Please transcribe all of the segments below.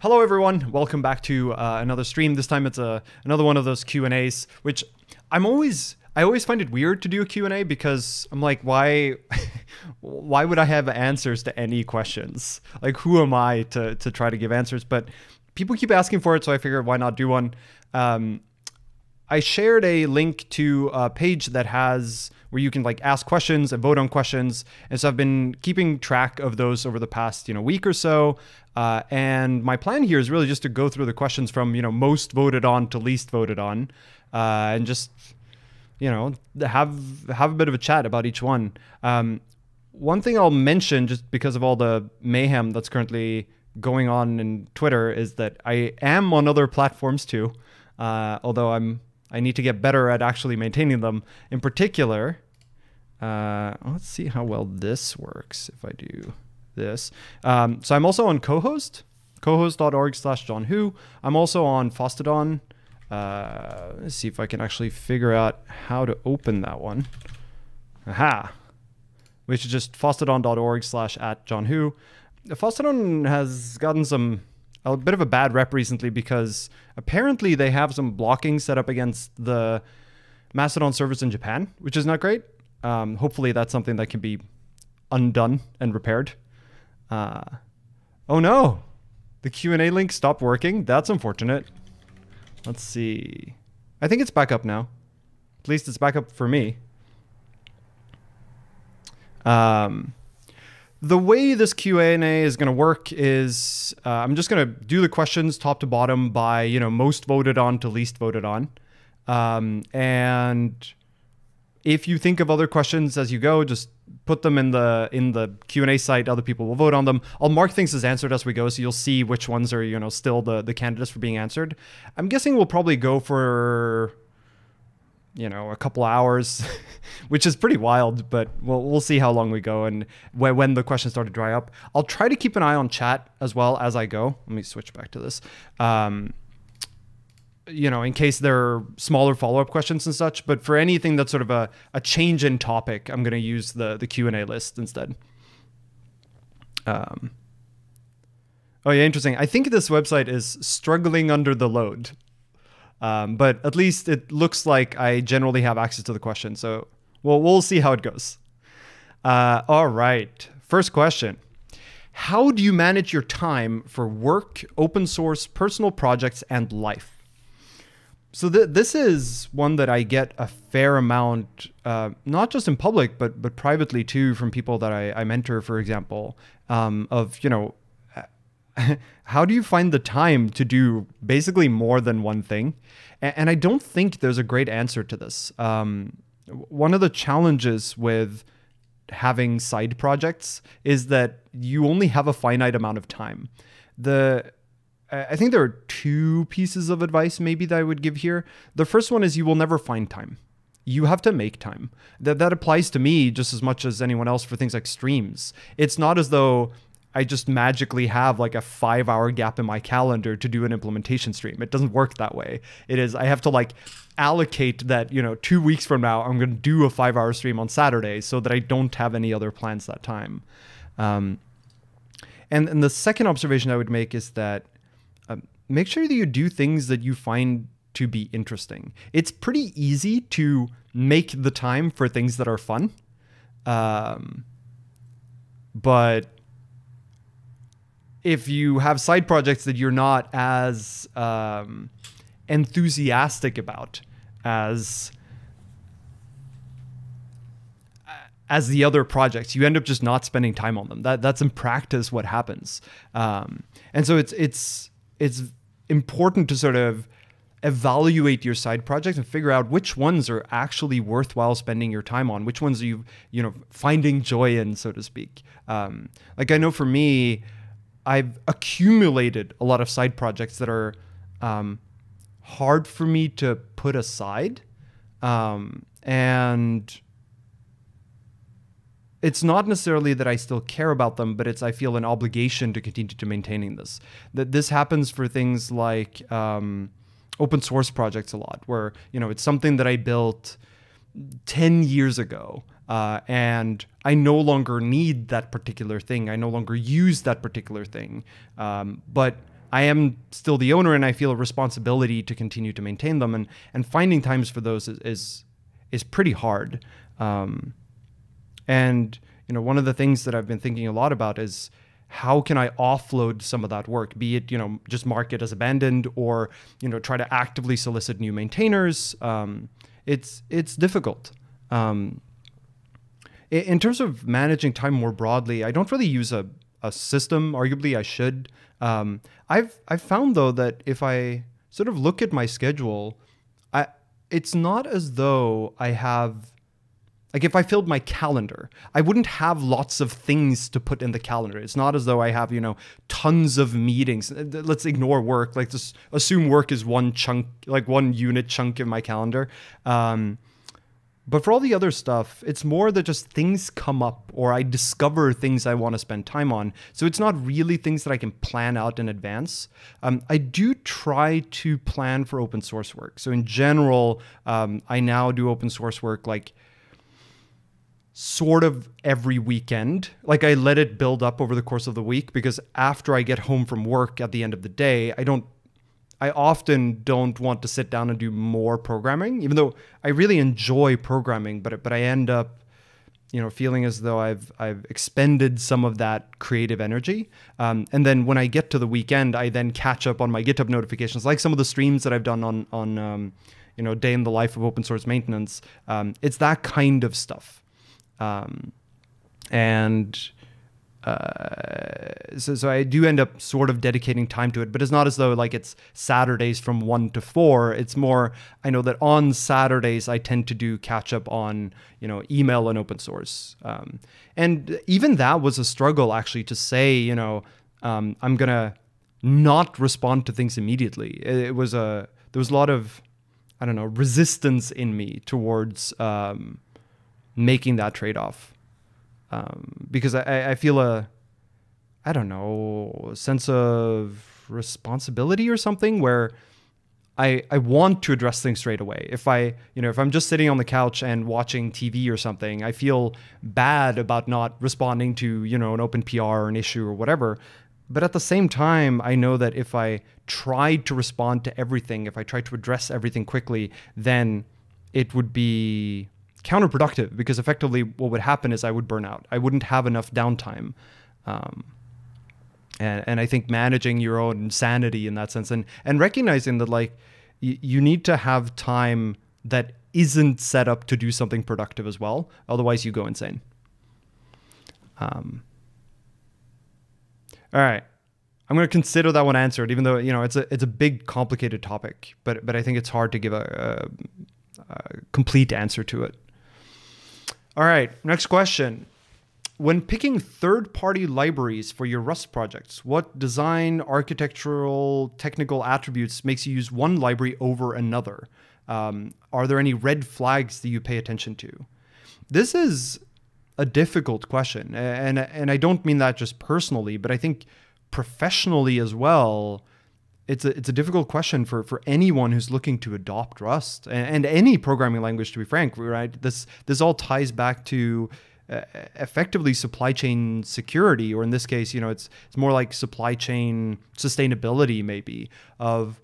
Hello, everyone. Welcome back to uh, another stream. This time it's a another one of those Q and A's, which I'm always I always find it weird to do a Q and A because I'm like, why why would I have answers to any questions? Like, who am I to to try to give answers? But people keep asking for it, so I figured why not do one. Um, I shared a link to a page that has where you can like ask questions and vote on questions. And so I've been keeping track of those over the past, you know, week or so. Uh, and my plan here is really just to go through the questions from, you know, most voted on to least voted on, uh, and just, you know, have have a bit of a chat about each one. Um, one thing I'll mention, just because of all the mayhem that's currently going on in Twitter, is that I am on other platforms too. Uh, although I'm I need to get better at actually maintaining them. In particular, uh, let's see how well this works if I do this. Um, so I'm also on Cohost, cohost.org slash jonhoo. I'm also on Fosstodon. Uh, let's see if I can actually figure out how to open that one. Aha. Which is just fosstodon.org slash at jonhoo. Fosstodon has gotten some a bit of a bad rep recently because apparently they have some blocking set up against the Mastodon servers in Japan, which is not great. Um, hopefully, that's something that can be undone and repaired. Uh, oh no, the Q and A link stopped working. That's unfortunate. Let's see. I think it's back up now. At least it's back up for me. Um, the way this Q&A is going to work is uh, I'm just going to do the questions top to bottom by, you know, most voted on to least voted on. Um, and if you think of other questions as you go, just put them in the in the Q&A site. Other people will vote on them. I'll mark things as answered as we go, so you'll see which ones are, you know, still the the candidates for being answered. I'm guessing we'll probably go for you know a couple hours, which is pretty wild. But we'll we'll see how long we go and when when the questions start to dry up. I'll try to keep an eye on chat as well as I go. Let me switch back to this. Um, you know, in case there are smaller follow up questions and such. But for anything that's sort of a, a change in topic, I'm going to use the the Q and A list instead. Um, oh yeah, interesting. I think this website is struggling under the load. Um, but at least it looks like I generally have access to the question. So well, we'll see how it goes. Uh, all right. First question How do you manage your time for work, open source, personal projects, and life? So th- this is one that I get a fair amount, uh, not just in public, but but privately too, from people that I, I mentor, for example, um, of you know how do you find the time to do basically more than one thing? And, I don't think there's a great answer to this. Um, one of the challenges with having side projects is that you only have a finite amount of time. The I think there are two pieces of advice maybe that I would give here. The first one is you will never find time. You have to make time. That that applies to me just as much as anyone else for things like streams. It's not as though I just magically have like a five hour gap in my calendar to do an implementation stream. It doesn't work that way. It is, I have to like allocate that, you know, two weeks from now, I'm going to do a five hour stream on Saturday so that I don't have any other plans that time. Um, and, and the second observation I would make is that make sure that you do things that you find to be interesting. It's pretty easy to make the time for things that are fun. Um, but if you have side projects that you're not as um, enthusiastic about as as the other projects, you end up just not spending time on them. That that's in practice what happens. Um, and so it's it's it's important to sort of evaluate your side projects and figure out which ones are actually worthwhile spending your time on. Which ones are you you know finding joy in, so to speak. Um, like I know for me I've accumulated a lot of side projects that are um, hard for me to put aside. Um, and it's not necessarily that I still care about them, but it's I feel an obligation to continue to maintaining this. That this happens for things like um, open source projects a lot, where you know it's something that I built ten years ago, uh, and I no longer need that particular thing. I no longer use that particular thing. Um, but I am still the owner and I feel a responsibility to continue to maintain them. And, and finding times for those is, is, is pretty hard. Um, and, you know, one of the things that I've been thinking a lot about is how can I offload some of that work, be it, you know, just mark it as abandoned or, you know, try to actively solicit new maintainers. Um, it's, it's difficult. Um, in terms of managing time more broadly, I don't really use a, a system. Arguably, I should. Um, I've I've found though that if I sort of look at my schedule, I it's not as though I have like if I filled my calendar, I wouldn't have lots of things to put in the calendar. It's not as though I have, you know, tons of meetings. Let's ignore work. Like just assume work is one chunk, like one unit chunk in my calendar. Um, but for all the other stuff, it's more that just things come up or I discover things I want to spend time on. So it's not really things that I can plan out in advance. Um, I do try to plan for open source work. So in general, um, I now do open source work like sort of every weekend. Like I let it build up over the course of the week because after I get home from work at the end of the day, I don't I often don't want to sit down and do more programming, even though I really enjoy programming, but but I end up, you know, feeling as though I've I've expended some of that creative energy. Um, and then when I get to the weekend, I then catch up on my GitHub notifications, like some of the streams that I've done on on um, you know day in the life of open source maintenance. Um, it's that kind of stuff, um, and uh, so, so I do end up sort of dedicating time to it, but it's not as though like it's Saturdays from one to four. It's more I know that on Saturdays I tend to do catch up on you know email and open source, um, and even that was a struggle actually to say you know um, I'm gonna not respond to things immediately. It, it, was a there was a lot of I don't know resistance in me towards um, making that trade off um, because I, I feel a I don't know sense of responsibility or something where I I want to address things straight away. If I you know if I'm just sitting on the couch and watching TV or something, I feel bad about not responding to you know an open PR or an issue or whatever. But at the same time, I know that if I tried to respond to everything, if I tried to address everything quickly, then it would be counterproductive because effectively what would happen is I would burn out. I wouldn't have enough downtime. Um, and, and I think managing your own sanity in that sense and, and recognizing that like y- you need to have time that isn't set up to do something productive as well. Otherwise you go insane. Um, all right. I'm going to consider that one answered, even though you know it's a it's a big, complicated topic. But but I think it's hard to give a, a, a complete answer to it. All right, next question. When picking third party libraries for your Rust projects, what design, architectural, technical attributes makes you use one library over another? Um, are there any red flags that you pay attention to? This is a difficult question. And, and I don't mean that just personally, but I think professionally as well it's a it's a difficult question for for anyone who's looking to adopt Rust and, and any programming language. To be frank, right? This this all ties back to uh, effectively supply chain security, or in this case, you know, it's it's more like supply chain sustainability, maybe of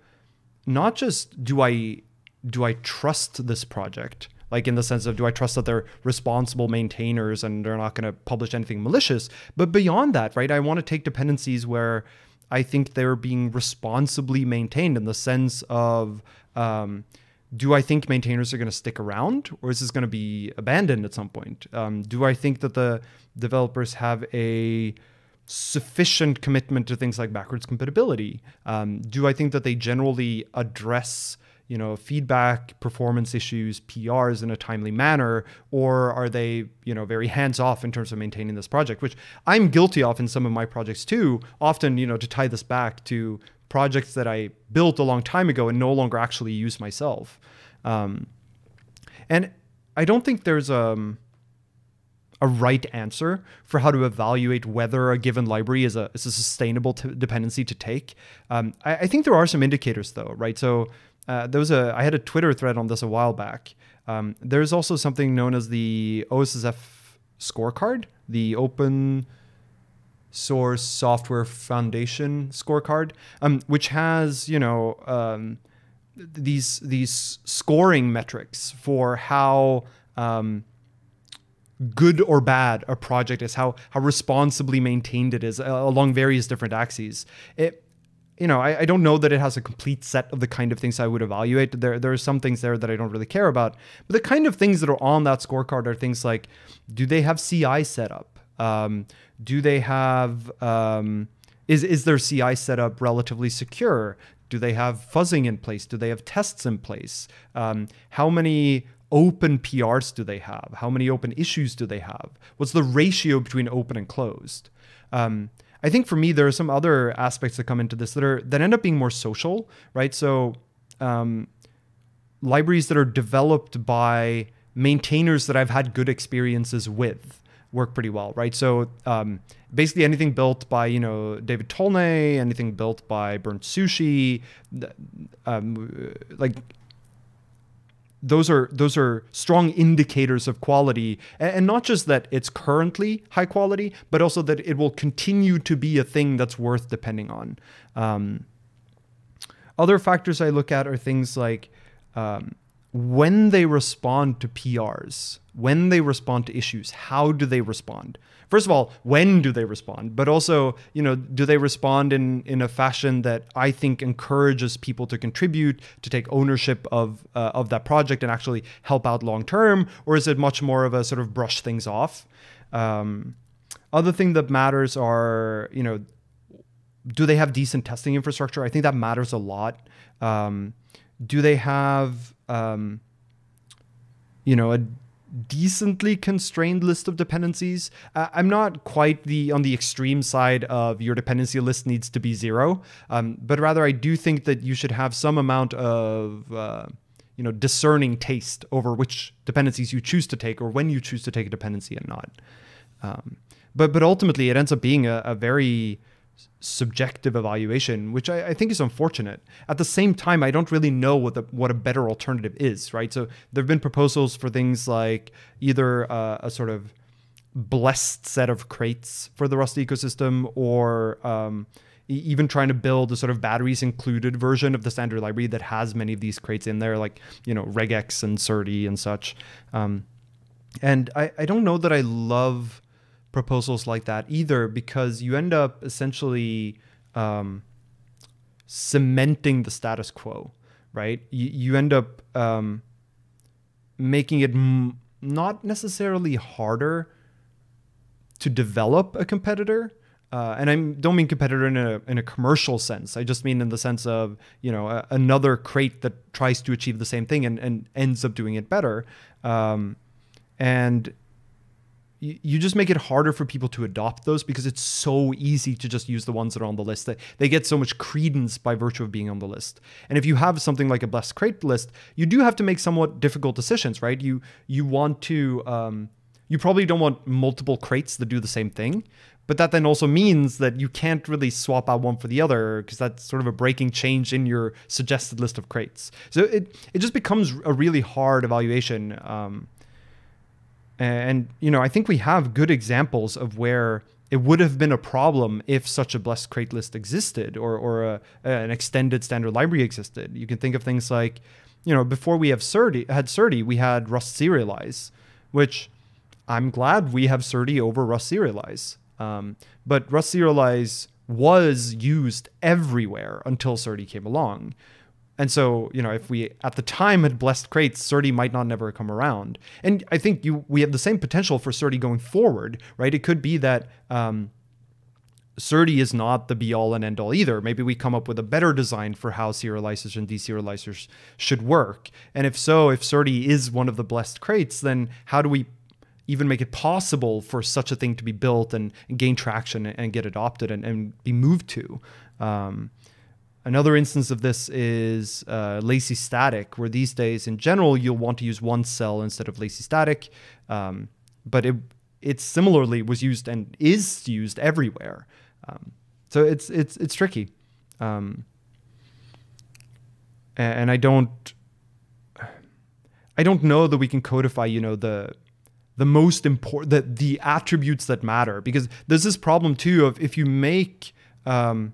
not just do I do I trust this project, like in the sense of do I trust that they're responsible maintainers and they're not going to publish anything malicious, but beyond that, right? I want to take dependencies where I think they're being responsibly maintained in the sense of um, do I think maintainers are going to stick around or is this going to be abandoned at some point? Um, do I think that the developers have a sufficient commitment to things like backwards compatibility? Um, do I think that they generally address you know feedback performance issues prs in a timely manner or are they you know very hands off in terms of maintaining this project which i'm guilty of in some of my projects too often you know to tie this back to projects that i built a long time ago and no longer actually use myself um, and i don't think there's a um, a right answer for how to evaluate whether a given library is a, is a sustainable t- dependency to take. Um, I, I, think there are some indicators though, right? So uh, there was a I had a Twitter thread on this a while back. Um, there's also something known as the OSSF scorecard, the Open source software foundation scorecard, um, which has you know um, these these scoring metrics for how um, good or bad a project is, how how responsibly maintained it is uh, along various different axes. It you know, I, I, don't know that it has a complete set of the kind of things I would evaluate. There, there are some things there that I don't really care about. But the kind of things that are on that scorecard are things like, do they have CI set up? Um, do they have um, is is their CI setup relatively secure? Do they have fuzzing in place? Do they have tests in place? Um, how many open PRs do they have? How many open issues do they have? What's the ratio between open and closed? I think for me, there are some other aspects that come into this that are that end up being more social, right? So um, libraries that are developed by maintainers that I've had good experiences with work pretty well, right? So um, basically anything built by you know David Tolnay, anything built by Burnt Sushi, um, like those are those are strong indicators of quality. And not just that it's currently high quality but also that it will continue to be a thing that's worth depending on. Um, other factors i look at are things like um, when they respond to prs when they respond to issues how do they respond first of all, when do they respond? But also, you know, do they respond in in a fashion that I think encourages people to contribute, to take ownership of uh, of that project and actually help out long term, or is it much more of a sort of brush things off? Um, other thing that matters are, you know, do they have decent testing infrastructure? I think that matters a lot. Um, do they have, um, you know, a decently constrained list of dependencies. Uh, I'm not quite the on the extreme side of your dependency list needs to be zero, um, but rather I do think that you should have some amount of uh, you know discerning taste over which dependencies you choose to take or when you choose to take a dependency and not. Um, but but ultimately, it ends up being a, a very subjective evaluation, which I, I, think is unfortunate. At the same time, I don't really know what the, what a better alternative is, right? So there have been proposals for things like either uh, a sort of blessed set of crates for the Rust ecosystem, or um, even trying to build a sort of batteries included version of the standard library that has many of these crates in there, like you know regex and serde and such. Um, and I, I don't know that I love proposals like that either because you end up essentially um, cementing the status quo, right? You, you end up um, making it m- not necessarily harder to develop a competitor. Uh, and I don't mean competitor in a in a commercial sense. I just mean in the sense of you know a, another crate that tries to achieve the same thing and, and ends up doing it better. Um, and you just make it harder for people to adopt those because it's so easy to just use the ones that are on the list they get so much credence by virtue of being on the list. And if you have something like a blessed crate list, you do have to make somewhat difficult decisions, right? You you want to um, you probably don't want multiple crates that do the same thing, but that then also means that you can't really swap out one for the other because that's sort of a breaking change in your suggested list of crates. So it it just becomes a really hard evaluation. Um, and, you know, I think we have good examples of where it would have been a problem if such a blessed crate list existed or, or a, an extended standard library existed. You can think of things like, you know, before we have serde, had serde, we had Rust serialize, which I'm glad we have serde over Rust serialize. Um, but Rust serialize was used everywhere until serde came along. And so, you know, if we at the time had blessed crates, serde might not never come around. And I think you we have the same potential for serde going forward, right? It could be that um, serde is not the be all and end all either. Maybe we come up with a better design for how serializers and deserializers should work. And if so, if serde is one of the blessed crates, then how do we even make it possible for such a thing to be built and, and gain traction and, and get adopted and, and, be moved to? Um, Another instance of this is uh, lazy static, where these days, in general, you'll want to use once_cell instead of lazy static. Um, but it it similarly was used and is used everywhere. Um, so it's it's it's tricky, um, and I don't I don't know that we can codify, you know, the the most important the, the attributes that matter because there's this problem too of if you make um,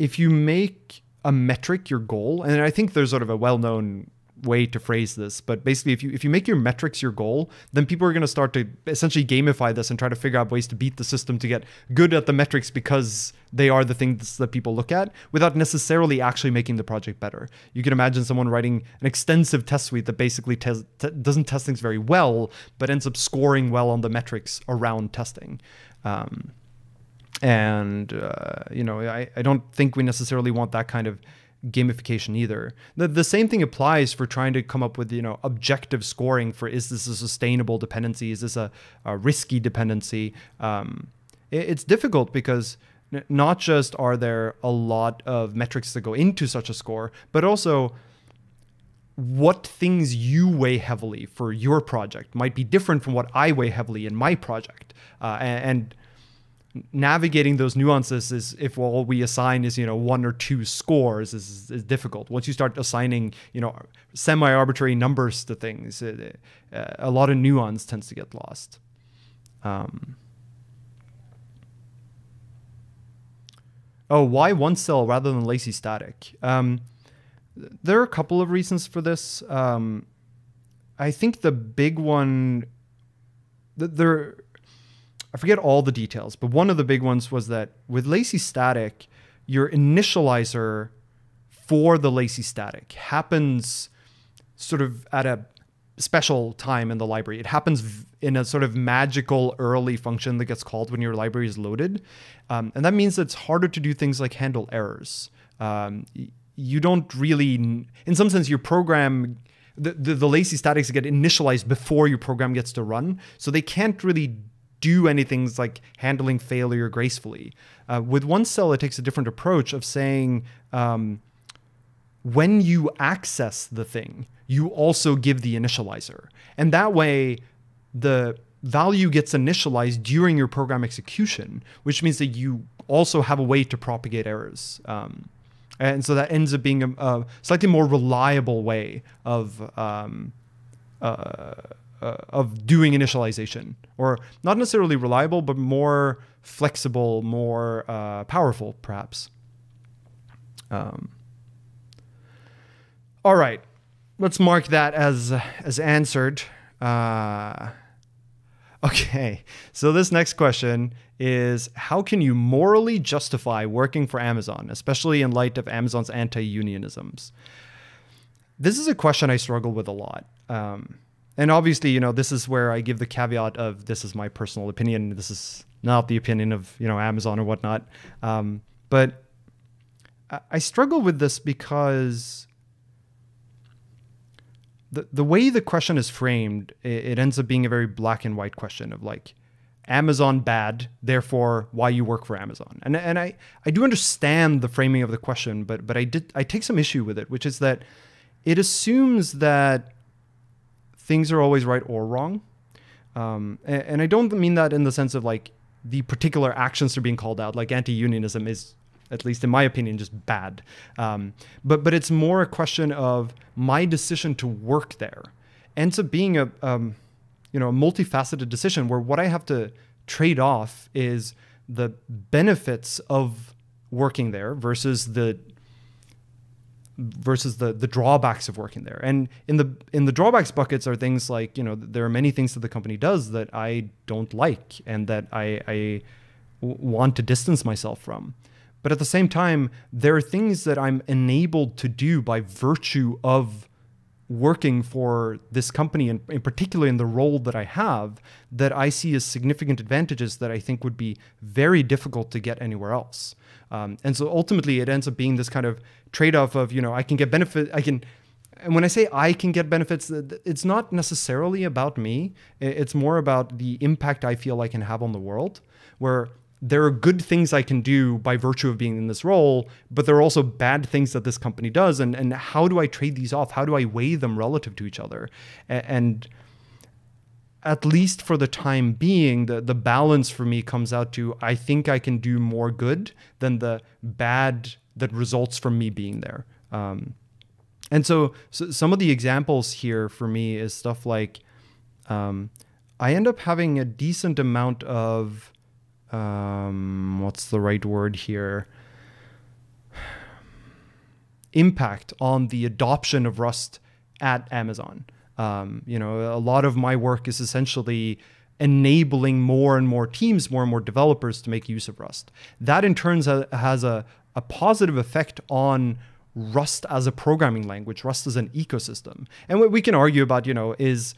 if you make a metric your goal and i think there's sort of a well-known way to phrase this but basically if you if you make your metrics your goal then people are going to start to essentially gamify this and try to figure out ways to beat the system to get good at the metrics because they are the things that people look at without necessarily actually making the project better. You can imagine someone writing an extensive test suite that basically tes- t- doesn't test things very well but ends up scoring well on the metrics around testing. Um, and uh, you know I, I don't think we necessarily want that kind of gamification either. The, the same thing applies for trying to come up with, you know, objective scoring for is this a sustainable dependency? Is this a, a risky dependency? Um, it, it's difficult because not just are there a lot of metrics that go into such a score, but also what things you weigh heavily for your project might be different from what I weigh heavily in my project. Uh, and, and navigating those nuances is if all we assign is you know one or two scores is, is difficult. Once you start assigning you know semi-arbitrary numbers to things it, uh, a lot of nuance tends to get lost. Um, oh why once_cell rather than lazy static? Um, there are a couple of reasons for this. Um, i think the big one there I forget all the details, but one of the big ones was that with lazy static, your initializer for the lazy static happens sort of at a special time in the library. It happens in a sort of magical early function that gets called when your library is loaded. Um, and that means that it's harder to do things like handle errors. Um, you don't really, in some sense, your program the, the, the, lazy statics get initialized before your program gets to run. So they can't really do anything like handling failure gracefully. Uh, with once_cell, it takes a different approach of saying um, when you access the thing, you also give the initializer. And that way, the value gets initialized during your program execution, which means that you also have a way to propagate errors. Um, and so that ends up being a, a, slightly more reliable way of um, uh, of doing initialization, or not necessarily reliable, but more flexible, more uh, powerful, perhaps. Um, all right, let's mark that as as answered. Uh, okay, so this next question is how can you morally justify working for Amazon, especially in light of Amazon's anti-unionisms? This is a question I struggle with a lot. Um, and obviously, you know, this is where I give the caveat of this is my personal opinion. This is not the opinion of you know Amazon or whatnot. Um, but I struggle with this because the the way the question is framed, it, it ends up being a very black and white question of like Amazon bad, therefore why you work for Amazon. And and I I do understand the framing of the question, but but I did I take some issue with it, which is that it assumes that things are always right or wrong. Um, and, and I don't mean that in the sense of like the particular actions are being called out, like anti-unionism is at least in my opinion, just bad. Um, but but it's more a question of my decision to work there ends up being a um, you know a multifaceted decision where what I have to trade off is the benefits of working there versus the versus the the drawbacks of working there. And in the in the drawbacks buckets are things like you know there are many things that the company does that I don't like and that I, I want to distance myself from. But at the same time, there are things that I'm enabled to do by virtue of working for this company and in particular in the role that I have that I see as significant advantages that I think would be very difficult to get anywhere else. Um, and so ultimately it ends up being this kind of trade-off of, you know, I can get benefit, I can, and when I say I can get benefits, it's not necessarily about me. It's more about the impact I feel I can have on the world where there are good things I can do by virtue of being in this role, but there are also bad things that this company does. And, and how do I trade these off? How do I weigh them relative to each other? And at least for the time being, the, the balance for me comes out to I think I can do more good than the bad that results from me being there. Um, and so, so some of the examples here for me is stuff like um, I end up having a decent amount of um, what's the right word here impact on the adoption of Rust at Amazon. Um, you know, a lot of my work is essentially enabling more and more teams, more and more developers to make use of Rust. That in turn has a, a positive effect on Rust as a programming language, Rust as an ecosystem. And what we can argue about, you know, is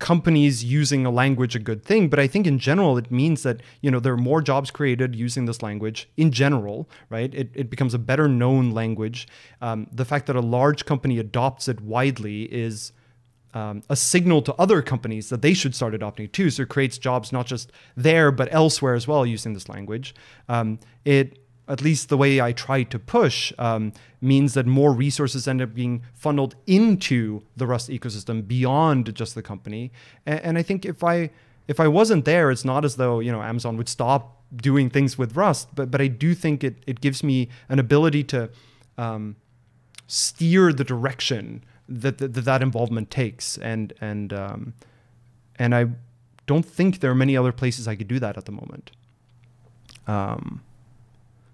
companies using a language a good thing but i think in general it means that you know there are more jobs created using this language in general right? It, it becomes a better known language. Um, the fact that a large company adopts it widely is um, a signal to other companies that they should start adopting too. So it creates jobs not just there but elsewhere as well using this language. Um, it at least the way I try to push, um, means that more resources end up being funneled into the Rust ecosystem beyond just the company. And, and, I think if I if I wasn't there, it's not as though you know Amazon would stop doing things with Rust, but but I do think it it gives me an ability to um, steer the direction that, that that involvement takes, and and um, and I don't think there are many other places I could do that at the moment. Um,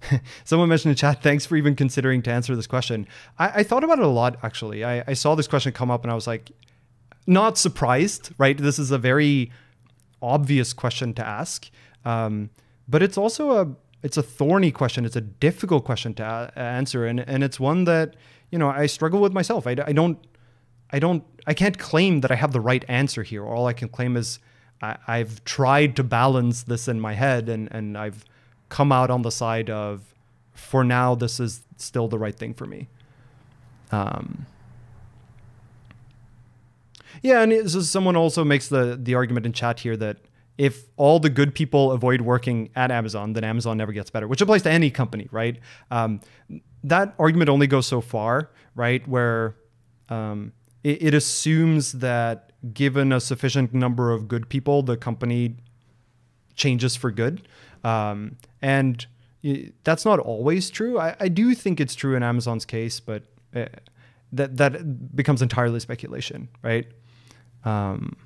Someone mentioned in chat, thanks for even considering to answer this question. I, I thought about it a lot, actually. I, I, saw this question come up and I was like, not surprised, right? This is a very obvious question to ask. Um, but it's also a it's a thorny question. It's a difficult question to a- answer, and and it's one that you know I struggle with myself. I, I don't I don't I can't claim that I have the right answer here. All I can claim is I, I've tried to balance this in my head, and and I've come out on the side of, for now, this is still the right thing for me. Um, yeah, and so someone also makes the the argument in chat here that if all the good people avoid working at Amazon, then Amazon never gets better, which applies to any company, right? Um, that argument only goes so far, right? Where um, it, it, assumes that given a sufficient number of good people, the company changes for good. Um, and that's not always true. I, I, do think it's true in Amazon's case, but uh, that that becomes entirely speculation, right? Um,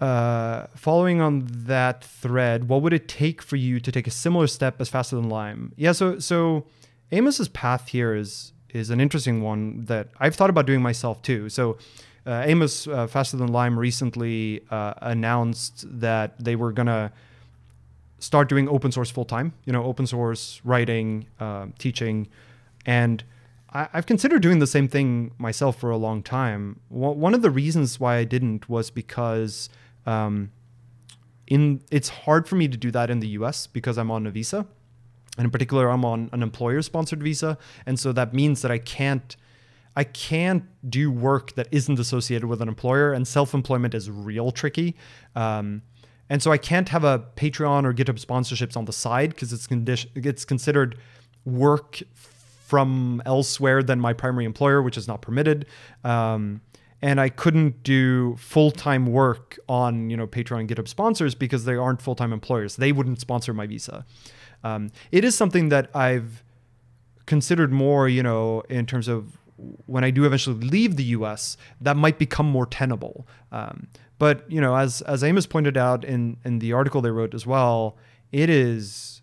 uh, following on that thread, what would it take for you to take a similar step as faster than Lime? Yeah, so so Amos's path here is is an interesting one that I've thought about doing myself too. So uh, Amos uh, Faster Than Lime recently uh, announced that they were gonna start doing open source full time. You know, open source writing, uh, teaching, and I, have considered doing the same thing myself for a long time. one of the reasons why I didn't was because um, in it's hard for me to do that in the U.S. because I'm on a visa, and in particular, I'm on an employer-sponsored visa, and so that means that I can't I can't do work that isn't associated with an employer, and self employment is real tricky. Um, and so I can't have a Patreon or GitHub sponsorships on the side because it's condi- it's considered work from elsewhere than my primary employer, which is not permitted. Um, and I couldn't do full time work on you know Patreon GitHub sponsors because they aren't full time employers. They wouldn't sponsor my visa. Um, it is something that I've considered more, you know, in terms of when I do eventually leave the U.S., that might become more tenable. Um, but you know, as as Amos pointed out in in the article they wrote as well, it is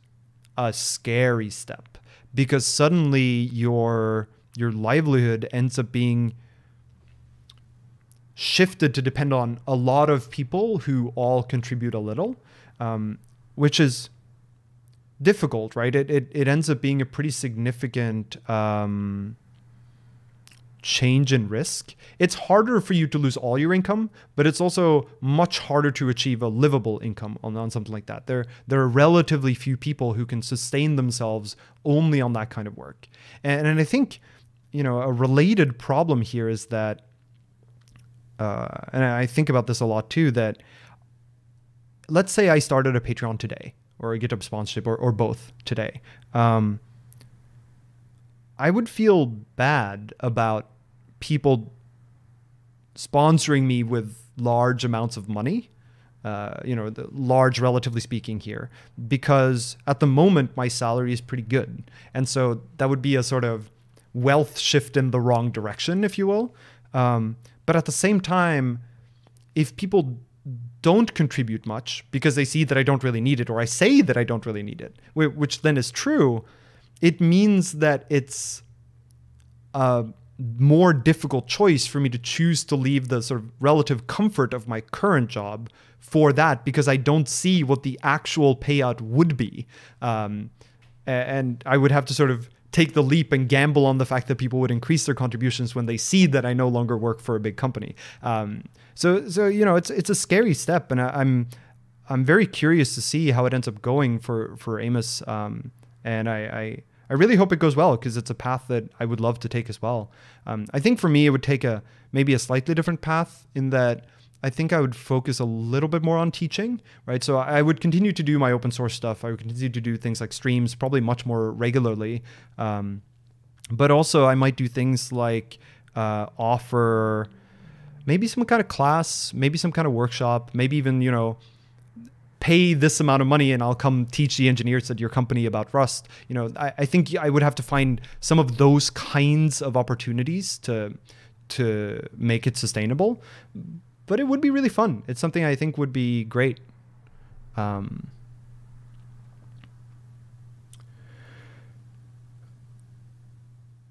a scary step because suddenly your your livelihood ends up being shifted to depend on a lot of people who all contribute a little, um, which is difficult, right? It, it it ends up being a pretty significant um, change in risk. It's harder for you to lose all your income, but it's also much harder to achieve a livable income on, on something like that. There, there are relatively few people who can sustain themselves only on that kind of work. And, and I think, you know, a related problem here is that, uh, and I think about this a lot too, that let's say I started a Patreon today or a GitHub sponsorship or, or both today. Um, I would feel bad about people sponsoring me with large amounts of money. Uh, you know, the large, relatively speaking, here, because at the moment my salary is pretty good, and so that would be a sort of wealth shift in the wrong direction, if you will. Um, but at the same time, if people don't contribute much because they see that I don't really need it, or I say that I don't really need it, which then is true, it means that it's a more difficult choice for me to choose to leave the sort of relative comfort of my current job for that because I don't see what the actual payout would be. Um, and I would have to sort of take the leap and gamble on the fact that people would increase their contributions when they see that I no longer work for a big company. Um, so, so you know, it's it's a scary step, and I, am I'm very curious to see how it ends up going for for Amos. Um, and I, I I really hope it goes well because it's a path that I would love to take as well. Um, I think for me, it would take a maybe a slightly different path in that I think I would focus a little bit more on teaching, right? So I would continue to do my open source stuff. I would continue to do things like streams, probably much more regularly. Um, but also, I might do things like uh, offer maybe some kind of class, maybe some kind of workshop, maybe even, you know, pay this amount of money and I'll come teach the engineers at your company about Rust. You know, I, I think I would have to find some of those kinds of opportunities to to make it sustainable but it would be really fun. It's something I think would be great. Um,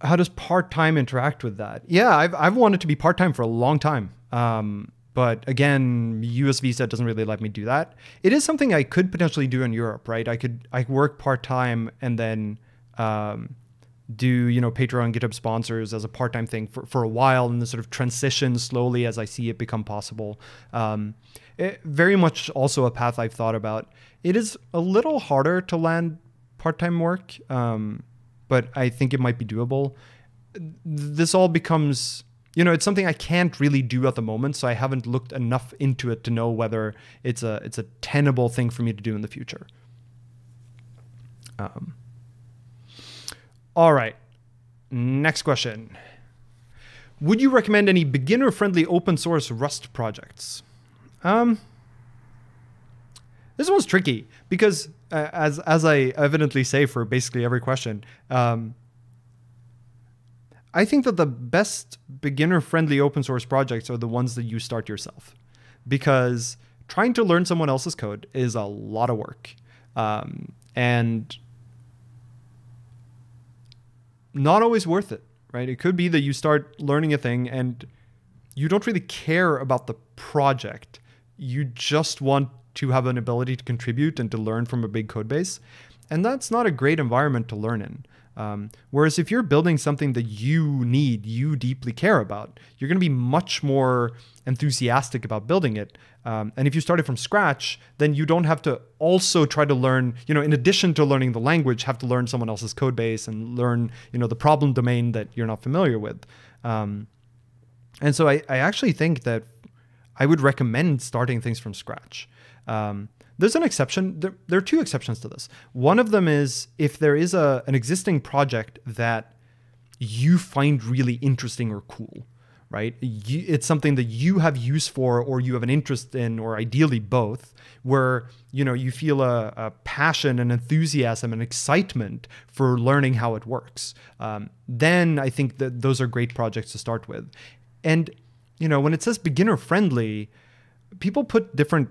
how does part time interact with that? Yeah, I've, I've wanted to be part time for a long time. Um, but again, US visa doesn't really let me do that. It is something I could potentially do in Europe, right? I could I work part time and then um, do you know Patreon, GitHub sponsors as a part-time thing for, for a while, and then sort of transition slowly as I see it become possible. Um, it, very much also a path I've thought about. It is a little harder to land part-time work, um, but I think it might be doable. This all becomes you know it's something I can't really do at the moment, so I haven't looked enough into it to know whether it's a it's a tenable thing for me to do in the future. Um, all right. Next question. Would you recommend any beginner friendly open source Rust projects? Um, this one's tricky because, uh, as, as I evidently say for basically every question, um, I think that the best beginner friendly open source projects are the ones that you start yourself because trying to learn someone else's code is a lot of work. Um, and not always worth it, right? It could be that you start learning a thing and you don't really care about the project. You just want to have an ability to contribute and to learn from a big code base. And that's not a great environment to learn in. Um, whereas if you're building something that you need, you deeply care about, you're going to be much more enthusiastic about building it. Um, and if you started from scratch, then you don't have to also try to learn, you know, in addition to learning the language, have to learn someone else's code base and learn, you know, the problem domain that you're not familiar with. Um, and so I, I actually think that I would recommend starting things from scratch. Um, there's an exception. There, there are two exceptions to this. One of them is if there is a an existing project that you find really interesting or cool, right? You, it's something that you have use for or you have an interest in, or ideally both, where you know you feel a, a passion and enthusiasm and excitement for learning how it works. Um, then I think that those are great projects to start with. And you know when it says beginner friendly, people put different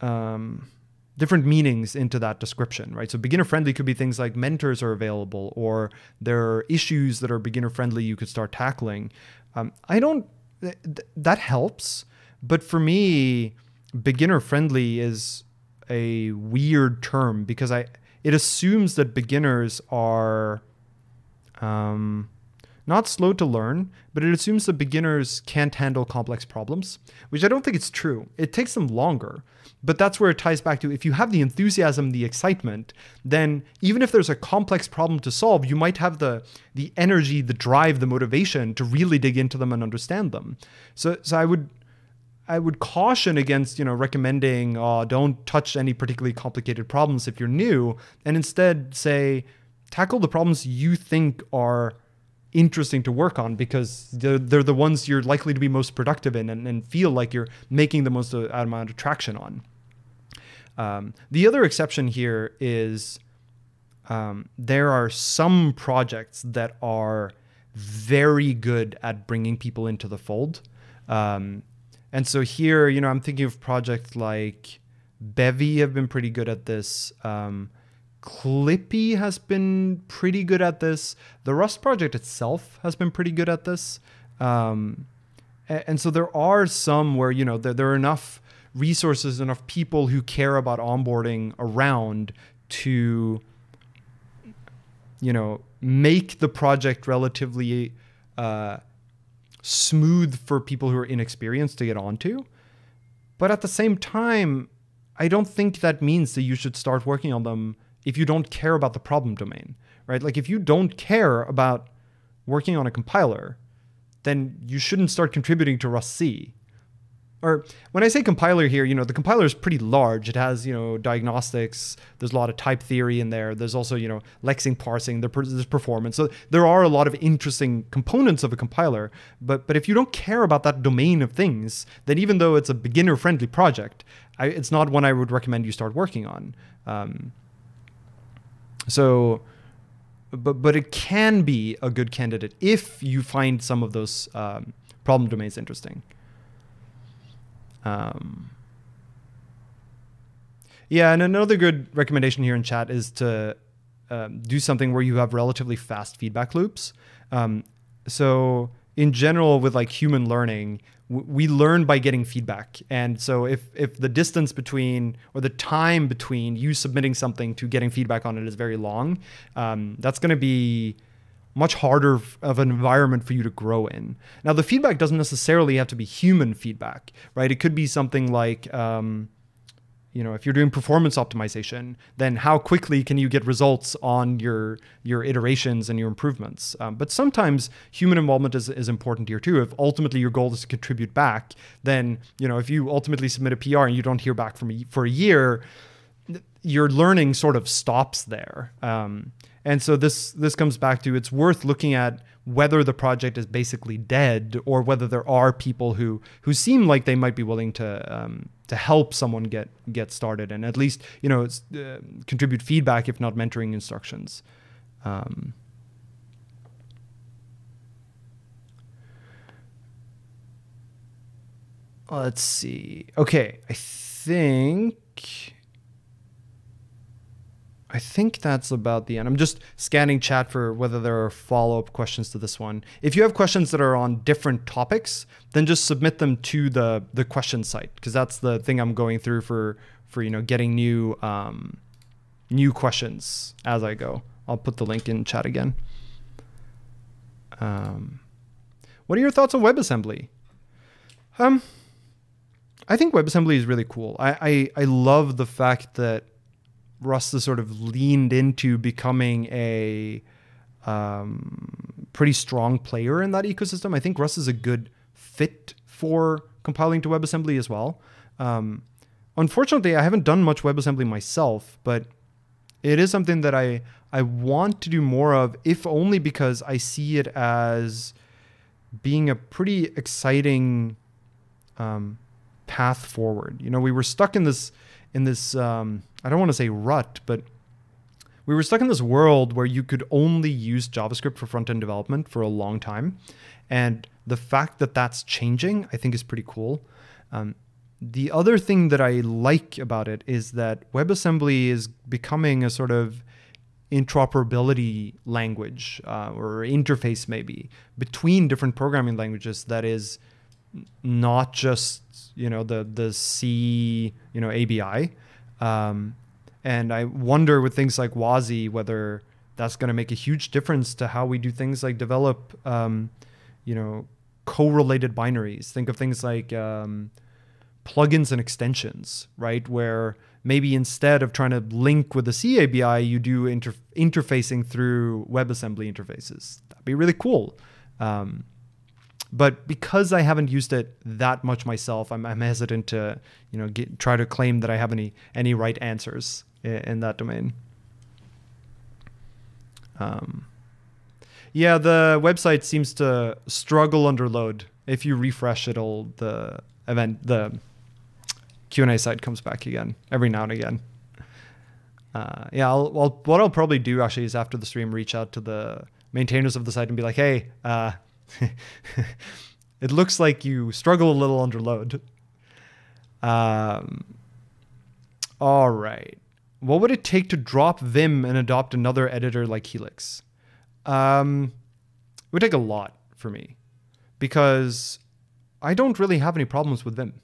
um, different meanings into that description, right? So beginner friendly could be things like mentors are available or there are issues that are beginner friendly you could start tackling. Um, I don't, th- that helps. But for me, beginner friendly is a weird term because I, it assumes that beginners are, um, not slow to learn, but it assumes that beginners can't handle complex problems, which I don't think it's true. It takes them longer. But that's where it ties back to if you have the enthusiasm, the excitement, then even if there's a complex problem to solve, you might have the the energy, the drive, the motivation to really dig into them and understand them. So so I would I would caution against, you know, recommending uh, don't touch any particularly complicated problems if you're new, and instead say tackle the problems you think are interesting to work on because they're, they're the ones you're likely to be most productive in and, and feel like you're making the most amount of traction on. Um, the other exception here is um, there are some projects that are very good at bringing people into the fold. Um, and so here, you know, I'm thinking of projects like Bevy have been pretty good at this. Um, Clippy has been pretty good at this. The Rust project itself has been pretty good at this. Um, and, and, so there are some where, you know, there, there are enough resources, enough people who care about onboarding around to, you know, make the project relatively uh, smooth for people who are inexperienced to get onto. But at the same time, I don't think that means that you should start working on them if you don't care about the problem domain, right? Like if you don't care about working on a compiler, then you shouldn't start contributing to rustc. Or when I say compiler here, you know, the compiler is pretty large. It has, you know, diagnostics. There's a lot of type theory in there. There's also, you know, lexing parsing. There's performance. So there are a lot of interesting components of a compiler. But but if you don't care about that domain of things, then even though it's a beginner-friendly project, I, it's not one I would recommend you start working on. Um, so, but but it can be a good candidate if you find some of those um, problem domains interesting. Um, yeah, and another good recommendation here in chat is to um, do something where you have relatively fast feedback loops. Um, so in general, with like human learning, we learn by getting feedback. And so if if the distance between or the time between you submitting something to getting feedback on it is very long, um, that's going to be much harder of an environment for you to grow in. Now, the feedback doesn't necessarily have to be human feedback, right? It could be something like um, you know, if you're doing performance optimization, then how quickly can you get results on your your iterations and your improvements? Um, but sometimes human involvement is, is important here too. If ultimately your goal is to contribute back, then you know if you ultimately submit a PR and you don't hear back from a, for a year, your learning sort of stops there. Um, and so this this comes back to it's worth looking at whether the project is basically dead or whether there are people who who seem like they might be willing to um, to help someone get get started and at least you know uh, contribute feedback if not mentoring instructions. Um, let's see. Okay, I think I think that's about the end. I'm just scanning chat for whether there are follow up questions to this one. If you have questions that are on different topics, then just submit them to the the question site because that's the thing I'm going through for for you know getting new um, new questions as I go. I'll put the link in chat again. Um, what are your thoughts on WebAssembly? Um, I think WebAssembly is really cool. I, I, I love the fact that Rust has sort of leaned into becoming a um, pretty strong player in that ecosystem. I think Rust is a good fit for compiling to WebAssembly as well. Um, unfortunately, I haven't done much WebAssembly myself, but it is something that I I want to do more of, if only because I see it as being a pretty exciting um, path forward. You know, we were stuck in this in this um, I don't want to say rut, but we were stuck in this world where you could only use JavaScript for front end development for a long time. And the fact that that's changing, I think, is pretty cool. Um, the other thing that I like about it is that WebAssembly is becoming a sort of interoperability language uh, or interface, maybe, between different programming languages that is not just you know the the C you know ABI, um, and I wonder with things like WASI whether that's going to make a huge difference to how we do things like develop, um, you know, correlated binaries. Think of things like um, plugins and extensions, right? Where maybe instead of trying to link with the C ABI, you do inter- interfacing through WebAssembly interfaces. That'd be really cool. Um, but because I haven't used it that much myself, I'm, I'm hesitant to, you know, get, try to claim that I have any any right answers in, in that domain. Um, yeah, the website seems to struggle under load. If you refresh, it'll the event the Q and A site comes back again every now and again. uh, yeah, I'll, what I'll probably do actually is after the stream, reach out to the maintainers of the site and be like, hey, uh, it looks like you struggle a little under load. Um, all right. What would it take to drop Vim and adopt another editor like Helix? Um, it would take a lot for me because I don't really have any problems with Vim.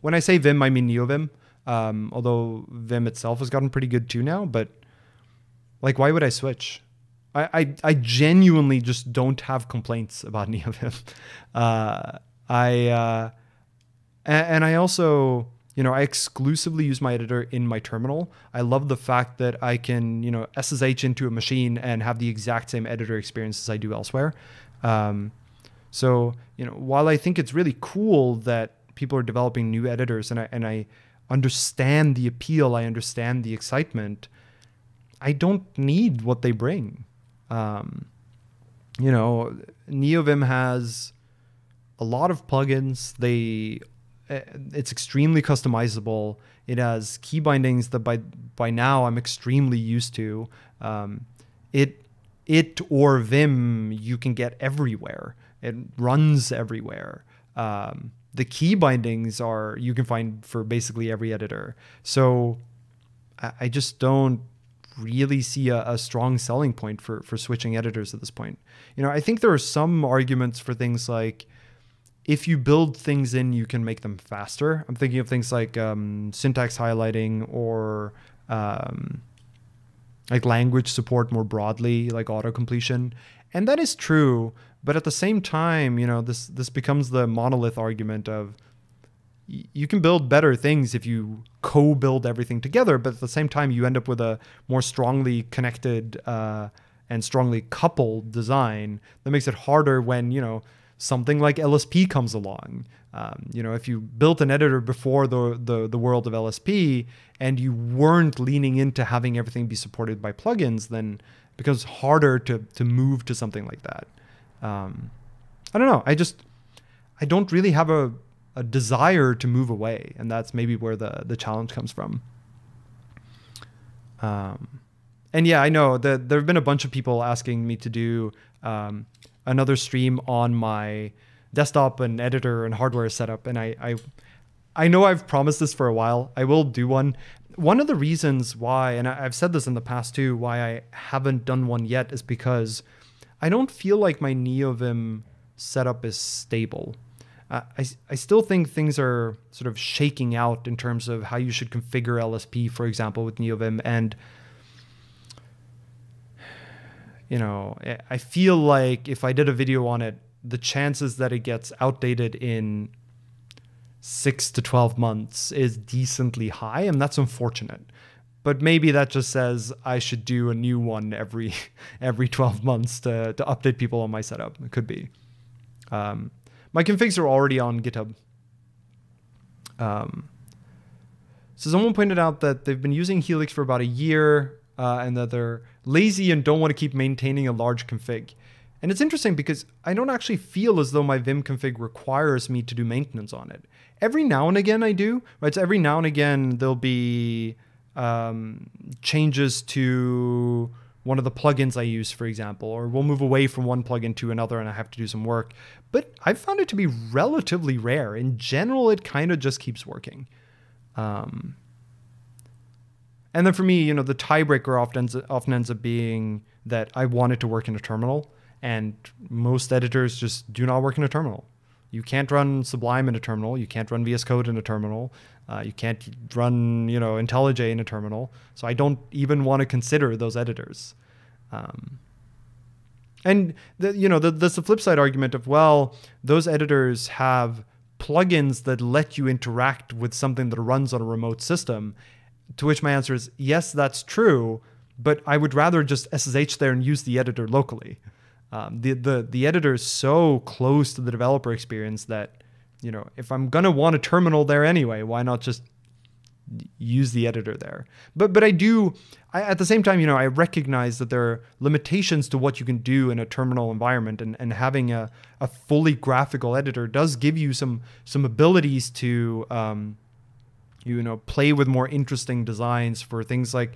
When I say Vim, I mean NeoVim. Um, although Vim itself has gotten pretty good too now, but like, why would I switch? I, I, I genuinely just don't have complaints about NeoVim. Uh, I, uh, and, and I also, you know, I exclusively use my editor in my terminal. I love the fact that I can, you know, SSH into a machine and have the exact same editor experience as I do elsewhere. Um, so, you know, while I think it's really cool that people are developing new editors and I, and I understand the appeal, I understand the excitement, I don't need what they bring. Um, you know, NeoVim has a lot of plugins. They eh, it's extremely customizable. It has key bindings that by by now I'm extremely used to. Um, it it or Vim you can get everywhere. It runs everywhere. Um, the key bindings are you can find for basically every editor. So I, I just don't really see a, a, strong selling point for for switching editors at this point. You know, I think there are some arguments for things like if you build things in, you can make them faster. I'm thinking of things like um, syntax highlighting or um, like language support more broadly, like auto completion, and that is true. But at the same time, you know, this this becomes the monolith argument of you can build better things if you co-build everything together, but at the same time, you end up with a more strongly connected uh, and strongly coupled design that makes it harder when you know something like LSP comes along. Um, you know, if you built an editor before the, the the world of LSP and you weren't leaning into having everything be supported by plugins, then it becomes harder to to move to something like that. Um, I don't know. I just I don't really have a a desire to move away, and that's maybe where the the challenge comes from. Um, and yeah, I know that there have been a bunch of people asking me to do um, another stream on my desktop and editor and hardware setup, and I, I I know I've promised this for a while. I will do one. One of the reasons why, and I've said this in the past too, why I haven't done one yet is because I don't feel like my NeoVim setup is stable. I, I still think things are sort of shaking out in terms of how you should configure LSP, for example, with NeoVim. And, you know, I feel like if I did a video on it, the chances that it gets outdated in six to 12 months is decently high, and that's unfortunate. But maybe that just says I should do a new one every every 12 months to, to update people on my setup. It could be. Um, my configs are already on GitHub. Um, so someone pointed out that they've been using Helix for about a year uh, and that they're lazy and don't want to keep maintaining a large config. And it's interesting because I don't actually feel as though my Vim config requires me to do maintenance on it. Every now and again I do, right? So every now and again there'll be um, changes to one of the plugins I use, for example, or we'll move away from one plugin to another and I have to do some work. But I've found it to be relatively rare. In general, it kind of just keeps working. Um, and then for me, you know, the tiebreaker often ends, often ends up being that I want it to work in a terminal, and most editors just do not work in a terminal. You can't run Sublime in a terminal. You can't run VS Code in a terminal. Uh, you can't run, you know, IntelliJ in a terminal. So I don't even want to consider those editors. Um, and the, you know, the, there's the flip side argument of well, those editors have plugins that let you interact with something that runs on a remote system. To which my answer is yes, that's true, but I would rather just SSH there and use the editor locally. Um, the the the editor is so close to the developer experience that you know, if I'm gonna want a terminal there anyway, why not just use the editor there? But but I do. I, at the same time, you know, I recognize that there are limitations to what you can do in a terminal environment, and, and having a, a fully graphical editor does give you some some abilities to um, you know play with more interesting designs for things like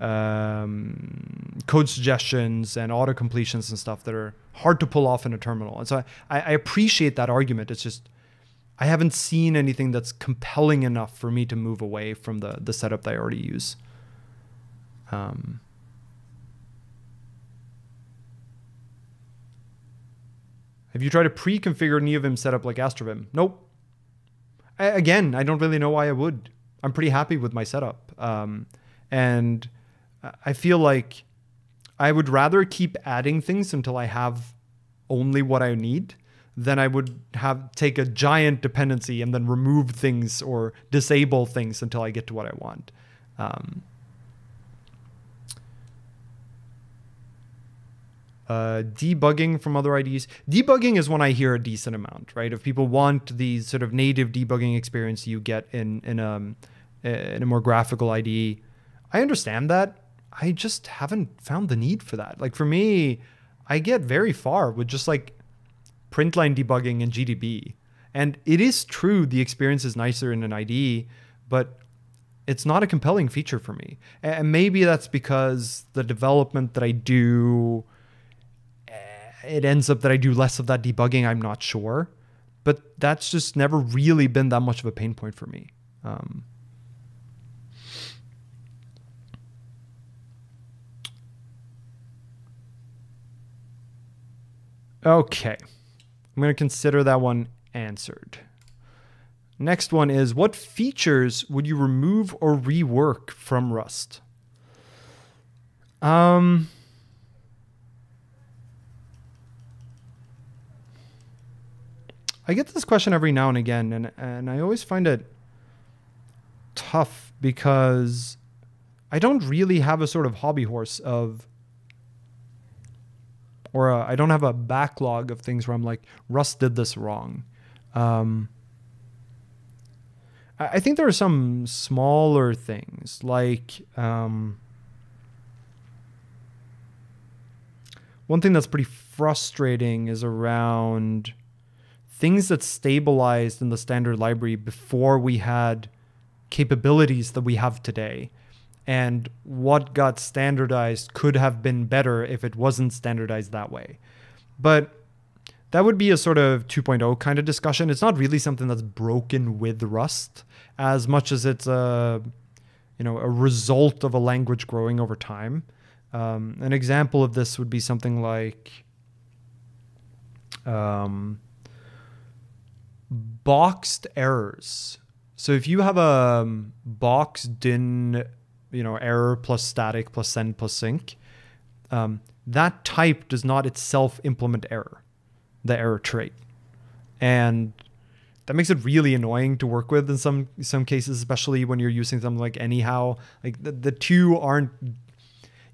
um, code suggestions and auto completions and stuff that are hard to pull off in a terminal. And so I, I appreciate that argument. It's just I haven't seen anything that's compelling enough for me to move away from the the setup that I already use. Um, have you tried to pre-configured NeoVim setup like AstroVim? Nope. I, again, I don't really know why I would. I'm pretty happy with my setup, um, and I feel like I would rather keep adding things until I have only what I need then I would have take a giant dependency and then remove things or disable things until I get to what I want. Um, uh, debugging from other IDEs. Debugging is when I hear a decent amount, right? If people want the sort of native debugging experience you get in in a um, in a more graphical IDE, I understand that. I just haven't found the need for that. Like for me, I get very far with just like print line debugging in GDB. And it is true the experience is nicer in an IDE, but it's not a compelling feature for me. And maybe that's because the development that I do, it ends up that I do less of that debugging. I'm not sure. But that's just never really been that much of a pain point for me. Um, okay. I'm going to consider that one answered. Next one is what features would you remove or rework from Rust? Um, I get this question every now and again, and, and I always find it tough because I don't really have a sort of hobby horse of or I don't have a backlog of things where I'm like, Rust did this wrong. Um, I, I think there are some smaller things like um, one thing that's pretty frustrating is around things that stabilized in the standard library before we had capabilities that we have today and what got standardized could have been better if it wasn't standardized that way. But that would be a sort of 2.0 kind of discussion. It's not really something that's broken with Rust as much as it's a you know a result of a language growing over time. Um, an example of this would be something like um, boxed errors. So if you have a um, boxed in you know error plus static plus send plus sync um, that type does not itself implement error the error trait. And that makes it really annoying to work with in some some cases especially when you're using something like anyhow. Like the, the two aren't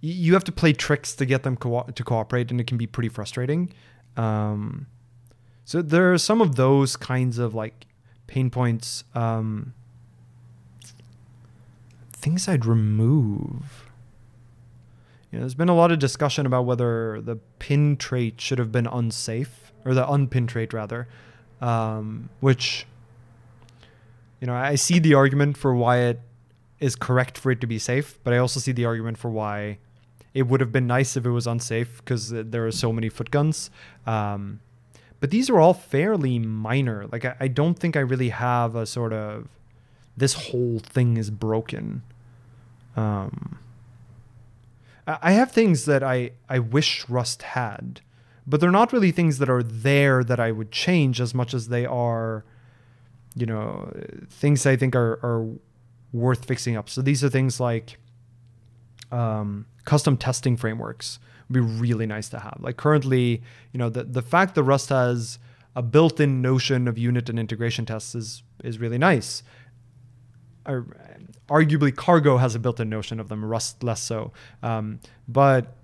you have to play tricks to get them co- to cooperate and it can be pretty frustrating. Um, so there are some of those kinds of like pain points um, things I'd remove. You know, there's been a lot of discussion about whether the pin trait should have been unsafe, or the unpin trait rather, um, which, you know, I see the argument for why it is correct for it to be safe, but I also see the argument for why it would have been nice if it was unsafe because there are so many foot guns. Um, but these are all fairly minor. Like I, I don't think I really have a sort of this whole thing is broken. Um, I have things that I, I wish Rust had, but they're not really things that are there that I would change as much as they are, you know, things I think are, are worth fixing up. So these are things like um, custom testing frameworks would be really nice to have. Like currently, you know, the, the fact that Rust has a built-in notion of unit and integration tests is is really nice. Or, arguably cargo has a built-in notion of them rust less so um, but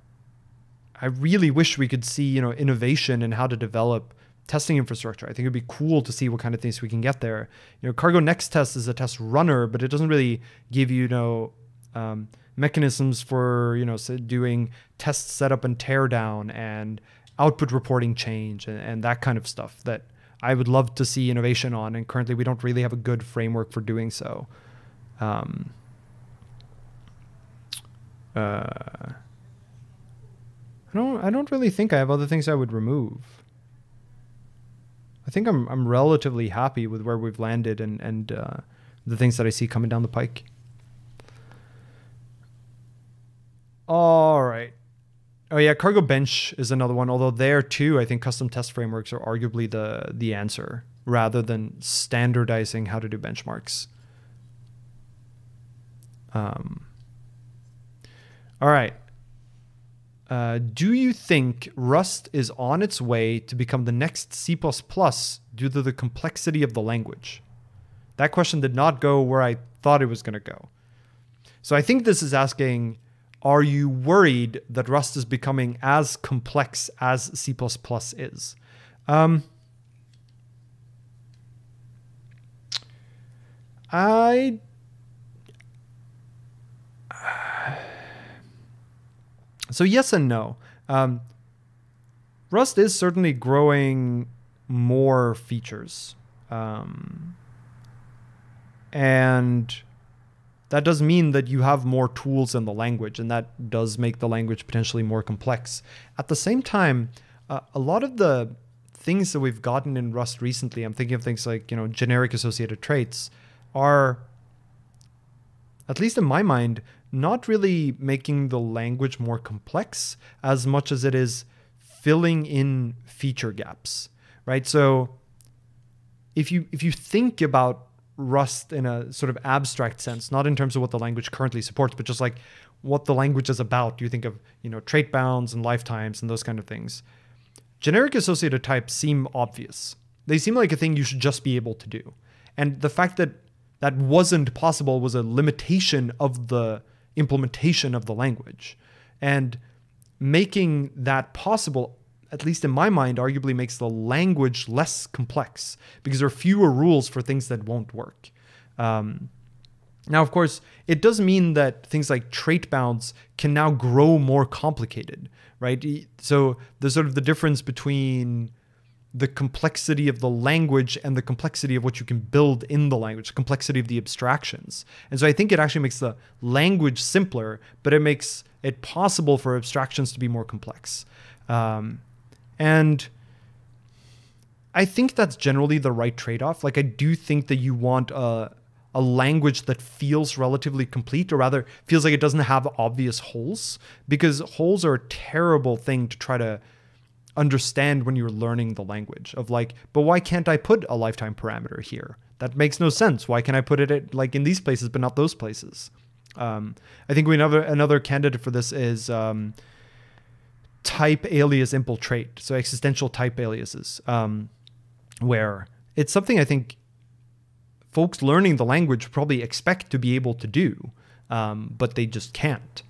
i really wish we could see you know innovation in how to develop testing infrastructure i think it'd be cool to see what kind of things we can get there you know cargo nextest is a test runner but it doesn't really give you, you know um, mechanisms for you know doing test setup and teardown and output reporting change and, and that kind of stuff that i would love to see innovation on and currently we don't really have a good framework for doing so Um, uh, I don't. I don't really think I have other things I would remove. I think I'm I'm relatively happy with where we've landed and and uh, the things that I see coming down the pike. All right. Oh yeah, cargo bench is another one. Although there too, I think custom test frameworks are arguably the the answer rather than standardizing how to do benchmarks. Um, all right. Uh, do you think Rust is on its way to become the next C++ due to the complexity of the language? That question did not go where I thought it was going to go. So I think this is asking Are you worried that Rust is becoming as complex as C is? Um, I so yes and no. Um, Rust is certainly growing more features, um, and that does mean that you have more tools in the language, and that does make the language potentially more complex. At the same time, uh, a lot of the things that we've gotten in Rust recently, I'm thinking of things like you know generic associated traits, are at least in my mind, not really making the language more complex as much as it is filling in feature gaps, right? So if you if you think about Rust in a sort of abstract sense, not in terms of what the language currently supports, but just like what the language is about. You think of, you know, trait bounds and lifetimes and those kind of things. Generic associated types seem obvious. They seem like a thing you should just be able to do. And the fact that that wasn't possible was a limitation of the implementation of the language. And making that possible, at least in my mind, arguably makes the language less complex because there are fewer rules for things that won't work. Um, now, of course, it does mean that things like trait bounds can now grow more complicated, right? So there's sort of the difference between the complexity of the language and the complexity of what you can build in the language, the complexity of the abstractions. And so I think it actually makes the language simpler, but it makes it possible for abstractions to be more complex. Um, and I think that's generally the right trade off. Like, I do think that you want a, a language that feels relatively complete, or rather, feels like it doesn't have obvious holes, because holes are a terrible thing to try to understand when you're learning the language of like, but why can't I put a lifetime parameter here? That makes no sense. Why can I put it at, like in these places but not those places? Um, I think we another another candidate for this is um, type alias impl trait, so existential type aliases, um, where it's something I think folks learning the language probably expect to be able to do, um, but they just can't.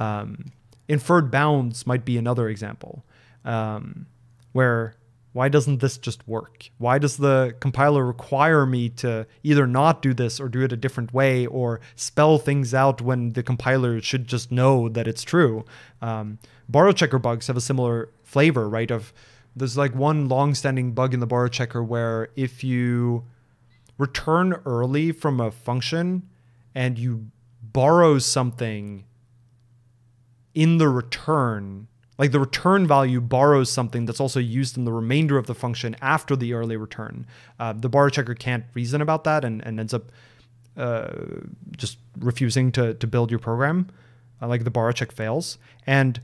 Um, inferred bounds might be another example um, where why doesn't this just work? Why does the compiler require me to either not do this or do it a different way or spell things out when the compiler should just know that it's true? Um, borrow checker bugs have a similar flavor, right? Of there's like one long-standing bug in the borrow checker where if you return early from a function and you borrow something in the return like the return value borrows something that's also used in the remainder of the function after the early return. Uh, the borrow checker can't reason about that and, and ends up uh, just refusing to, to build your program. Uh, like the borrow check fails. And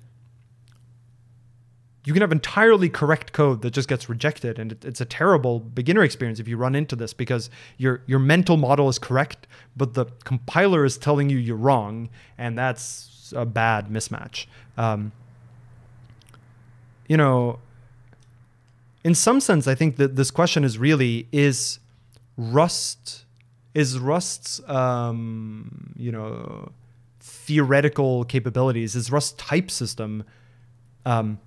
you can have entirely correct code that just gets rejected and it, it's a terrible beginner experience if you run into this because your your mental model is correct but the compiler is telling you you're wrong and that's a bad mismatch um, you know, in some sense, I think that this question is really is Rust is Rust's um, you know theoretical capabilities is Rust type system. Um,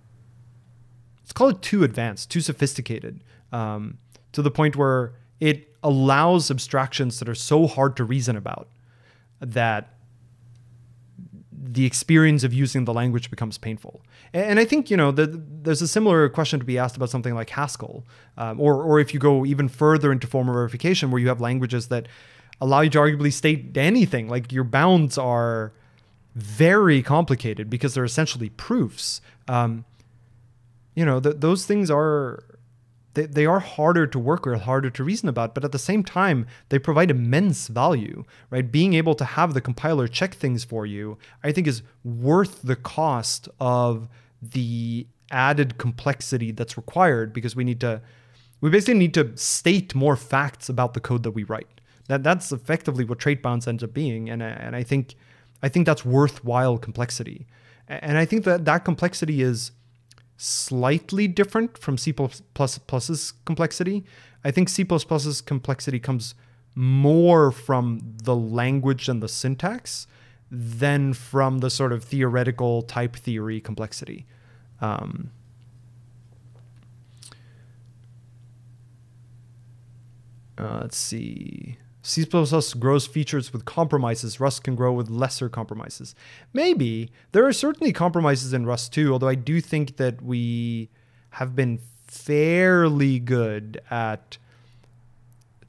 let's call it too advanced, too sophisticated, um, to the point where it allows abstractions that are so hard to reason about that the experience of using the language becomes painful. And I think you know the, there's a similar question to be asked about something like Haskell, um, or or if you go even further into formal verification, where you have languages that allow you to arguably state anything. Like your bounds are very complicated because they're essentially proofs. Um, you know, th- those things are they, they are harder to work with, harder to reason about, but at the same time, they provide immense value, right? Being able to have the compiler check things for you, I think is worth the cost of the added complexity that's required because we need to we basically need to state more facts about the code that we write. That that's effectively what trait bounds ends up being, and and I think I think that's worthwhile complexity, and I think that that complexity is slightly different from C++'s complexity. I think C++'s complexity comes more from the language and the syntax than from the sort of theoretical type theory complexity. Um, uh, let's see. C++ grows features with compromises. Rust can grow with lesser compromises. Maybe. There are certainly compromises in Rust too, although I do think that we have been fairly good at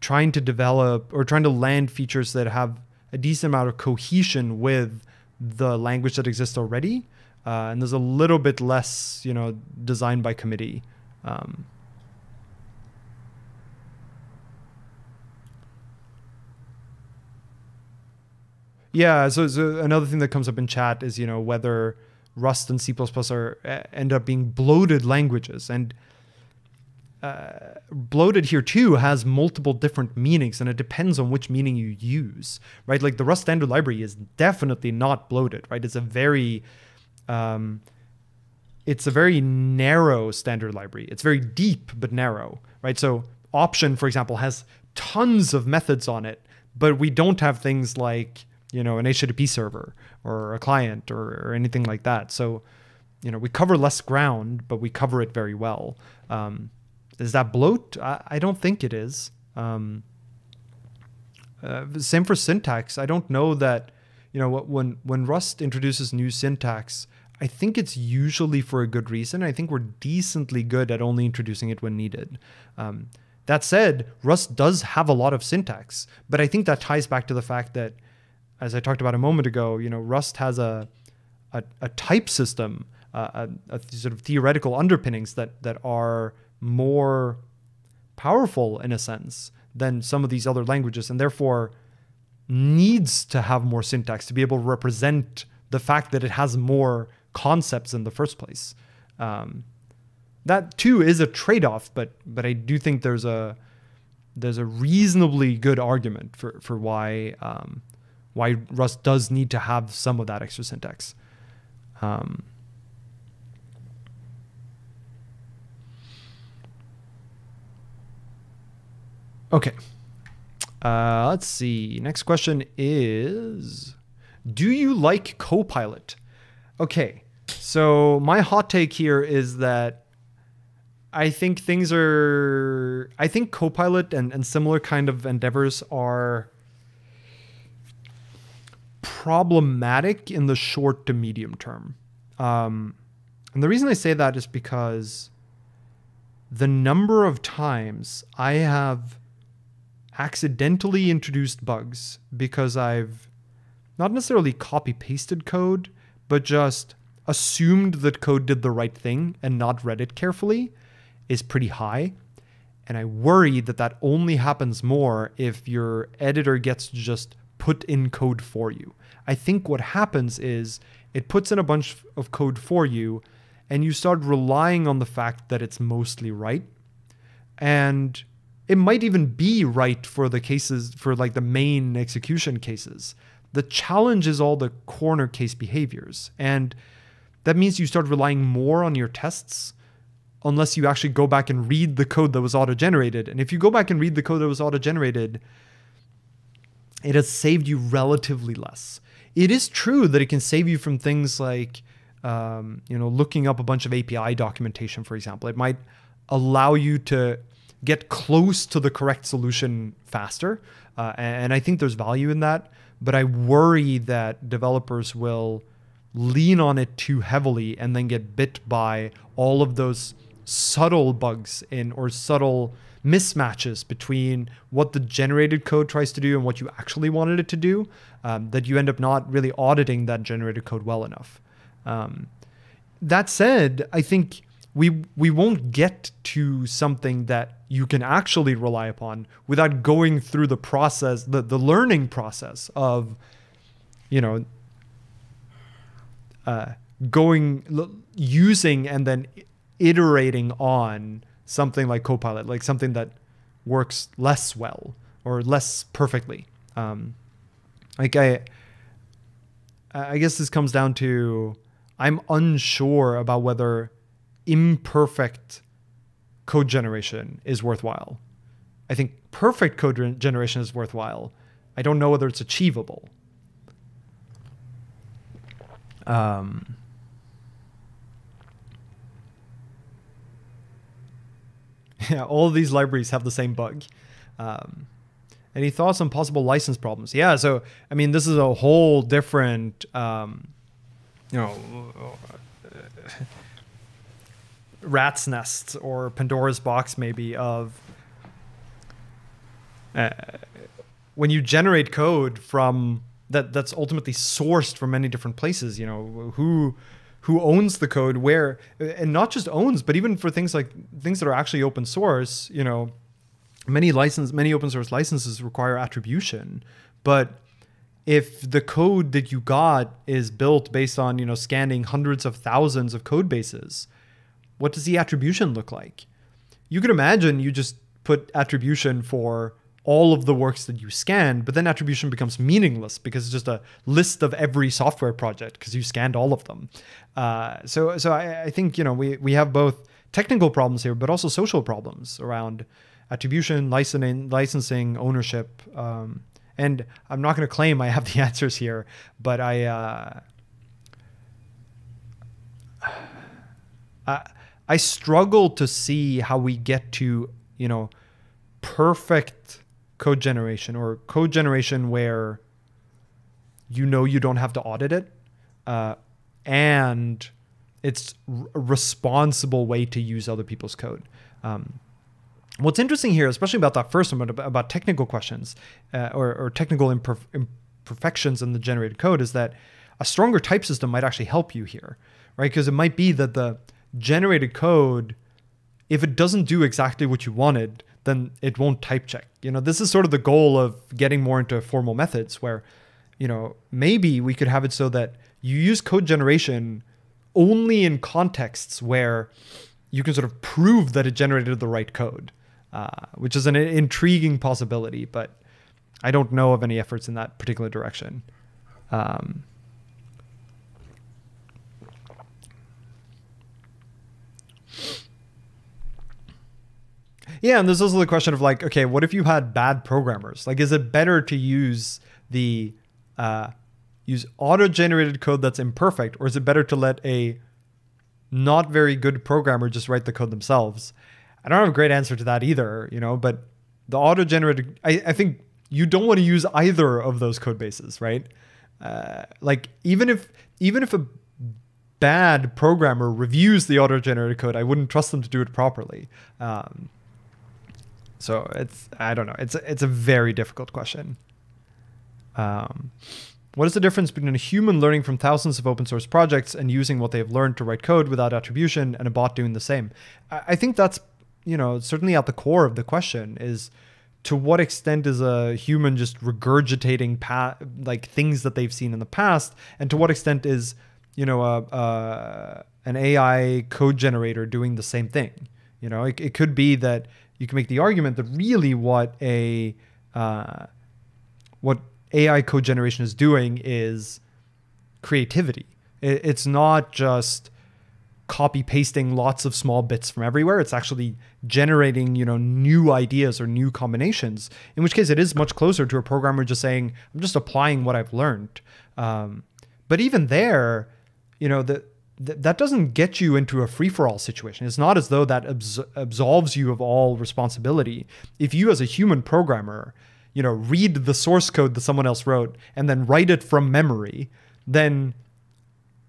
trying to develop or trying to land features that have a decent amount of cohesion with the language that exists already. Uh, and there's a little bit less, you know, design by committee. Um, Yeah. So, so another thing that comes up in chat is you know whether Rust and C++ are end up being bloated languages, and uh, bloated here too has multiple different meanings, and it depends on which meaning you use, right? Like the Rust standard library is definitely not bloated, right? It's a very um, it's a very narrow standard library. It's very deep but narrow, right? So option, for example, has tons of methods on it, but we don't have things like you know, an HTTP server or a client or, or anything like that. So, you know, we cover less ground, but we cover it very well. Um, is that bloat? I, I, don't think it is. Um, uh, same for syntax. I don't know that, you know, when when Rust introduces new syntax, I think it's usually for a good reason. I think we're decently good at only introducing it when needed. Um, that said, Rust does have a lot of syntax, but I think that ties back to the fact that as I talked about a moment ago, you know, Rust has a a, a type system, uh, a, a, sort of theoretical underpinnings that that are more powerful in a sense than some of these other languages, and therefore needs to have more syntax to be able to represent the fact that it has more concepts in the first place. Um, that too is a trade-off, but but I do think there's a there's a reasonably good argument for for why um, why Rust does need to have some of that extra syntax. Um, okay. Uh, let's see. Next question is Do you like Copilot? Okay. So, my hot take here is that I think things are. I think Copilot and, and similar kind of endeavors are problematic in the short to medium term. Um, and the reason I say that is because the number of times I have accidentally introduced bugs because I've not necessarily copy pasted code, but just assumed that code did the right thing and not read it carefully is pretty high. And I worry that that only happens more if your editor gets just put in code for you. I think what happens is it puts in a bunch of code for you and you start relying on the fact that it's mostly right. And it might even be right for the cases, for like the main execution cases. The challenge is all the corner case behaviors. And that means you start relying more on your tests unless you actually go back and read the code that was auto generated. And if you go back and read the code that was auto generated, it has saved you relatively less. It is true that it can save you from things like, um, you know, looking up a bunch of API documentation, for example. It might allow you to get close to the correct solution faster. Uh, and I think there's value in that. But I worry that developers will lean on it too heavily and then get bit by all of those subtle bugs in or subtle mismatches between what the generated code tries to do and what you actually wanted it to do, um, that you end up not really auditing that generated code well enough. Um, that said, I think we we won't get to something that you can actually rely upon without going through the process, the the learning process of, you know, uh, going using and then iterating on something like Copilot, like something that works less well or less perfectly. Um, like I, I guess this comes down to I'm unsure about whether imperfect code generation is worthwhile. I think perfect code generation is worthwhile. I don't know whether it's achievable. Um, yeah, all these libraries have the same bug. Um, any thoughts on possible license problems? Yeah, so I mean, this is a whole different, um, you know, rat's nest or Pandora's box maybe of uh, when you generate code from that that's ultimately sourced from many different places. You know who who owns the code where and not just owns but even for things like things that are actually open source you know many license many open source licenses require attribution. But if the code that you got is built based on you know scanning hundreds of thousands of code bases what does the attribution look like? You could imagine you just put attribution for all of the works that you scanned, but then attribution becomes meaningless because it's just a list of every software project because you scanned all of them. Uh, so, so I, I, think you know we we have both technical problems here, but also social problems around attribution, licensing, licensing, ownership. Um, and I'm not going to claim I have the answers here, but I, uh, I I struggle to see how we get to you know perfect code generation or code generation where you know you don't have to audit it uh, and it's a responsible way to use other people's code. Um, what's interesting here especially about that first one about, technical questions uh, or, or, technical imperf- imperfections in the generated code is that a stronger type system might actually help you here right? Because it might be that the generated code if it doesn't do exactly what you wanted then it won't type check. You know, this is sort of the goal of getting more into formal methods where, you know, maybe we could have it so that you use code generation only in contexts where you can sort of prove that it generated the right code, uh, which is an intriguing possibility, but I don't know of any efforts in that particular direction. Um, Yeah, and there's also the question of like, okay, what if you had bad programmers? Like, is it better to use the uh, use auto-generated code that's imperfect, or is it better to let a not very good programmer just write the code themselves? I don't have a great answer to that either, you know. But the auto-generated, I, I think you don't want to use either of those code bases, right? Uh, like even if even if a bad programmer reviews the auto-generated code, I wouldn't trust them to do it properly. Um, so it's I don't know. It's it's a very difficult question. Um, what is the difference between a human learning from thousands of open source projects and using what they've learned to write code without attribution and a bot doing the same? I think that's you know certainly at the core of the question is to what extent is a human just regurgitating pa- like things that they've seen in the past, and to what extent is you know a, a an AI code generator doing the same thing? You know, it, it could be that you can make the argument that really what a uh, what AI code generation is doing is creativity. It, it's not just copy pasting lots of small bits from everywhere. It's actually generating, you know, new ideas or new combinations. In which case, it is much closer to a programmer just saying, "I'm just applying what I've learned." Um, but even there, you know, the th- that doesn't get you into a free for all situation. It's not as though that abs- absolves you of all responsibility. If you, as a human programmer, you know, read the source code that someone else wrote and then write it from memory, then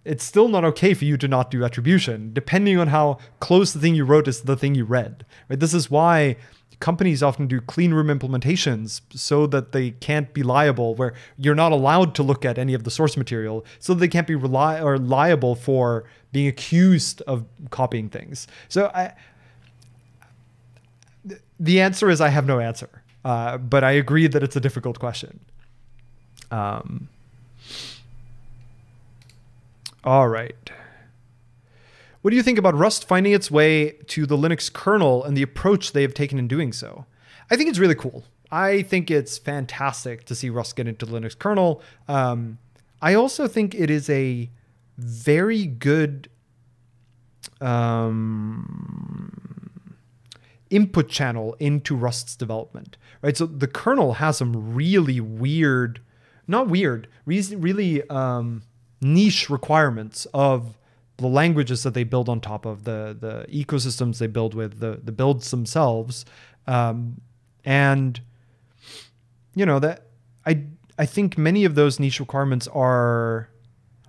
it's still not okay for you to not do attribution, depending on how close the thing you wrote is to the thing you read. Right? This is why companies often do clean room implementations so that they can't be liable where you're not allowed to look at any of the source material so they can't be rely or liable for being accused of copying things. So i the answer is i have no answer uh, but i agree that it's a difficult question. Um, all right what do you think about Rust finding its way to the Linux kernel and the approach they have taken in doing so? I think it's really cool. I think it's fantastic to see Rust get into the Linux kernel. Um, I also think it is a very good um, input channel into Rust's development, right? So the kernel has some really weird, not weird, really um, niche requirements of the languages that they build on top of, the the ecosystems they build with, the the builds themselves, um, and you know that I I think many of those niche requirements are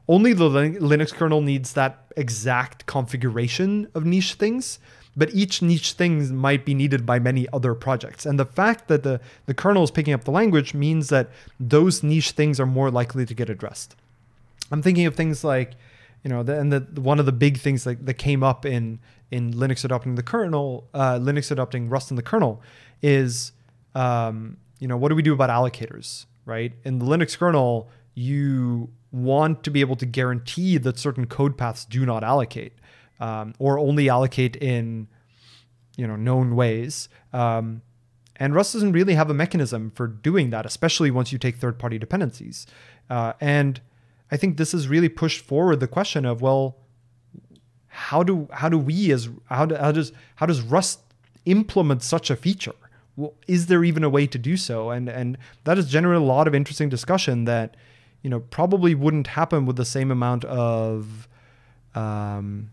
only the Linux kernel needs that exact configuration of niche things, but each niche thing might be needed by many other projects. And the fact that the, the kernel is picking up the language means that those niche things are more likely to get addressed. I'm thinking of things like you know, the, and the, one of the big things that, that came up in in Linux adopting the kernel, uh, Linux adopting Rust in the kernel, is um, you know what do we do about allocators, right? In the Linux kernel, you want to be able to guarantee that certain code paths do not allocate, um, or only allocate in you know known ways. Um, and Rust doesn't really have a mechanism for doing that, especially once you take third-party dependencies. Uh, and I think this has really pushed forward the question of well, how do how do we as how, do, how does how does Rust implement such a feature? Well, is there even a way to do so? And and that has generated a lot of interesting discussion that you know probably wouldn't happen with the same amount of um,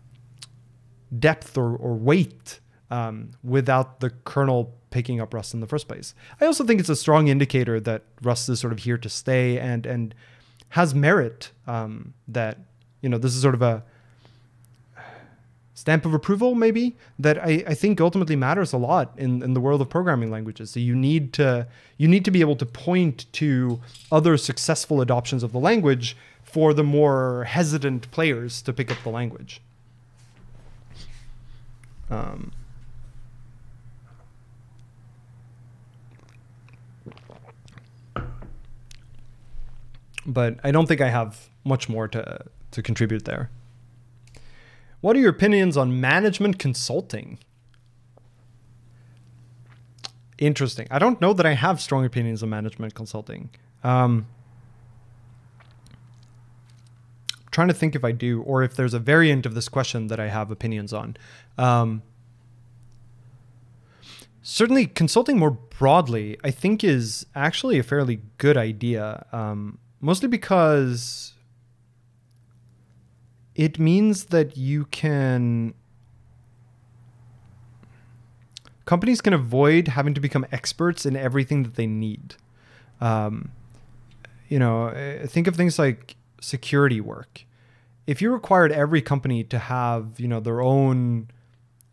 depth or, or weight um, without the kernel picking up Rust in the first place. I also think it's a strong indicator that Rust is sort of here to stay and and has merit um, that you know this is sort of a stamp of approval maybe that I, I think ultimately matters a lot in, in the world of programming languages. So you need to you need to be able to point to other successful adoptions of the language for the more hesitant players to pick up the language. Um, but I don't think I have much more to, to contribute there. What are your opinions on management consulting? Interesting. I don't know that I have strong opinions on management consulting. Um, trying to think if I do, or if there's a variant of this question that I have opinions on. Um, certainly, consulting more broadly, I think, is actually a fairly good idea. Um, mostly because it means that you can companies can avoid having to become experts in everything that they need. Um, you know eh, think of things like security work. If you required every company to have you know their own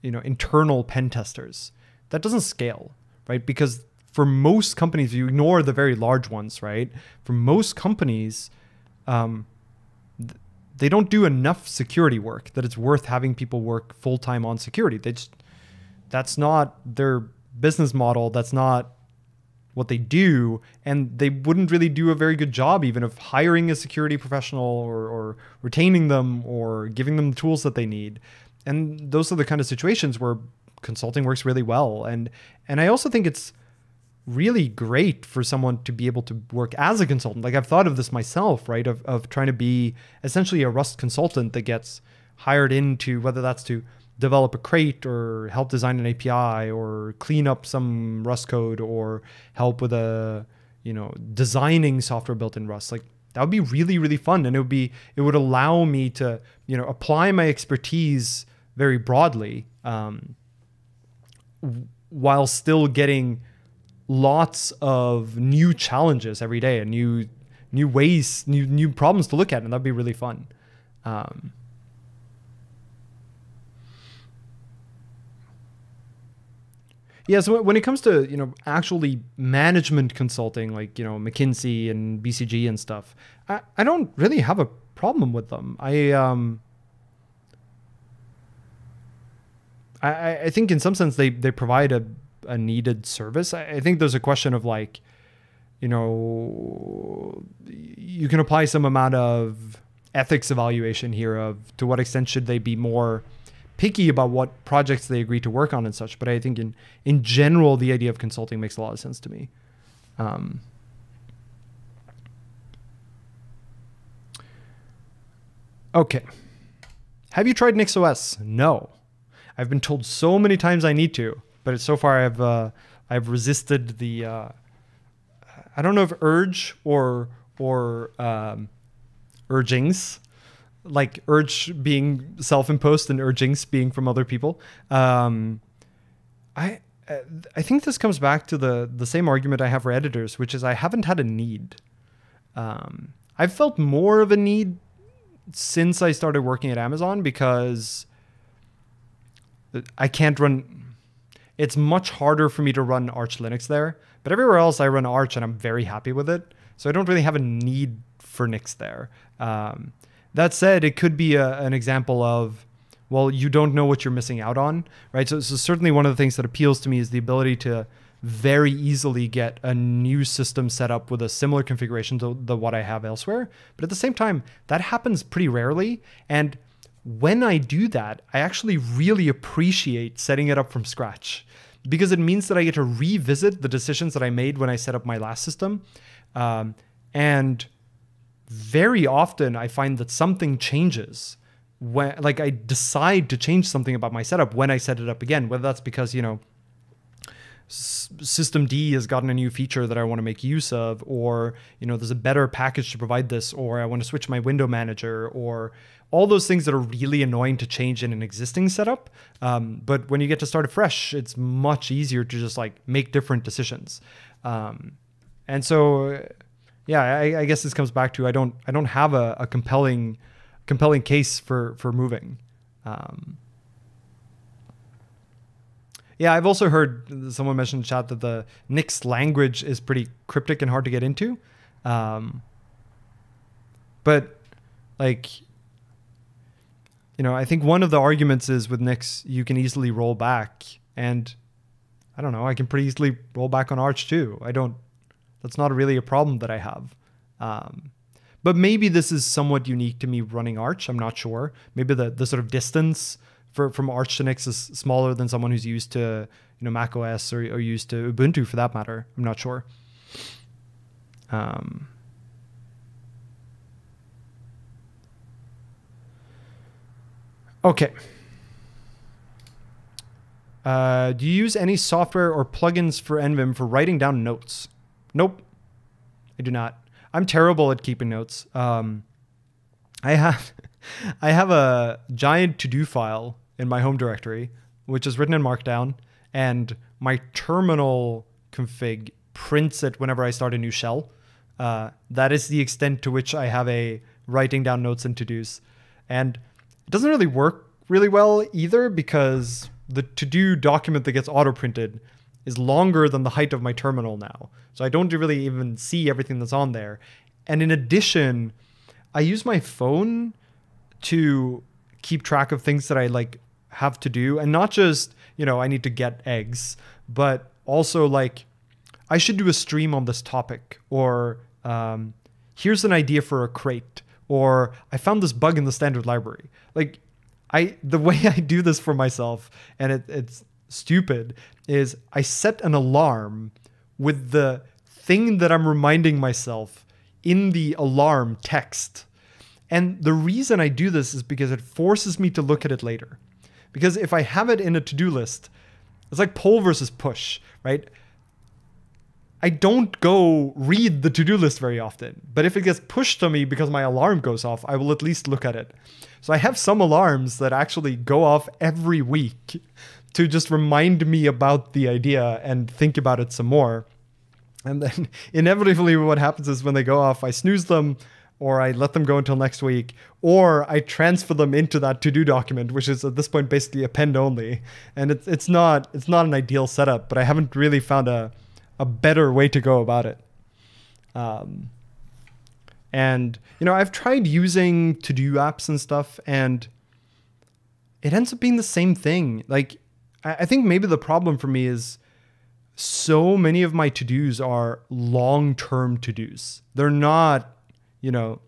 you know internal pen testers that doesn't scale right? Because for most companies, you ignore the very large ones, right? For most companies, um, th- they don't do enough security work that it's worth having people work full time on security. They just that's not their business model. That's not what they do, and they wouldn't really do a very good job even of hiring a security professional or, or retaining them or giving them the tools that they need. And those are the kind of situations where consulting works really well. And and I also think it's really great for someone to be able to work as a consultant. Like I've thought of this myself, right? Of, of trying to be essentially a Rust consultant that gets hired into whether that's to develop a crate or help design an API or clean up some Rust code or help with a, you know, designing software built in Rust. Like that would be really, really fun. And it would be, it would allow me to, you know, apply my expertise very broadly um, while still getting lots of new challenges every day and new new ways, new new problems to look at, and that'd be really fun. Um, Yeah, so when it comes to you know actually management consulting, like you know McKinsey and BCG and stuff, I, I don't really have a problem with them. I um I, I think in some sense they they provide a, a needed service. I, I think there's a question of like, you know, you can apply some amount of ethics evaluation here of to what extent should they be more picky about what projects they agree to work on and such. But I think in in general, the idea of consulting makes a lot of sense to me. Um, okay. Have you tried NixOS? No. I've been told so many times I need to, but so far I've uh, I've resisted the. Uh, I don't know if urge or or um, urgings, like urge being self-imposed and urgings being from other people. Um, I uh, I think this comes back to the the same argument I have for editors, which is I haven't had a need. Um, I've felt more of a need since I started working at Amazon because I can't run. It's much harder for me to run Arch Linux there, but everywhere else I run Arch and I'm very happy with it. So I don't really have a need for Nix there. Um, that said, it could be a, an example of, well, you don't know what you're missing out on, right? So, so certainly one of the things that appeals to me is the ability to very easily get a new system set up with a similar configuration to the what I have elsewhere. But at the same time, that happens pretty rarely. And when I do that, I actually really appreciate setting it up from scratch because it means that I get to revisit the decisions that I made when I set up my last system. Um, and very often I find that something changes when like I decide to change something about my setup when I set it up again, whether that's because, you know, systemd has gotten a new feature that I want to make use of, or you know, there's a better package to provide this, or I want to switch my window manager, or all those things that are really annoying to change in an existing setup. Um, but when you get to start afresh, it's much easier to just like make different decisions. Um, and so, yeah, I, I, guess this comes back to I don't I don't have a, a compelling compelling case for for moving. Um, yeah, I've also heard someone mention in chat that the Nix language is pretty cryptic and hard to get into. Um, but like you know, I think one of the arguments is with Nix, you can easily roll back. And I don't know, I can pretty easily roll back on Arch too. I don't, that's not really a problem that I have. Um, but maybe this is somewhat unique to me running Arch. I'm not sure. Maybe the, the sort of distance for, from Arch to Nix is smaller than someone who's used to, you know, Mac OS or, or used to Ubuntu for that matter. I'm not sure. Um, Okay. Uh, do you use any software or plugins for NVim for writing down notes? Nope, I do not. I'm terrible at keeping notes. Um, I have, I have a giant to-do file in my home directory, which is written in Markdown, and my terminal config prints it whenever I start a new shell. Uh, that is the extent to which I have a writing down notes and to-dos, and it doesn't really work really well either because the to-do document that gets auto-printed is longer than the height of my terminal now. So I don't really even see everything that's on there. And in addition, I use my phone to keep track of things that I like have to do and not just, you know, I need to get eggs, but also like I should do a stream on this topic or um, here's an idea for a crate or I found this bug in the standard library. Like I the way I do this for myself, and it, it's stupid, is I set an alarm with the thing that I'm reminding myself in the alarm text. And the reason I do this is because it forces me to look at it later. Because if I have it in a to-do list, it's like pull versus push, right? I don't go read the to-do list very often, but if it gets pushed to me because my alarm goes off, I will at least look at it. So I have some alarms that actually go off every week to just remind me about the idea and think about it some more. And then inevitably what happens is when they go off, I snooze them or I let them go until next week, or I transfer them into that to-do document, which is at this point basically append only. And it's it's not it's not an ideal setup, but I haven't really found a a better way to go about it. Um, and you know, I've tried using to-do apps and stuff, and it ends up being the same thing. Like I, I think maybe the problem for me is so many of my to-dos are long-term to-dos. They're not, you know,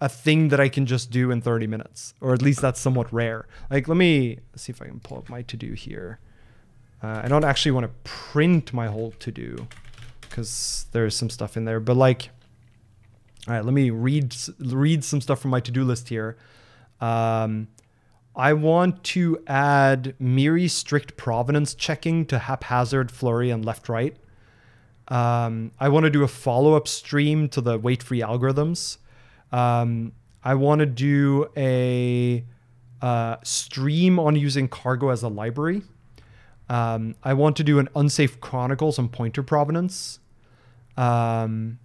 a thing that I can just do in 30 minutes, or at least that's somewhat rare. Like, let me see if I can pull up my to-do here. Uh, I don't actually want to print my whole to-do because there's some stuff in there, but like, all right, let me read read some stuff from my to-do list here. Um, I want to add MIRI strict provenance checking to haphazard flurry and left right. Um, I want to do a follow up stream to the wait free algorithms. Um, I want to do a uh, stream on using cargo as a library. Um, I want to do an unsafe chronicles on pointer provenance. Um,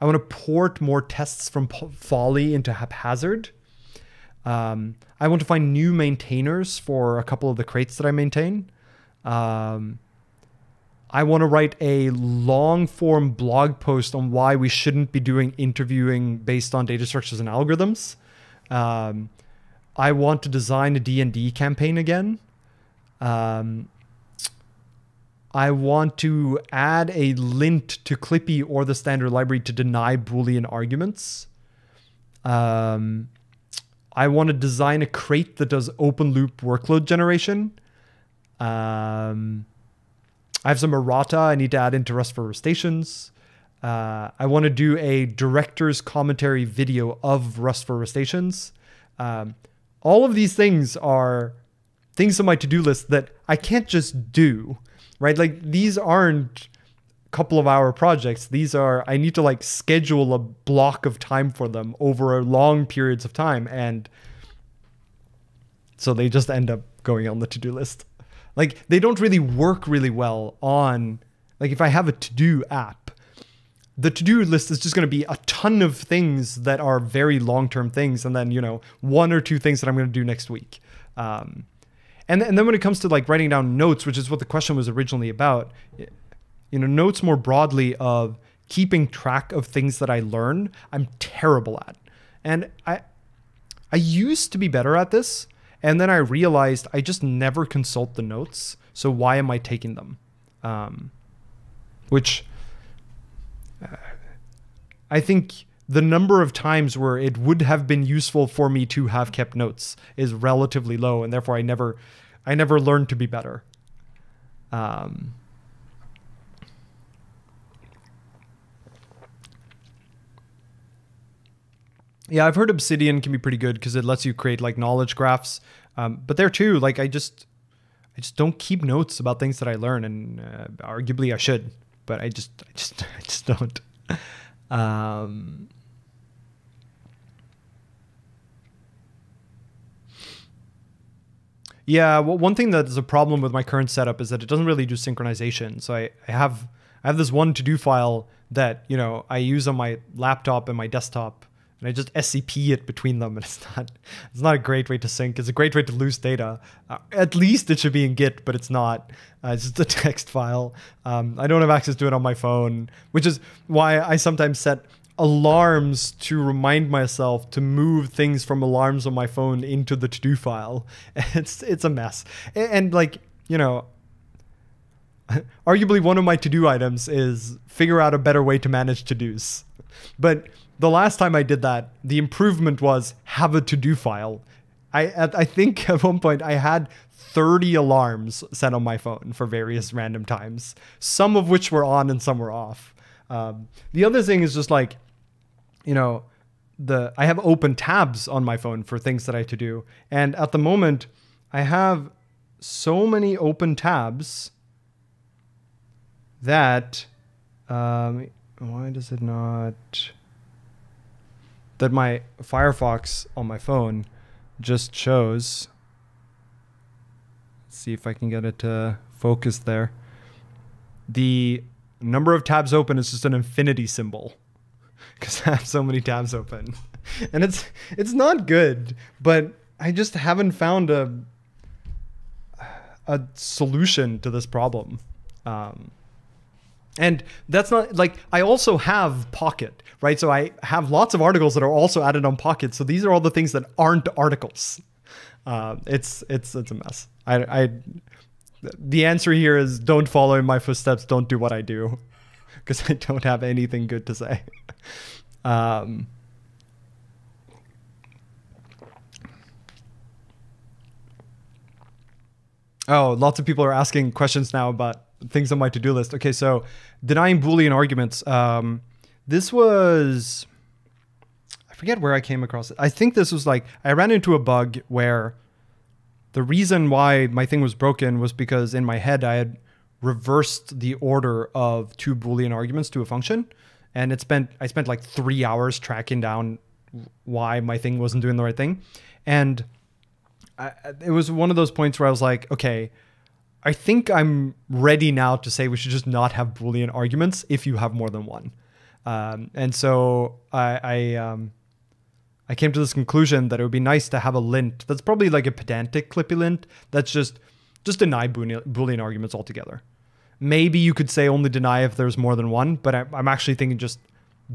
I want to port more tests from Folly into haphazard. Um, I want to find new maintainers for a couple of the crates that I maintain. Um, I want to write a long form blog post on why we shouldn't be doing interviewing based on data structures and algorithms. Um, I want to design a D&D campaign again. Um, I want to add a lint to Clippy or the standard library to deny Boolean arguments. Um, I want to design a crate that does open loop workload generation. Um, I have some errata I need to add into Rust for Rustaceans. Uh, I want to do a director's commentary video of Rust for Rustaceans. Um, all of these things are things on my to-do list that I can't just do, right? Like these aren't a couple of hour projects. These are I need to like schedule a block of time for them over a long periods of time and so they just end up going on the to-do list. Like they don't really work really well on like if I have a to-do app, the to-do list is just going to be a ton of things that are very long-term things and then, you know, one or two things that I'm going to do next week. Um, and, and then when it comes to like writing down notes, which is what the question was originally about, you know, notes more broadly of keeping track of things that I learn, I'm terrible at. And I I used to be better at this, and then I realized I just never consult the notes. So why am I taking them? Um, which uh, I think the number of times where it would have been useful for me to have kept notes is relatively low, and therefore I never I never learned to be better. Um, Yeah, I've heard Obsidian can be pretty good because it lets you create like knowledge graphs. Um, but there too, like I just, I just don't keep notes about things that I learn, and uh, arguably I should, but I just, I just, I just don't. Um, yeah, well, one thing that is a problem with my current setup is that it doesn't really do synchronization. So I, I have, I have this one to-do file that you know I use on my laptop and my desktop and I just SCP it between them, and it's not it's not a great way to sync. It's a great way to lose data. Uh, at least it should be in Git, but it's not. Uh, it's just a text file. Um, I don't have access to it on my phone, which is why I sometimes set alarms to remind myself to move things from alarms on my phone into the to do file. It's it's a mess, and, and like you know. Arguably, one of my to do items is figure out a better way to manage to dos. But the last time I did that, the improvement was have a to-do file. I I think at one point I had 30 alarms set on my phone for various random times, some of which were on and some were off. Um, the other thing is just like, you know, the I have open tabs on my phone for things that I have to do, and at the moment, I have so many open tabs that um, why does it not? That my Firefox on my phone just shows. See if I can get it to focus there. The number of tabs open is just an infinity symbol. because I have so many tabs open, and it's it's not good. But I just haven't found a a solution to this problem. Um, and that's not like I also have Pocket, right? So I have lots of articles that are also added on Pocket. So these are all the things that aren't articles. Uh, it's it's it's a mess. I, I the answer here is don't follow in my footsteps. Don't do what I do, because I don't have anything good to say. um, oh, lots of people are asking questions now about things on my to-do list. Okay, so denying Boolean arguments. Um, this was I forget where I came across it. I think this was like I ran into a bug where the reason why my thing was broken was because in my head I had reversed the order of two Boolean arguments to a function. And it spent I spent like three hours tracking down why my thing wasn't doing the right thing. And I, it was one of those points where I was like, okay, I think I'm ready now to say we should just not have Boolean arguments if you have more than one. Um, and so I, I, um, I came to this conclusion that it would be nice to have a lint that's probably like a pedantic Clippy lint that's just just deny Boolean arguments altogether. Maybe you could say only deny if there's more than one, but I'm actually thinking just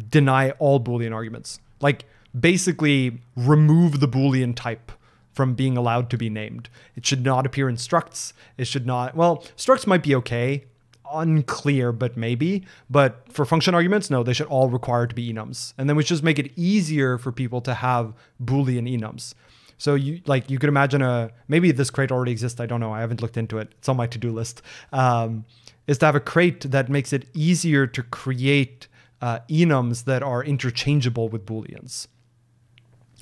deny all Boolean arguments. Like basically remove the Boolean type from being allowed to be named. It should not appear in structs. It should not, well, structs might be okay. Unclear, but maybe. But for function arguments, no, they should all require to be enums. And then we should just make it easier for people to have Boolean enums. So you like you could imagine a maybe this crate already exists. I don't know. I haven't looked into it. It's on my to-do list. Um, is to have a crate that makes it easier to create uh, enums that are interchangeable with booleans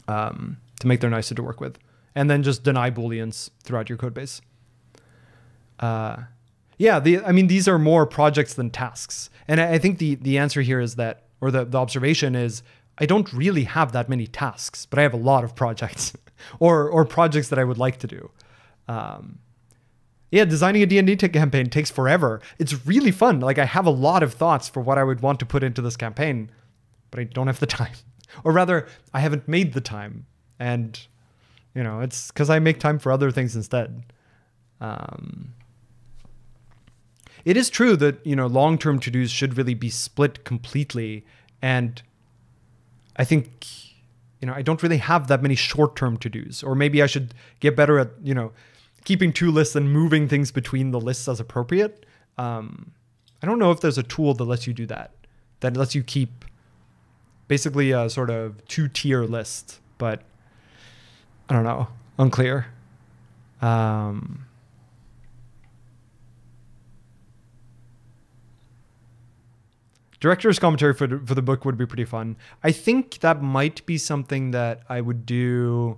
um, to make them nicer to work with and then just deny booleans throughout your code base. Uh, yeah, the, I mean, these are more projects than tasks. And I, I think the, the answer here is that, or the, the observation is, I don't really have that many tasks, but I have a lot of projects or, or projects that I would like to do. Um, yeah, designing a D&D campaign takes forever. It's really fun. Like I have a lot of thoughts for what I would want to put into this campaign, but I don't have the time. Or rather, I haven't made the time. And you know, it's because I make time for other things instead. Um, it is true that you know long-term to-dos should really be split completely, and I think you know I don't really have that many short-term to-dos, or maybe I should get better at you know keeping two lists and moving things between the lists as appropriate. Um, I don't know if there's a tool that lets you do that, that lets you keep basically a sort of two-tier list, but I don't know. Unclear. Um, director's commentary for the, for the book would be pretty fun. I think that might be something that I would do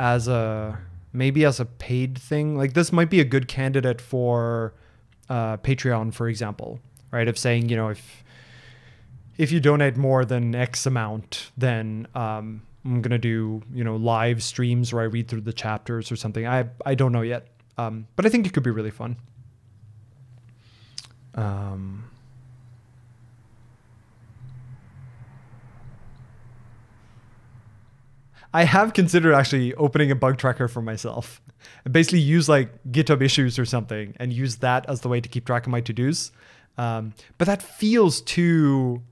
as a maybe as a paid thing. Like this might be a good candidate for uh, Patreon, for example, right? Of saying, you know, if if you donate more than X amount, then um, I'm gonna do you know live streams where I read through the chapters or something. I I don't know yet, um, but I think it could be really fun. Um, I have considered actually opening a bug tracker for myself. and basically use like GitHub issues or something and use that as the way to keep track of my to-dos. Um, but that feels too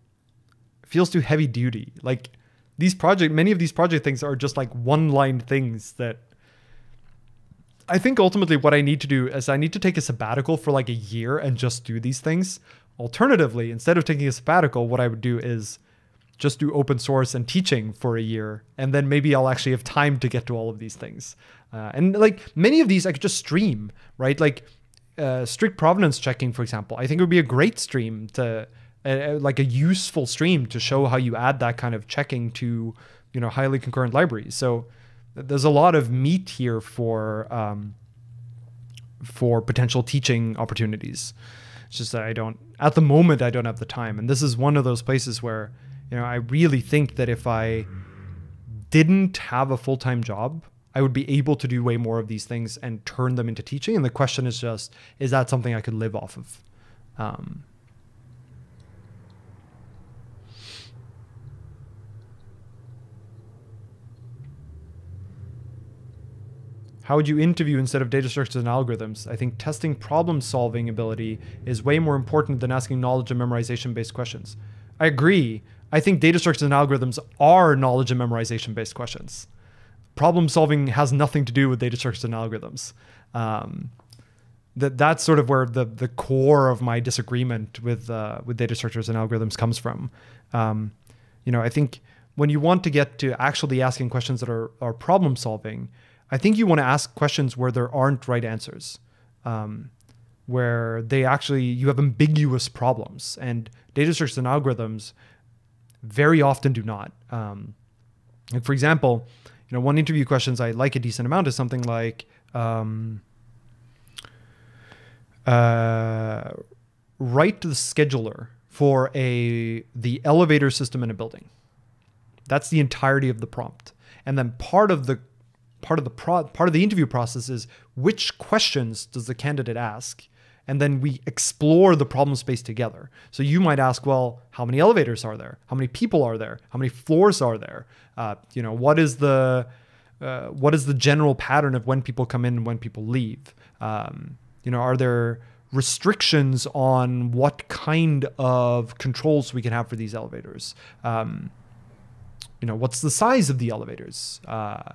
feels too heavy duty. Like these project many of these project things are just like one line things that I think ultimately what I need to do is I need to take a sabbatical for like a year and just do these things. Alternatively, instead of taking a sabbatical, what I would do is just do open source and teaching for a year, and then maybe I'll actually have time to get to all of these things. Uh, and like many of these, I could just stream, right? Like uh, strict provenance checking, for example. I think it would be a great stream to like a useful stream to show how you add that kind of checking to you know highly concurrent libraries. So there's a lot of meat here for um, for potential teaching opportunities. It's just that I don't at the moment I don't have the time, and this is one of those places where you know I really think that if I didn't have a full time job, I would be able to do way more of these things and turn them into teaching. And the question is just, is that something I could live off of? Um, how would you interview instead of data structures and algorithms? I think testing problem solving ability is way more important than asking knowledge and memorization based questions. I agree. I think data structures and algorithms are knowledge and memorization based questions. Problem solving has nothing to do with data structures and algorithms. Um, that that's sort of where the the core of my disagreement with uh, with data structures and algorithms comes from. Um, you know, I think when you want to get to actually asking questions that are are problem solving, I think you want to ask questions where there aren't right answers, um, where they actually you have ambiguous problems, and data structures and algorithms very often do not. Um, like for example, you know, one interview questions I like a decent amount is something like. Um, uh, write the scheduler for a the elevator system in a building. That's the entirety of the prompt. And then part of the part of the pro, part of the interview process is which questions does the candidate ask? And then we explore the problem space together. So you might ask, well, how many elevators are there? How many people are there? How many floors are there? Uh, you know, what is the uh, what is the general pattern of when people come in and when people leave? Um, you know, are there restrictions on what kind of controls we can have for these elevators? Um, you know, what's the size of the elevators? Uh,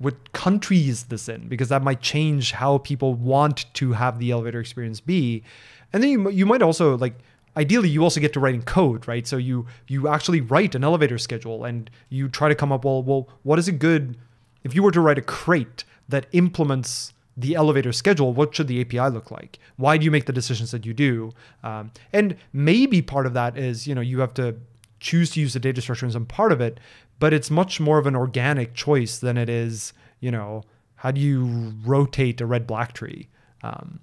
what country is this in? Because that might change how people want to have the elevator experience be. And then you, you might also like ideally you also get to write in code right so you you actually write an elevator schedule and you try to come up well well what is a good if you were to write a crate that implements the elevator schedule, what should the API look like? Why do you make the decisions that you do? Um, and maybe part of that is, you know, you have to choose to use the data structure in some part of it, but it's much more of an organic choice than it is, you know, how do you rotate a red black tree? Um,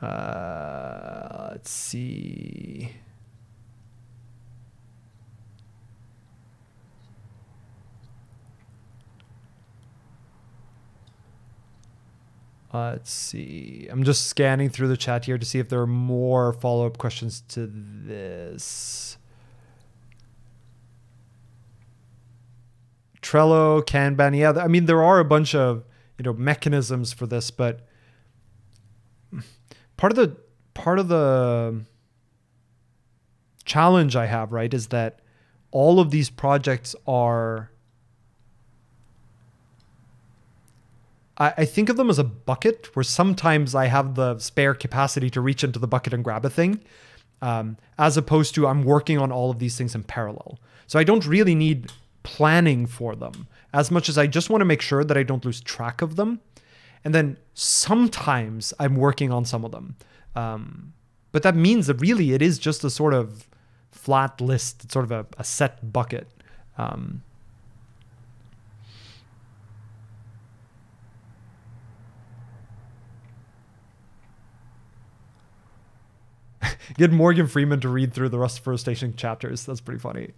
uh, let's see. Let's see. I'm just scanning through the chat here to see if there are more follow up questions to this. Trello, Kanban, yeah. I mean, there are a bunch of you know mechanisms for this, but part of the part of the challenge I have, right, is that all of these projects are I, I think of them as a bucket where sometimes I have the spare capacity to reach into the bucket and grab a thing, um, as opposed to I'm working on all of these things in parallel. So I don't really need planning for them as much as I just want to make sure that I don't lose track of them. And then sometimes I'm working on some of them. Um, but that means that really it is just a sort of flat list, sort of a, a set bucket. Um, Get Morgan Freeman to read through the rest of Rustaceans chapters. That's pretty funny.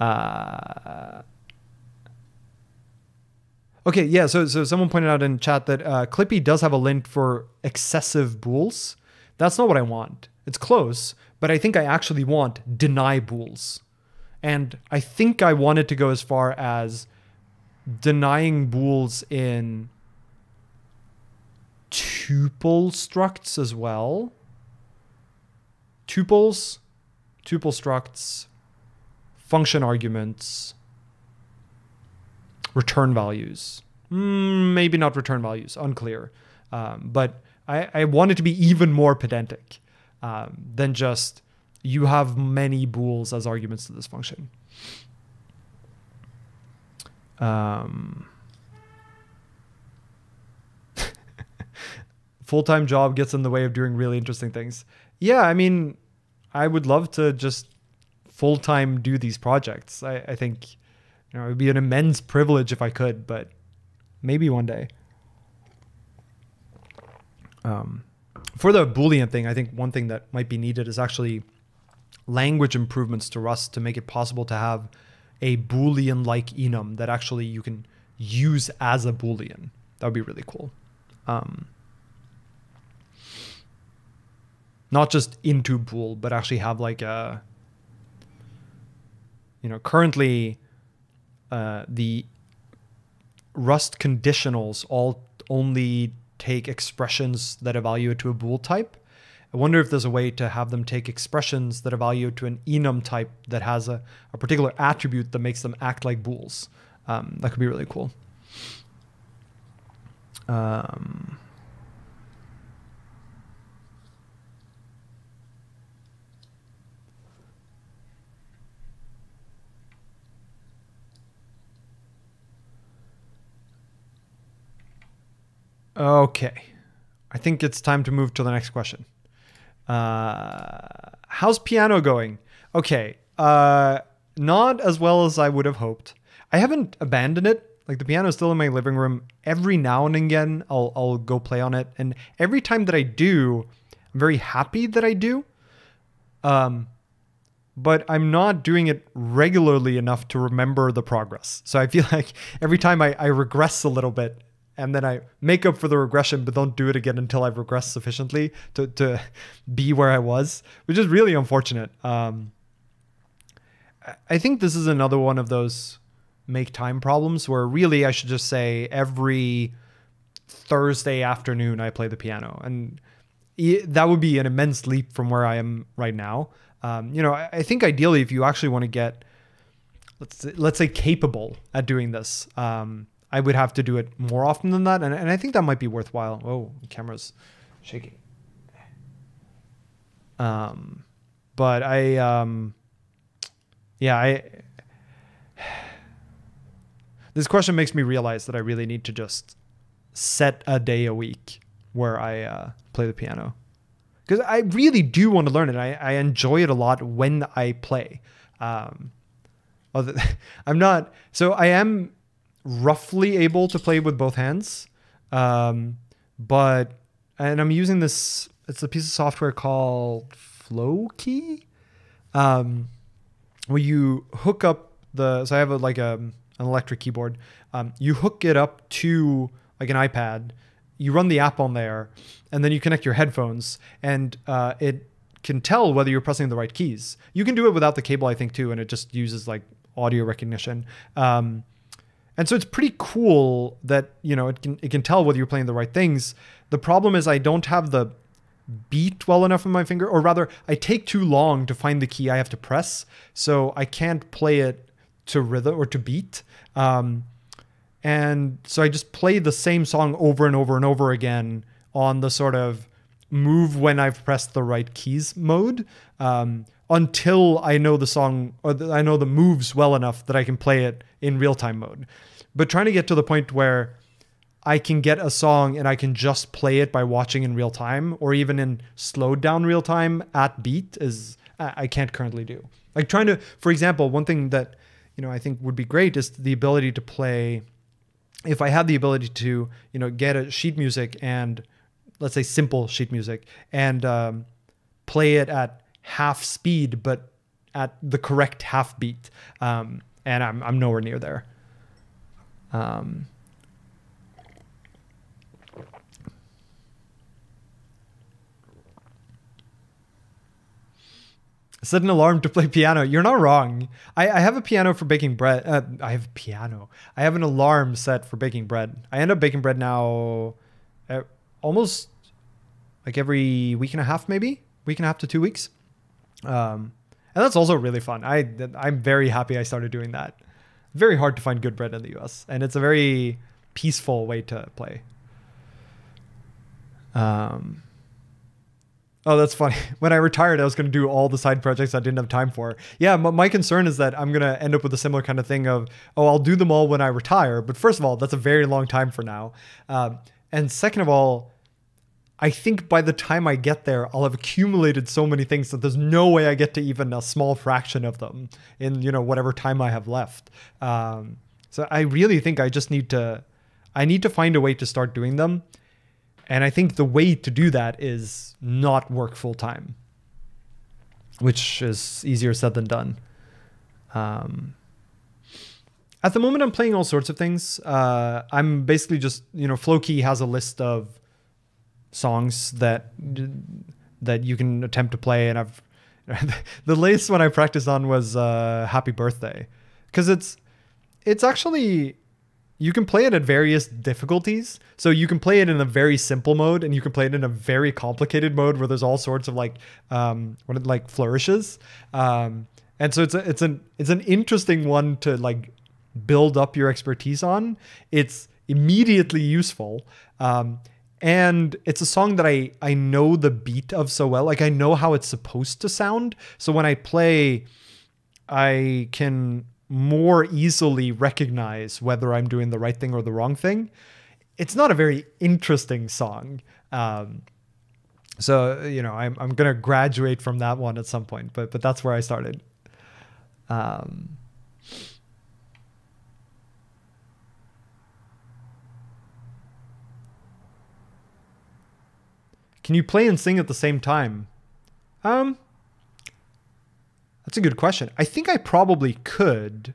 Uh, okay, yeah. So, so someone pointed out in chat that uh, Clippy does have a lint for excessive bools. That's not what I want. It's close, but I think I actually want deny bools, and I think I wanted to go as far as denying bools in tuple structs as well tuples, tuple structs, function arguments, return values. Mm, maybe not return values, unclear. Um, but I, I wanted to be even more pedantic um, than just you have many bools as arguments to this function. Um, full-time job gets in the way of doing really interesting things. Yeah, I mean, I would love to just full time do these projects. I, I think you know it would be an immense privilege if I could, but maybe one day. Um, for the Boolean thing, I think one thing that might be needed is actually language improvements to Rust to make it possible to have a Boolean like enum that actually you can use as a Boolean. That would be really cool. Um, not just into bool, but actually have like a, you know, currently uh, the Rust conditionals all only take expressions that evaluate to a bool type. I wonder if there's a way to have them take expressions that evaluate to an enum type that has a, a particular attribute that makes them act like bools. Um, that could be really cool. Um, Okay. I think it's time to move to the next question. Uh, how's piano going? Okay. Uh, not as well as I would have hoped. I haven't abandoned it. Like the piano is still in my living room. Every now and again, I'll, I'll go play on it. And every time that I do, I'm very happy that I do. Um, but I'm not doing it regularly enough to remember the progress. So I feel like every time I, I regress a little bit, and then I make up for the regression, but don't do it again until I've regressed sufficiently to, to be where I was, which is really unfortunate. Um, I think this is another one of those make time problems where really I should just say every Thursday afternoon I play the piano. And that would be an immense leap from where I am right now. Um, you know, I think ideally if you actually want to get, let's let's say capable at doing this, um, I would have to do it more often than that, and, and I think that might be worthwhile. Oh, camera's shaking. Um, but I, um, yeah, I. This question makes me realize that I really need to just set a day a week where I uh, play the piano because I really do want to learn it. I, I enjoy it a lot when I play. Um, I'm not so I am roughly able to play with both hands. Um, but, and I'm using this, it's a piece of software called Flowkey. um, where you hook up the, so I have a, like a, an electric keyboard. Um, you hook it up to like an iPad, you run the app on there, and then you connect your headphones, and uh, it can tell whether you're pressing the right keys. You can do it without the cable, I think, too, and it just uses like audio recognition. Um, and so it's pretty cool that, you know, it can it can tell whether you're playing the right things. The problem is I don't have the beat well enough in my finger, or rather, I take too long to find the key I have to press, so I can't play it to rhythm or to beat. Um, and so I just play the same song over and over and over again on the sort of move when I've pressed the right keys mode um, until I know the song or the, I know the moves well enough that I can play it in real time mode. But trying to get to the point where I can get a song and I can just play it by watching in real time or even in slowed down real time at beat is I can't currently do. Like trying to, for example, one thing that you know I think would be great is the ability to play. If I had the ability to you know get a sheet music and let's say simple sheet music and um, play it at half speed but at the correct half beat, um, and I'm I'm nowhere near there. Um, set an alarm to play piano. You're not wrong. I, I have a piano for baking bread. Uh, I have a piano. I have an alarm set for baking bread. I end up baking bread now uh, almost like every week and a half, maybe week and a half to two weeks. Um, and that's also really fun. I I'm very happy I started doing that very hard to find good bread in the US, and it's a very peaceful way to play. Um, oh, that's funny. When I retired, I was going to do all the side projects I didn't have time for. Yeah, my concern is that I'm going to end up with a similar kind of thing of, oh, I'll do them all when I retire. But first of all, that's a very long time for now. Um, and second of all, I think by the time I get there, I'll have accumulated so many things that there's no way I get to even a small fraction of them in you know whatever time I have left. Um, so I really think I just need to, I need to find a way to start doing them, and I think the way to do that is not work full time, which is easier said than done. Um, at the moment, I'm playing all sorts of things. Uh, I'm basically just you know Flowkey has a list of songs that that you can attempt to play and I've the latest one I practiced on was uh, Happy Birthday because it's it's actually you can play it at various difficulties. So you can play it in a very simple mode, and you can play it in a very complicated mode where there's all sorts of like um, what are- like flourishes. Um, and so it's a, it's an it's an interesting one to like build up your expertise on. It's immediately useful. Um, and it's a song that I I know the beat of so well. Like I know how it's supposed to sound. So when I play, I can more easily recognize whether I'm doing the right thing or the wrong thing. It's not a very interesting song. Um, so you know, I'm I'm gonna graduate from that one at some point, but but that's where I started. Um, can you play and sing at the same time? Um, that's a good question. I think I probably could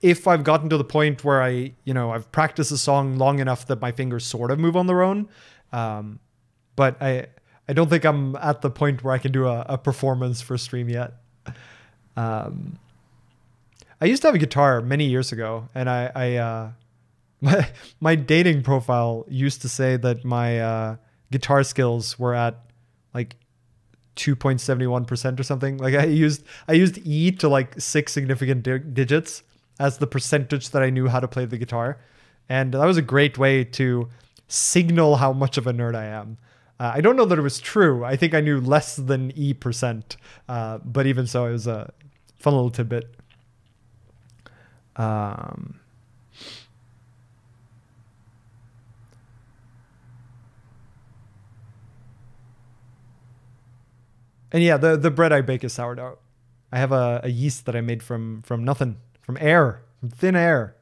if I've gotten to the point where I, you know, I've practiced a song long enough that my fingers sort of move on their own. Um, but I, I don't think I'm at the point where I can do a, a performance for stream yet. Um, I used to have a guitar many years ago, and I, I uh, my my dating profile used to say that my uh, guitar skills were at like 2.71% or something. Like I used I used E to like six significant di- digits as the percentage that I knew how to play the guitar. And that was a great way to signal how much of a nerd I am. Uh, I don't know that it was true. I think I knew less than E percent. Uh, but even so, it was a fun little tidbit. Um, And yeah, the the bread I bake is sourdough. I have a, a yeast that I made from from nothing, from air, from thin air.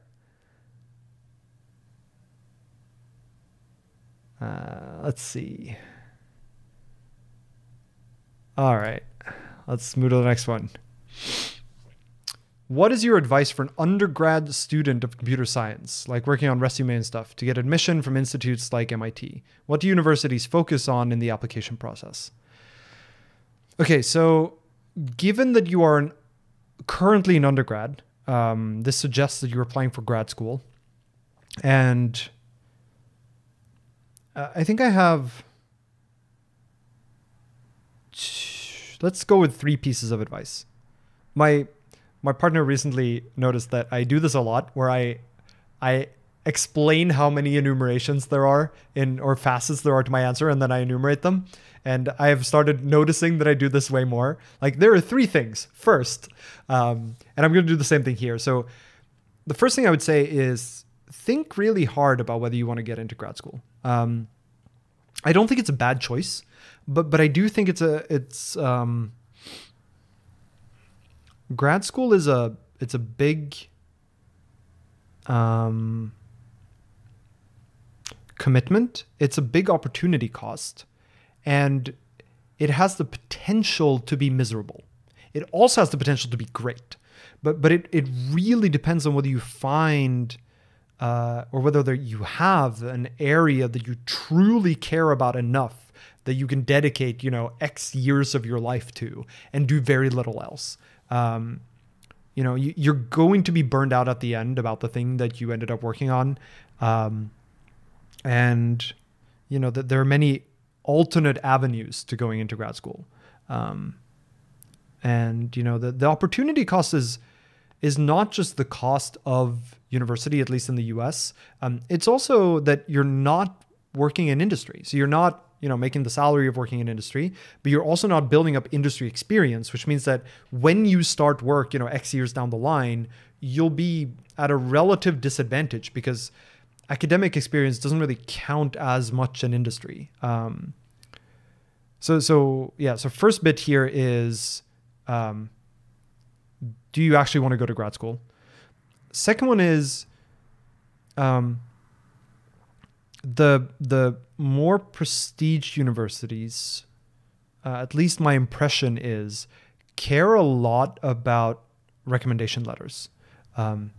Uh, let's see. All right, let's move to the next one. What is your advice for an undergrad student of computer science, like working on resume and stuff, to get admission from institutes like MIT? What do universities focus on in the application process? Okay, so given that you are an, currently an undergrad, um, this suggests that you're applying for grad school. And uh, I think I have. Let's go with three pieces of advice. My my partner recently noticed that I do this a lot, where I I explain how many enumerations there are in or facets there are to my answer, and then I enumerate them. And I have started noticing that I do this way more. Like there are three things. First, um, and I'm going to do the same thing here. So the first thing I would say is think really hard about whether you want to get into grad school. Um, I don't think it's a bad choice, but but I do think it's a it's um, grad school is a it's a big um, commitment. It's a big opportunity cost, and it has the potential to be miserable. It also has the potential to be great, but but it it really depends on whether you find. Uh, or whether there, you have an area that you truly care about enough that you can dedicate, you know, X years of your life to and do very little else. Um, you know, you, you're going to be burned out at the end about the thing that you ended up working on. Um, and, you know, that there are many alternate avenues to going into grad school. Um, and, you know, the, the opportunity cost is, is not just the cost of university, at least in the US. Um, it's also that you're not working in industry. So you're not, you know, making the salary of working in industry, but you're also not building up industry experience, which means that when you start work, you know, X years down the line, you'll be at a relative disadvantage because academic experience doesn't really count as much in industry. Um, so, so yeah. So first bit here is, um, do you actually want to go to grad school? Second one is um, the the more prestige universities, uh, at least my impression is, care a lot about recommendation letters, um,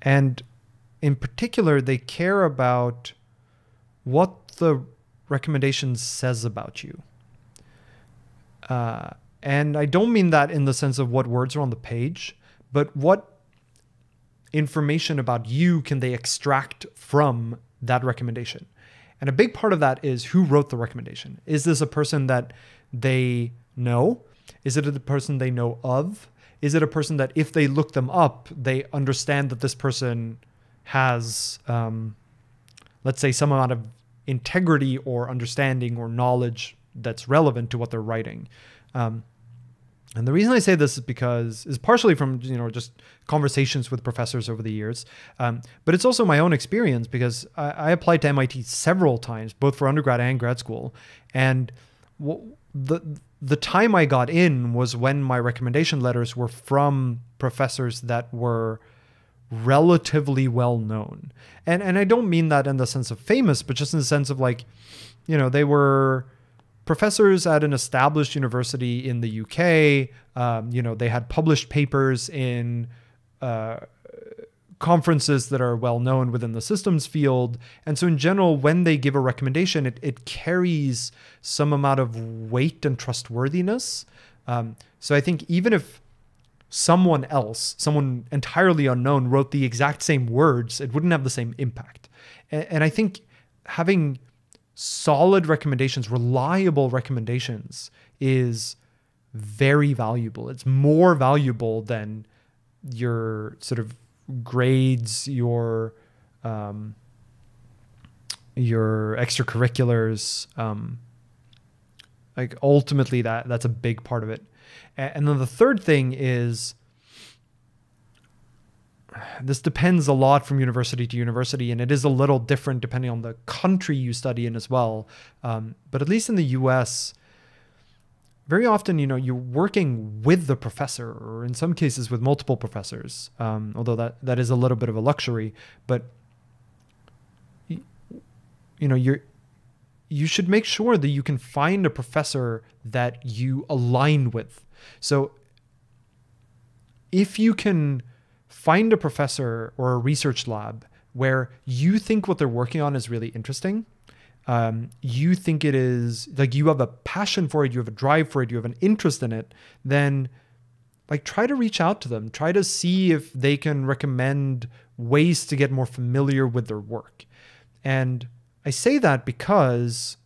and in particular, they care about what the recommendation says about you. Uh, and I don't mean that in the sense of what words are on the page, but what information about you can they extract from that recommendation? And a big part of that is who wrote the recommendation. Is this a person that they know? Is it a person they know of? Is it a person that if they look them up, they understand that this person has, um, let's say, some amount of integrity or understanding or knowledge that's relevant to what they're writing? Um, and the reason I say this is because is partially from you know just conversations with professors over the years, um, but it's also my own experience because I, I, applied to MIT several times, both for undergrad and grad school, and the the time I got in was when my recommendation letters were from professors that were relatively well known, and and I don't mean that in the sense of famous, but just in the sense of like, you know, they were professors at an established university in the UK. Um, you know, they had published papers in uh, conferences that are well known within the systems field. And so, in general, when they give a recommendation, it, it carries some amount of weight and trustworthiness. Um, so, I think even if someone else, someone entirely unknown, wrote the exact same words, it wouldn't have the same impact. and, and I think having solid recommendations, reliable recommendations is very valuable. It's more valuable than your sort of grades, your um, your extracurriculars. Um, like ultimately, that that's a big part of it. And then the third thing is this depends a lot from university to university, and it is a little different depending on the country you study in as well. Um, but at least in the U.S., very often, you know, you're working with the professor, or in some cases with multiple professors. Um, although that that is a little bit of a luxury, but you, you know, you're you should make sure that you can find a professor that you align with. So if you can find a professor or a research lab where you think what they're working on is really interesting. Um, you think it is like you have a passion for it, you have a drive for it, you have an interest in it, then like try to reach out to them. Try to see if they can recommend ways to get more familiar with their work. And I say that because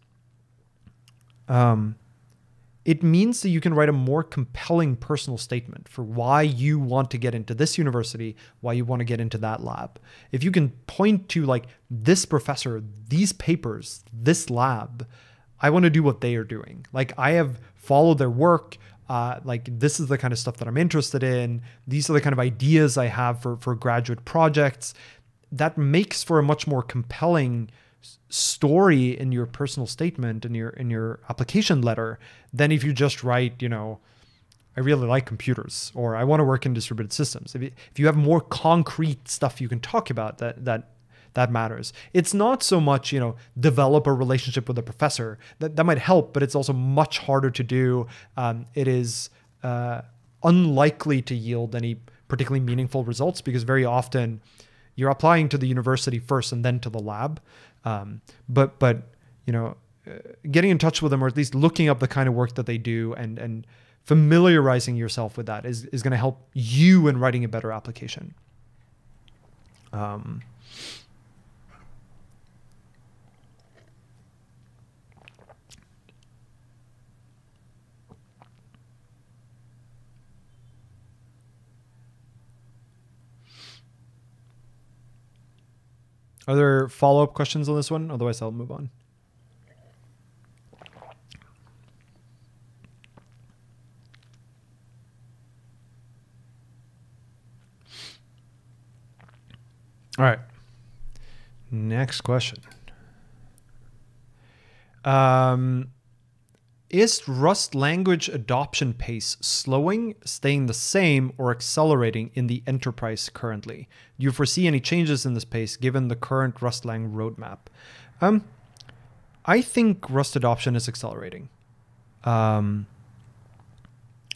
um, it means that you can write a more compelling personal statement for why you want to get into this university, why you want to get into that lab. If you can point to like this professor, these papers, this lab, I want to do what they are doing. Like I have followed their work. Uh, like this is the kind of stuff that I'm interested in. These are the kind of ideas I have for for graduate projects. That makes for a much more compelling story in your personal statement in your in your application letter than if you just write you know i really like computers or i want to work in distributed systems. If you, if you have more concrete stuff you can talk about that that that matters. It's not so much you know develop a relationship with a professor. That, that might help but it's also much harder to do. Um, it is uh, unlikely to yield any particularly meaningful results because very often you're applying to the university first and then to the lab um, but but you know, uh, getting in touch with them or at least looking up the kind of work that they do and and familiarizing yourself with that is is going to help you in writing a better application. Um, Are there follow up questions on this one? Otherwise, I'll move on. All right. Next question. Um, is Rust language adoption pace slowing, staying the same, or accelerating in the enterprise currently? Do you foresee any changes in this pace given the current Rustlang roadmap? Um, I think Rust adoption is accelerating. Um,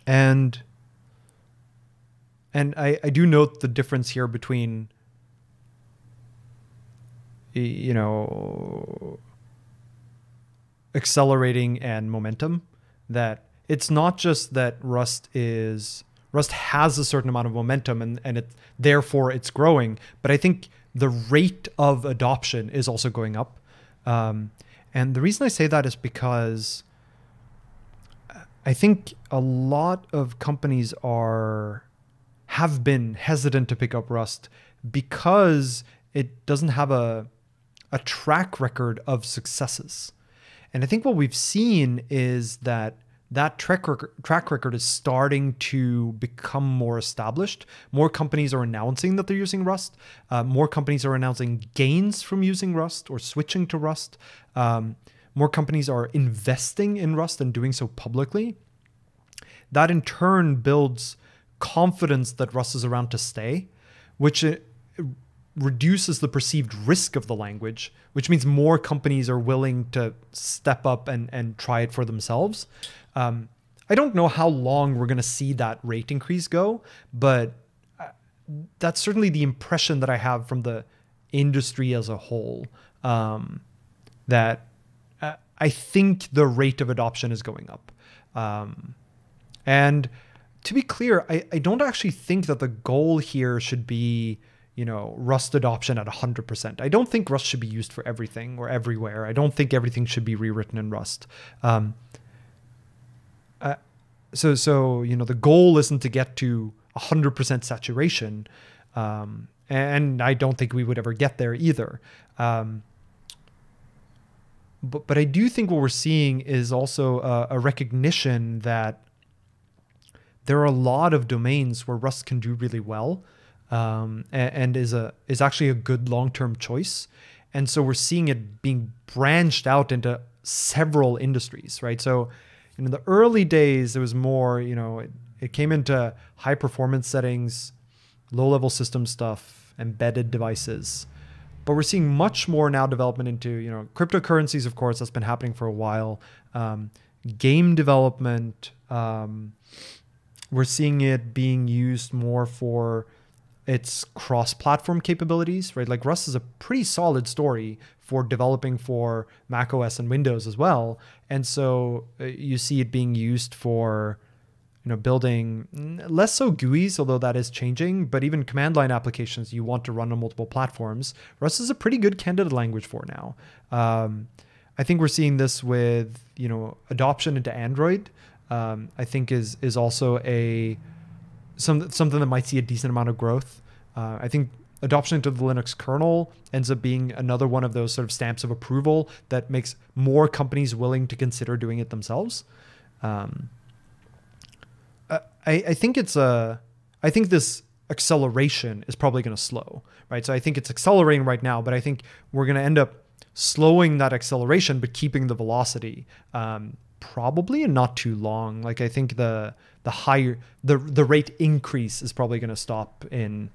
and and I, I do note the difference here between you know accelerating and momentum that it's not just that Rust is Rust has a certain amount of momentum and, and it therefore it's growing. But I think the rate of adoption is also going up. Um, and the reason I say that is because I think a lot of companies are have been hesitant to pick up Rust because it doesn't have a a track record of successes. And I think what we've seen is that that track record, track record is starting to become more established. More companies are announcing that they're using Rust. Uh, more companies are announcing gains from using Rust or switching to Rust. Um, more companies are investing in Rust and doing so publicly. That in turn builds confidence that Rust is around to stay, which uh, reduces the perceived risk of the language, which means more companies are willing to step up and, and try it for themselves. Um, I don't know how long we're going to see that rate increase go, but uh, that's certainly the impression that I have from the industry as a whole. Um, that uh, I think the rate of adoption is going up. Um, and to be clear, I, I don't actually think that the goal here should be, you know, Rust adoption at 100%. I don't think Rust should be used for everything or everywhere. I don't think everything should be rewritten in Rust. Um, uh, so so you know the goal isn't to get to 100% saturation um, and i don't think we would ever get there either um, but but i do think what we're seeing is also a, a recognition that there are a lot of domains where rust can do really well um, and, and is a is actually a good long-term choice and so we're seeing it being branched out into several industries right so in the early days, it was more, you know, it, it came into high performance settings, low level system stuff, embedded devices. But we're seeing much more now development into, you know, cryptocurrencies, of course, that's been happening for a while. Um, game development. Um, we're seeing it being used more for its cross-platform capabilities, right? Like Rust is a pretty solid story for developing for Mac OS and Windows as well, and so uh, you see it being used for you know building less so GUIs, although that is changing, but even command line applications you want to run on multiple platforms. Rust is a pretty good candidate language for now. Um, I think we're seeing this with you know adoption into Android. Um, I think is is also a some, something that might see a decent amount of growth. Uh, I think adoption into the Linux kernel ends up being another one of those sort of stamps of approval that makes more companies willing to consider doing it themselves. Um, I, I think it's a, I think this acceleration is probably going to slow, right? So I think it's accelerating right now, but I think we're going to end up slowing that acceleration, but keeping the velocity. Um, probably and not too long. Like I think the the higher the the rate increase is probably going to stop in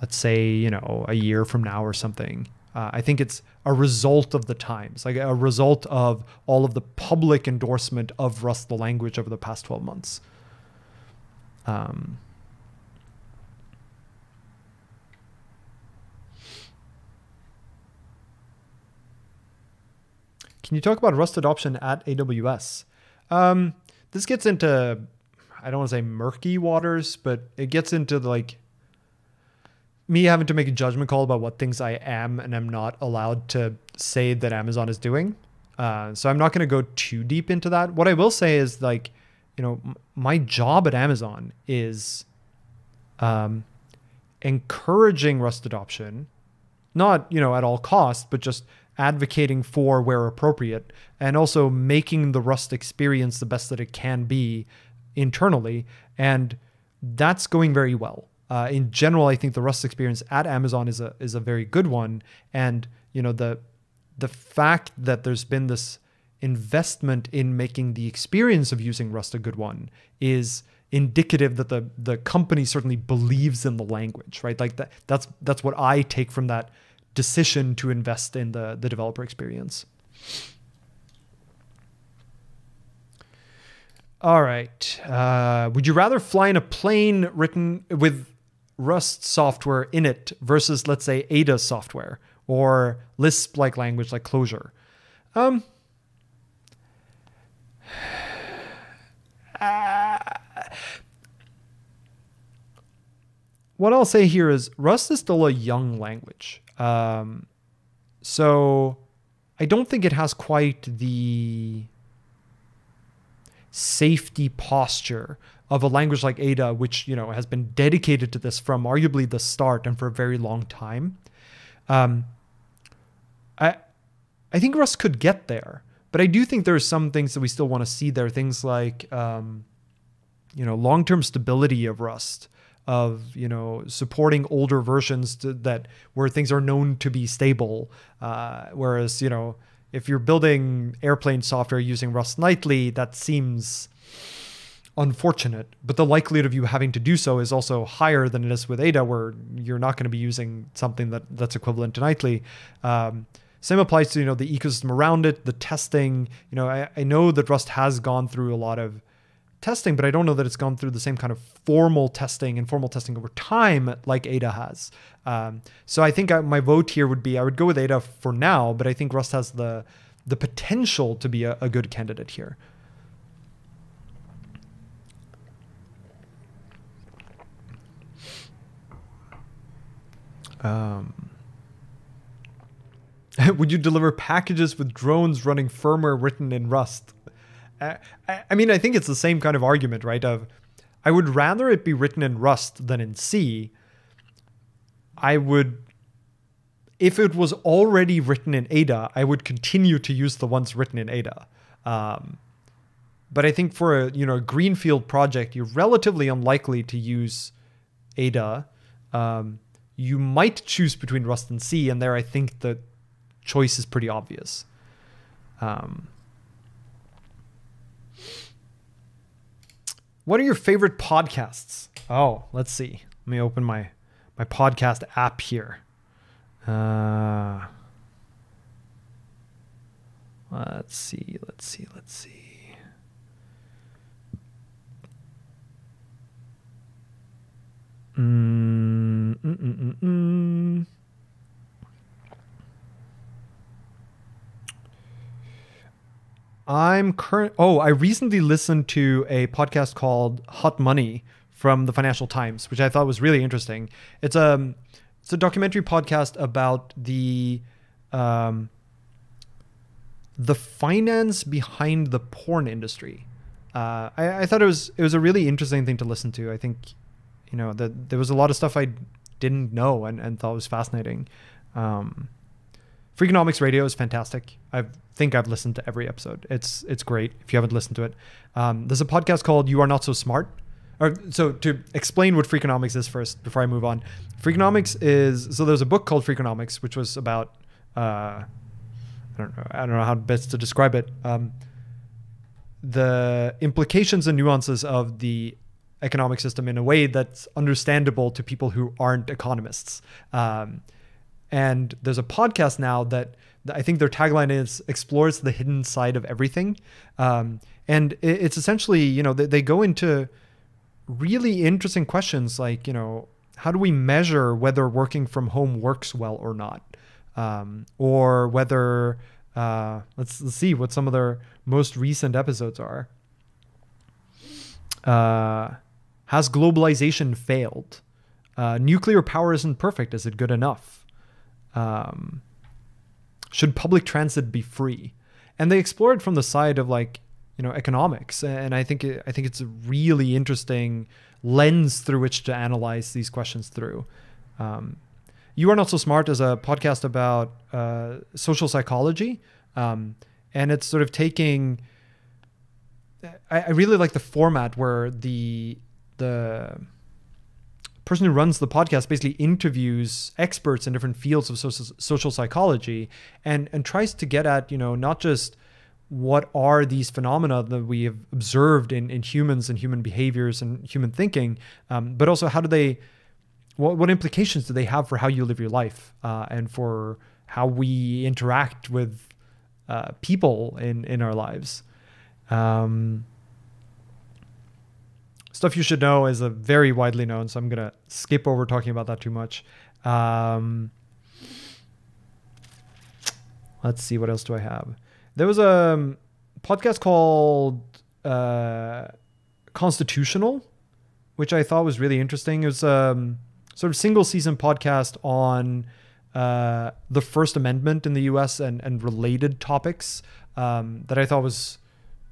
let's say you know a year from now or something. Uh, i think it's a result of the times like a result of all of the public endorsement of rust the language over the past 12 months. Um, can you talk about rust adoption at aws um, this gets into I don't want to say murky waters, but it gets into the, like me having to make a judgment call about what things I am and am not allowed to say that Amazon is doing. Uh, so I'm not going to go too deep into that. What I will say is like, you know, m- my job at Amazon is um, encouraging Rust adoption, not you know at all costs, but just advocating for where appropriate, and also making the Rust experience the best that it can be internally. And that's going very well. Uh, in general, I think the Rust experience at Amazon is a is a very good one. And you know the the fact that there's been this investment in making the experience of using Rust a good one is indicative that the the company certainly believes in the language, right? Like that that's that's what I take from that decision to invest in the, the developer experience. All right. Uh, would you rather fly in a plane written with Rust software in it versus, let's say, Ada software or Lisp like language like Clojure? Um, uh, what I'll say here is Rust is still a young language. Um, so I don't think it has quite the safety posture of a language like Ada, which you know has been dedicated to this from arguably the start and for a very long time. Um, I I think Rust could get there, but I do think there are some things that we still want to see there. Things like um, you know long term stability of Rust, of you know supporting older versions to, that where things are known to be stable, uh, whereas you know if you're building airplane software using Rust nightly, that seems unfortunate. But the likelihood of you having to do so is also higher than it is with Ada, where you're not going to be using something that that's equivalent to nightly. Um, same applies to you know the ecosystem around it, the testing. You know, I, I know that Rust has gone through a lot of testing, but I don't know that it's gone through the same kind of formal testing and formal testing over time like Ada has. Um, so I think I, my vote here would be I would go with Ada for now, but I think Rust has the the potential to be a, a good candidate here. Um, would you deliver packages with drones running firmware written in Rust? I, I mean, I think it's the same kind of argument, right? Of I would rather it be written in Rust than in C. I would, if it was already written in Ada, I would continue to use the ones written in Ada. Um, but I think for a you know a greenfield project, you're relatively unlikely to use Ada. Um, you might choose between Rust and C, and there I think the choice is pretty obvious. Um, What are your favorite podcasts? Oh, let's see. Let me open my my podcast app here. Uh, let's see. Let's see. Let's see. Mm, mm, mm, mm, mm. I'm current. Oh, I recently listened to a podcast called Hot Money from the Financial Times, which I thought was really interesting. It's a um, it's a documentary podcast about the um, the finance behind the porn industry. Uh, I, I thought it was it was a really interesting thing to listen to. I think you know that there was a lot of stuff I didn't know and, and thought was fascinating. Um, Freakonomics Radio is fantastic. I think I've listened to every episode. It's it's great. If you haven't listened to it, um, there's a podcast called "You Are Not So Smart." Or so to explain what Freakonomics is first, before I move on. Freakonomics is so there's a book called Freakonomics, which was about uh, I don't know I don't know how best to describe it. Um, the implications and nuances of the economic system in a way that's understandable to people who aren't economists. Um, and there's a podcast now that, I think their tagline is explores the hidden side of everything. Um, and it's essentially, you know, they, they go into really interesting questions like, you know, how do we measure whether working from home works well or not? Um, or whether, uh, let's, let's see what some of their most recent episodes are. Uh, has globalization failed? Uh, nuclear power isn't perfect. Is it good enough? Um, should public transit be free? And they explore it from the side of like you know economics, and I think it, I think it's a really interesting lens through which to analyze these questions through. Um, you are not so smart as a podcast about uh, social psychology, um, and it's sort of taking. I, I really like the format where the the person who runs the podcast basically interviews experts in different fields of social, social psychology and and tries to get at you know not just what are these phenomena that we have observed in, in humans and human behaviors and human thinking, um, but also how do they, what, what implications do they have for how you live your life uh, and for how we interact with uh, people in, in our lives. Um, Stuff You Should Know is a very widely known, so I'm going to skip over talking about that too much. Um, let's see, what else do I have? There was a podcast called uh, Constitutional, which I thought was really interesting. It was um, sort of single season podcast on uh, the First Amendment in the U.S. and and related topics um, that I thought was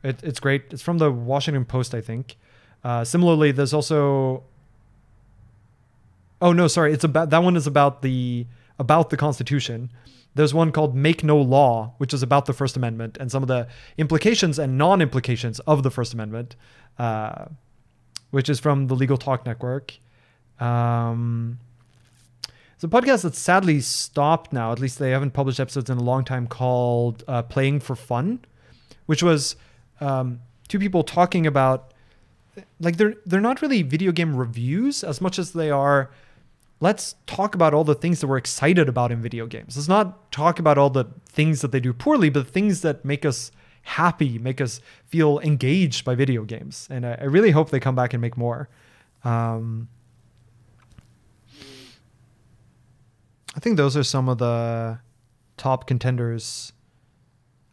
it, it's great. It's from the Washington Post, I think. Uh, similarly, there's also oh no, sorry, it's about that one is about the about the Constitution. There's one called Make No Law, which is about the First Amendment and some of the implications and non implications of the First Amendment, uh, which is from the Legal Talk Network. Um, it's a podcast that's sadly stopped now. At least they haven't published episodes in a long time called uh, Playing for Fun, which was um, two people talking about like they're they're not really video game reviews as much as they are let's talk about all the things that we're excited about in video games. Let's not talk about all the things that they do poorly, but the things that make us happy, make us feel engaged by video games. And I, I really hope they come back and make more. Um, I think those are some of the top contenders.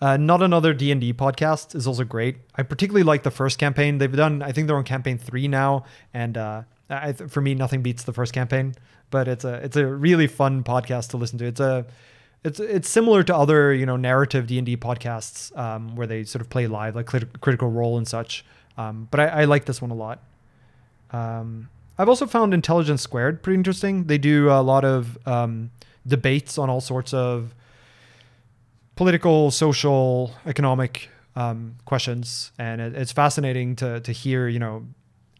Uh, not another D and D podcast is also great. I particularly like the first campaign they've done. I think they're on campaign three now, and uh, I, for me, nothing beats the first campaign but it's a it's a really fun podcast to listen to. It's a it's it's similar to other you know narrative D and D podcasts um, where they sort of play live, like Critical Role and such. Um, but I, I, like this one a lot. Um, I've also found Intelligence Squared pretty interesting. They do a lot of um, debates on all sorts of political, social, economic um, questions, and it, it's fascinating to to hear you know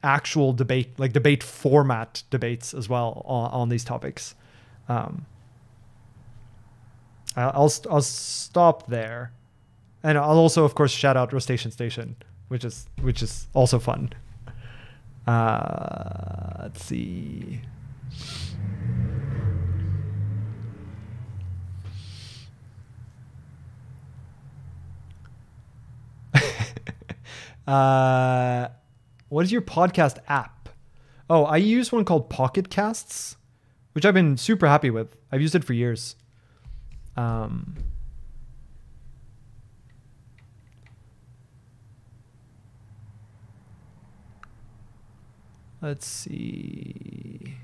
actual debate, like debate format debates as well on, on these topics. Um, I'll I'll stop there, and I'll also of course shout out Rustacean Station, which is which is also fun. Uh, let's see. Uh, what is your podcast app? Oh, I use one called Pocket Casts, which I've been super happy with. I've used it for years. Um, let's see.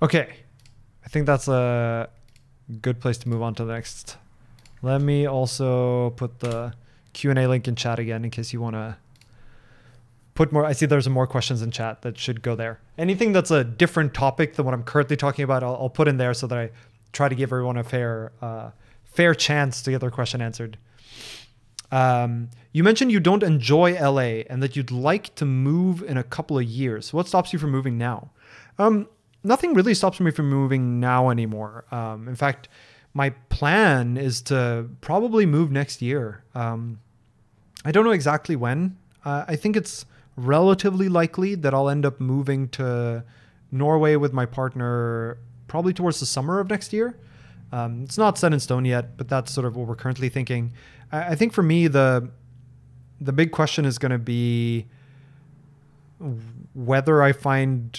Okay. I think that's a good place to move on to the next. Let me also put the Q&A link in chat again in case you want to put more. I see there's more questions in chat that should go there. Anything that's a different topic than what I'm currently talking about, I'll, I'll put in there so that I try to give everyone a fair, uh, fair chance to get their question answered. Um, you mentioned you don't enjoy LA and that you'd like to move in a couple of years. What stops you from moving now? Um, nothing really stops me from moving now anymore. Um, in fact, my plan is to probably move next year. Um, I don't know exactly when. Uh, I think it's relatively likely that I'll end up moving to Norway with my partner probably towards the summer of next year. Um, it's not set in stone yet, but that's sort of what we're currently thinking. I, I think for me the the big question is going to be whether I find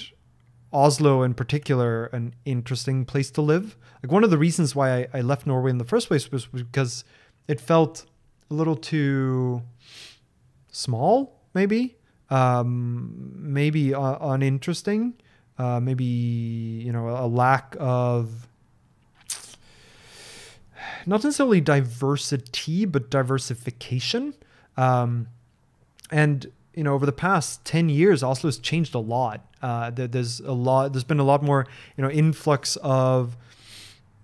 Oslo in particular an interesting place to live. Like one of the reasons why I, I left Norway in the first place was because it felt a little too small, maybe, um, maybe uh, uninteresting, uh, maybe you know a lack of not necessarily diversity, but diversification. Um, and you know, over the past 10 years, Oslo has changed a lot. Uh, there's a lot, there's been a lot more, you know, influx of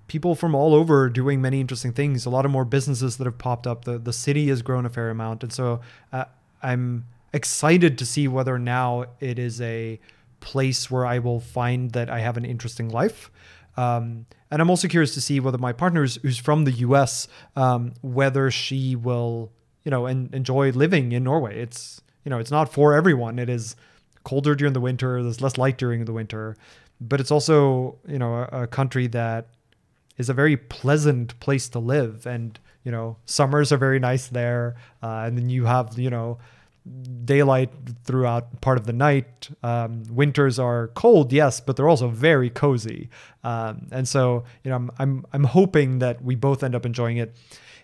people from all over doing many interesting things, a lot of more businesses that have popped up. The, the city has grown a fair amount. And so uh, I'm excited to see whether now it is a place where I will find that I have an interesting life. Um, and I'm also curious to see whether my partner who's from the US, um, whether she will, you know, en- enjoy living in Norway. It's, you know, it's not for everyone. It is colder during the winter. There's less light during the winter, but it's also, you know, a, a country that is a very pleasant place to live. And, you know, summers are very nice there. Uh, and then you have, you know, daylight throughout part of the night. Um, winters are cold, yes, but they're also very cozy. Um, and so, you know, I'm, I'm, I'm hoping that we both end up enjoying it.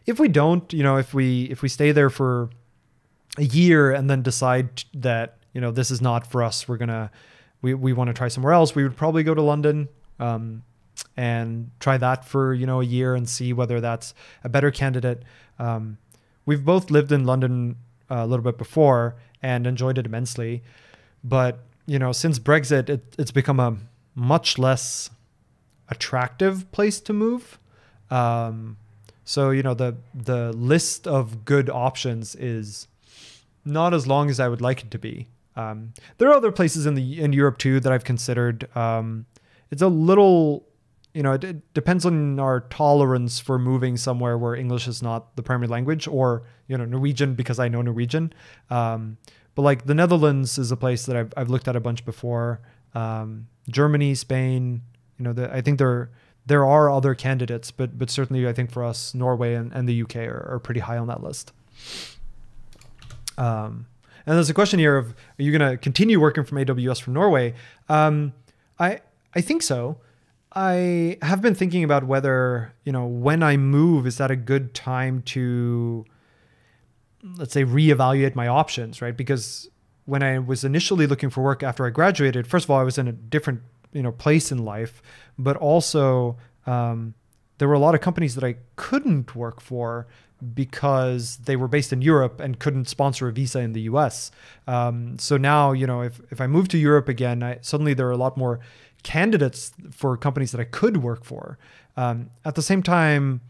If we don't, you know, if we, if we stay there for a year and then decide that you know this is not for us. We're gonna we, we want to try somewhere else. We would probably go to london um, and try that for you know a year and see whether that's a better candidate. Um, we've both lived in london a little bit before and enjoyed it immensely. But you know since brexit it, it's become a much less attractive place to move. Um, so you know the the list of good options is not as long as I would like it to be. Um, there are other places in the in Europe too that I've considered. Um, it's a little, you know, it, it, depends on our tolerance for moving somewhere where English is not the primary language, or you know, Norwegian because I know Norwegian. Um, but like the Netherlands is a place that I've I've looked at a bunch before. Um, Germany, Spain, you know, the, I think there there are other candidates, but but certainly I think for us, Norway and, and the UK are, are pretty high on that list. Um, and there's a question here of are you going to continue working from AWS from Norway? Um, I I think so. I have been thinking about whether you know when I move is that a good time to let's say reevaluate my options, right? Because when I was initially looking for work after I graduated, first of all, I was in a different you know place in life, but also um, there were a lot of companies that I couldn't work for because they were based in Europe and couldn't sponsor a visa in the US. Um, so now, you know, if, if I move to Europe again, I, suddenly there are a lot more candidates for companies that I could work for. Um, at the same time,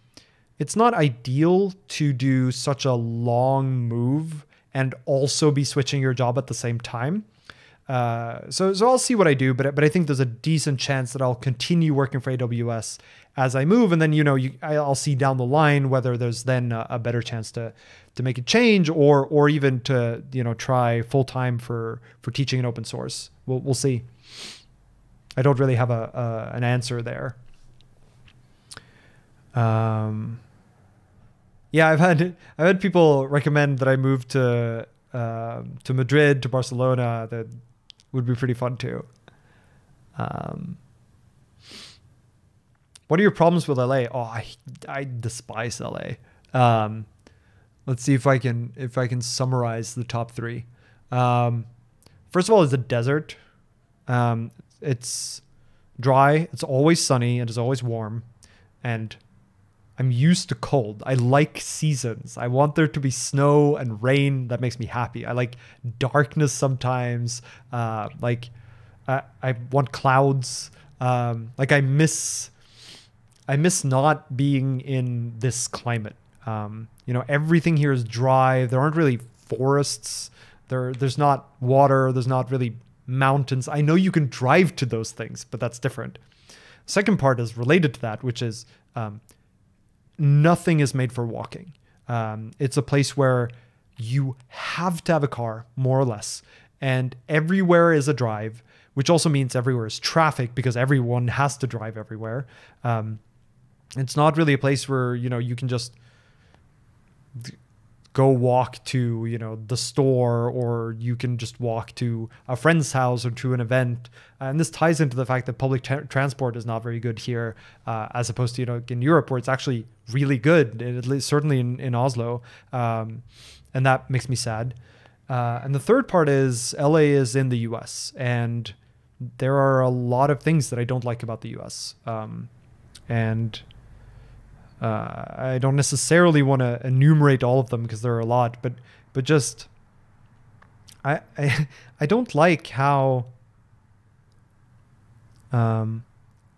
it's not ideal to do such a long move and also be switching your job at the same time. Uh, so, so I'll see what I do, but but I think there's a decent chance that I'll continue working for AWS as I move, and then you know you, I'll see down the line whether there's then a, a better chance to to make a change or or even to you know try full time for for teaching in open source. We'll we'll see. I don't really have a, a an answer there. Um, yeah, I've had I've had people recommend that I move to uh, to Madrid to Barcelona. That would be pretty fun too. Um, what are your problems with LA? Oh, I I despise LA. Um, let's see if I can if I can summarize the top three. Um, first of all, it's a desert. Um, it's dry. It's always sunny. It is always warm, and I'm used to cold. I like seasons. I want there to be snow and rain. That makes me happy. I like darkness sometimes. Uh, like I, I want clouds. Um, like I miss, I miss not being in this climate. Um, you know, everything here is dry. There aren't really forests. There, there's not water. There's not really mountains. I know you can drive to those things, but that's different. Second part is related to that, which is um, nothing is made for walking. Um, it's a place where you have to have a car, more or less, and everywhere is a drive, which also means everywhere is traffic because everyone has to drive everywhere. Um, it's not really a place where you know you can just go walk to you know the store or you can just walk to a friend's house or to an event. And this ties into the fact that public tra- transport is not very good here uh, as opposed to you know in europe where it's actually really good at least certainly in, in oslo. Um, and that makes me sad. Uh, and the third part is la is in the us and there are a lot of things that i don't like about the us um, and uh, I don't necessarily want to enumerate all of them because there are a lot, but but just I I, I don't like how um,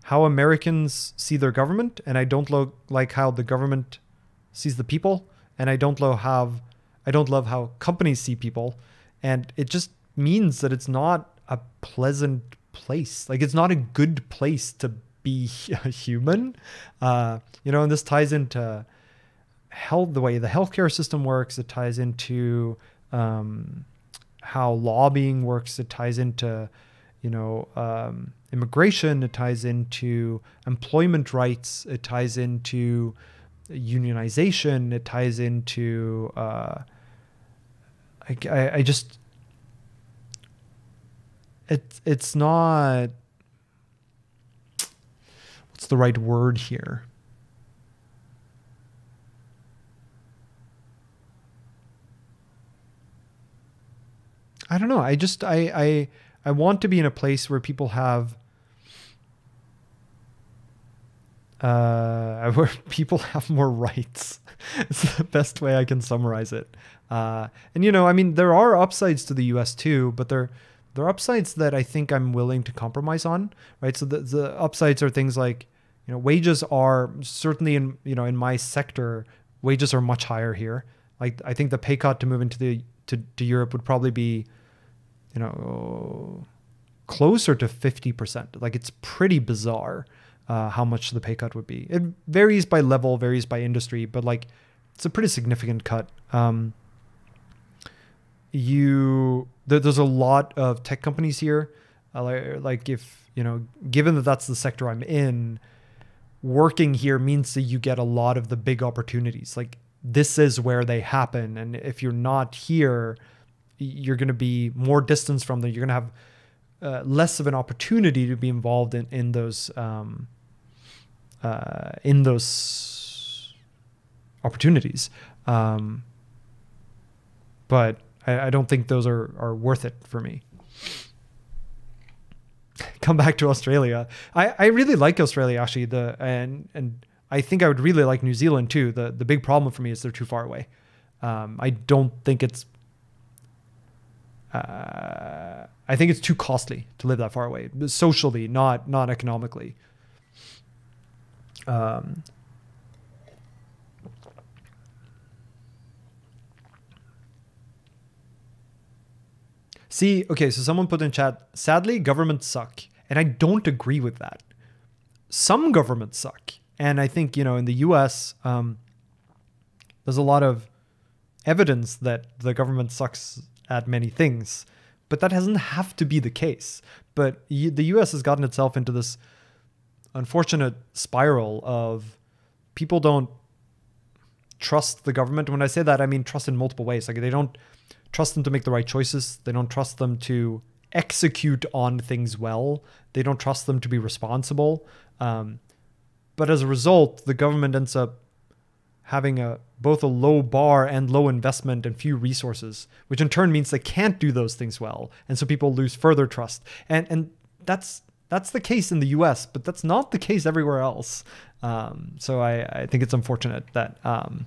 how Americans see their government, and I don't lo- like how the government sees the people, and I don't love how I don't love how companies see people, and it just means that it's not a pleasant place. Like it's not a good place to be human. Uh, you know, and this ties into health, the way the healthcare system works. It ties into um, how lobbying works. It ties into, you know, um, immigration. It ties into employment rights. It ties into unionization. It ties into. Uh, I, I, I just. It, it's not what's the right word here? I don't know. I just I I I want to be in a place where people have uh, where people have more rights. it's the best way I can summarize it. Uh, and you know, I mean, there are upsides to the U.S. too, but there there are upsides that I think I'm willing to compromise on. Right. So the the upsides are things like you know wages are certainly in you know in my sector wages are much higher here. Like I think the pay cut to move into the to, to Europe would probably be you know closer to 50%. Like it's pretty bizarre uh, how much the pay cut would be. It varies by level, varies by industry, but like it's a pretty significant cut. Um, you there, there's a lot of tech companies here. Uh, like, like if you know, given that that's the sector I'm in, working here means that you get a lot of the big opportunities. Like this is where they happen, and if you're not here, you're going to be more distance from them. You're going to have uh, less of an opportunity to be involved in in those um, uh, in those opportunities. Um, but I, I, don't think those are, are worth it for me. Come back to Australia. I, I really like Australia actually. The and and I think I would really like New Zealand too. The the big problem for me is they're too far away. Um, I don't think it's. Uh, I think it's too costly to live that far away, socially, not not economically. Um, see, okay, so someone put in chat, sadly, governments suck. And I don't agree with that. Some governments suck. And I think, you know, in the US, um, there's a lot of evidence that the government sucks at many things. But that doesn't have to be the case. But the US has gotten itself into this unfortunate spiral of people don't trust the government. When I say that, I mean trust in multiple ways. Like they don't trust them to make the right choices. They don't trust them to execute on things well. They don't trust them to be responsible. Um, but as a result, the government ends up having a both a low bar and low investment and few resources, which in turn means they can't do those things well, and so people lose further trust. And and that's that's the case in the U.S., but that's not the case everywhere else. Um, so I, I, think it's unfortunate that um,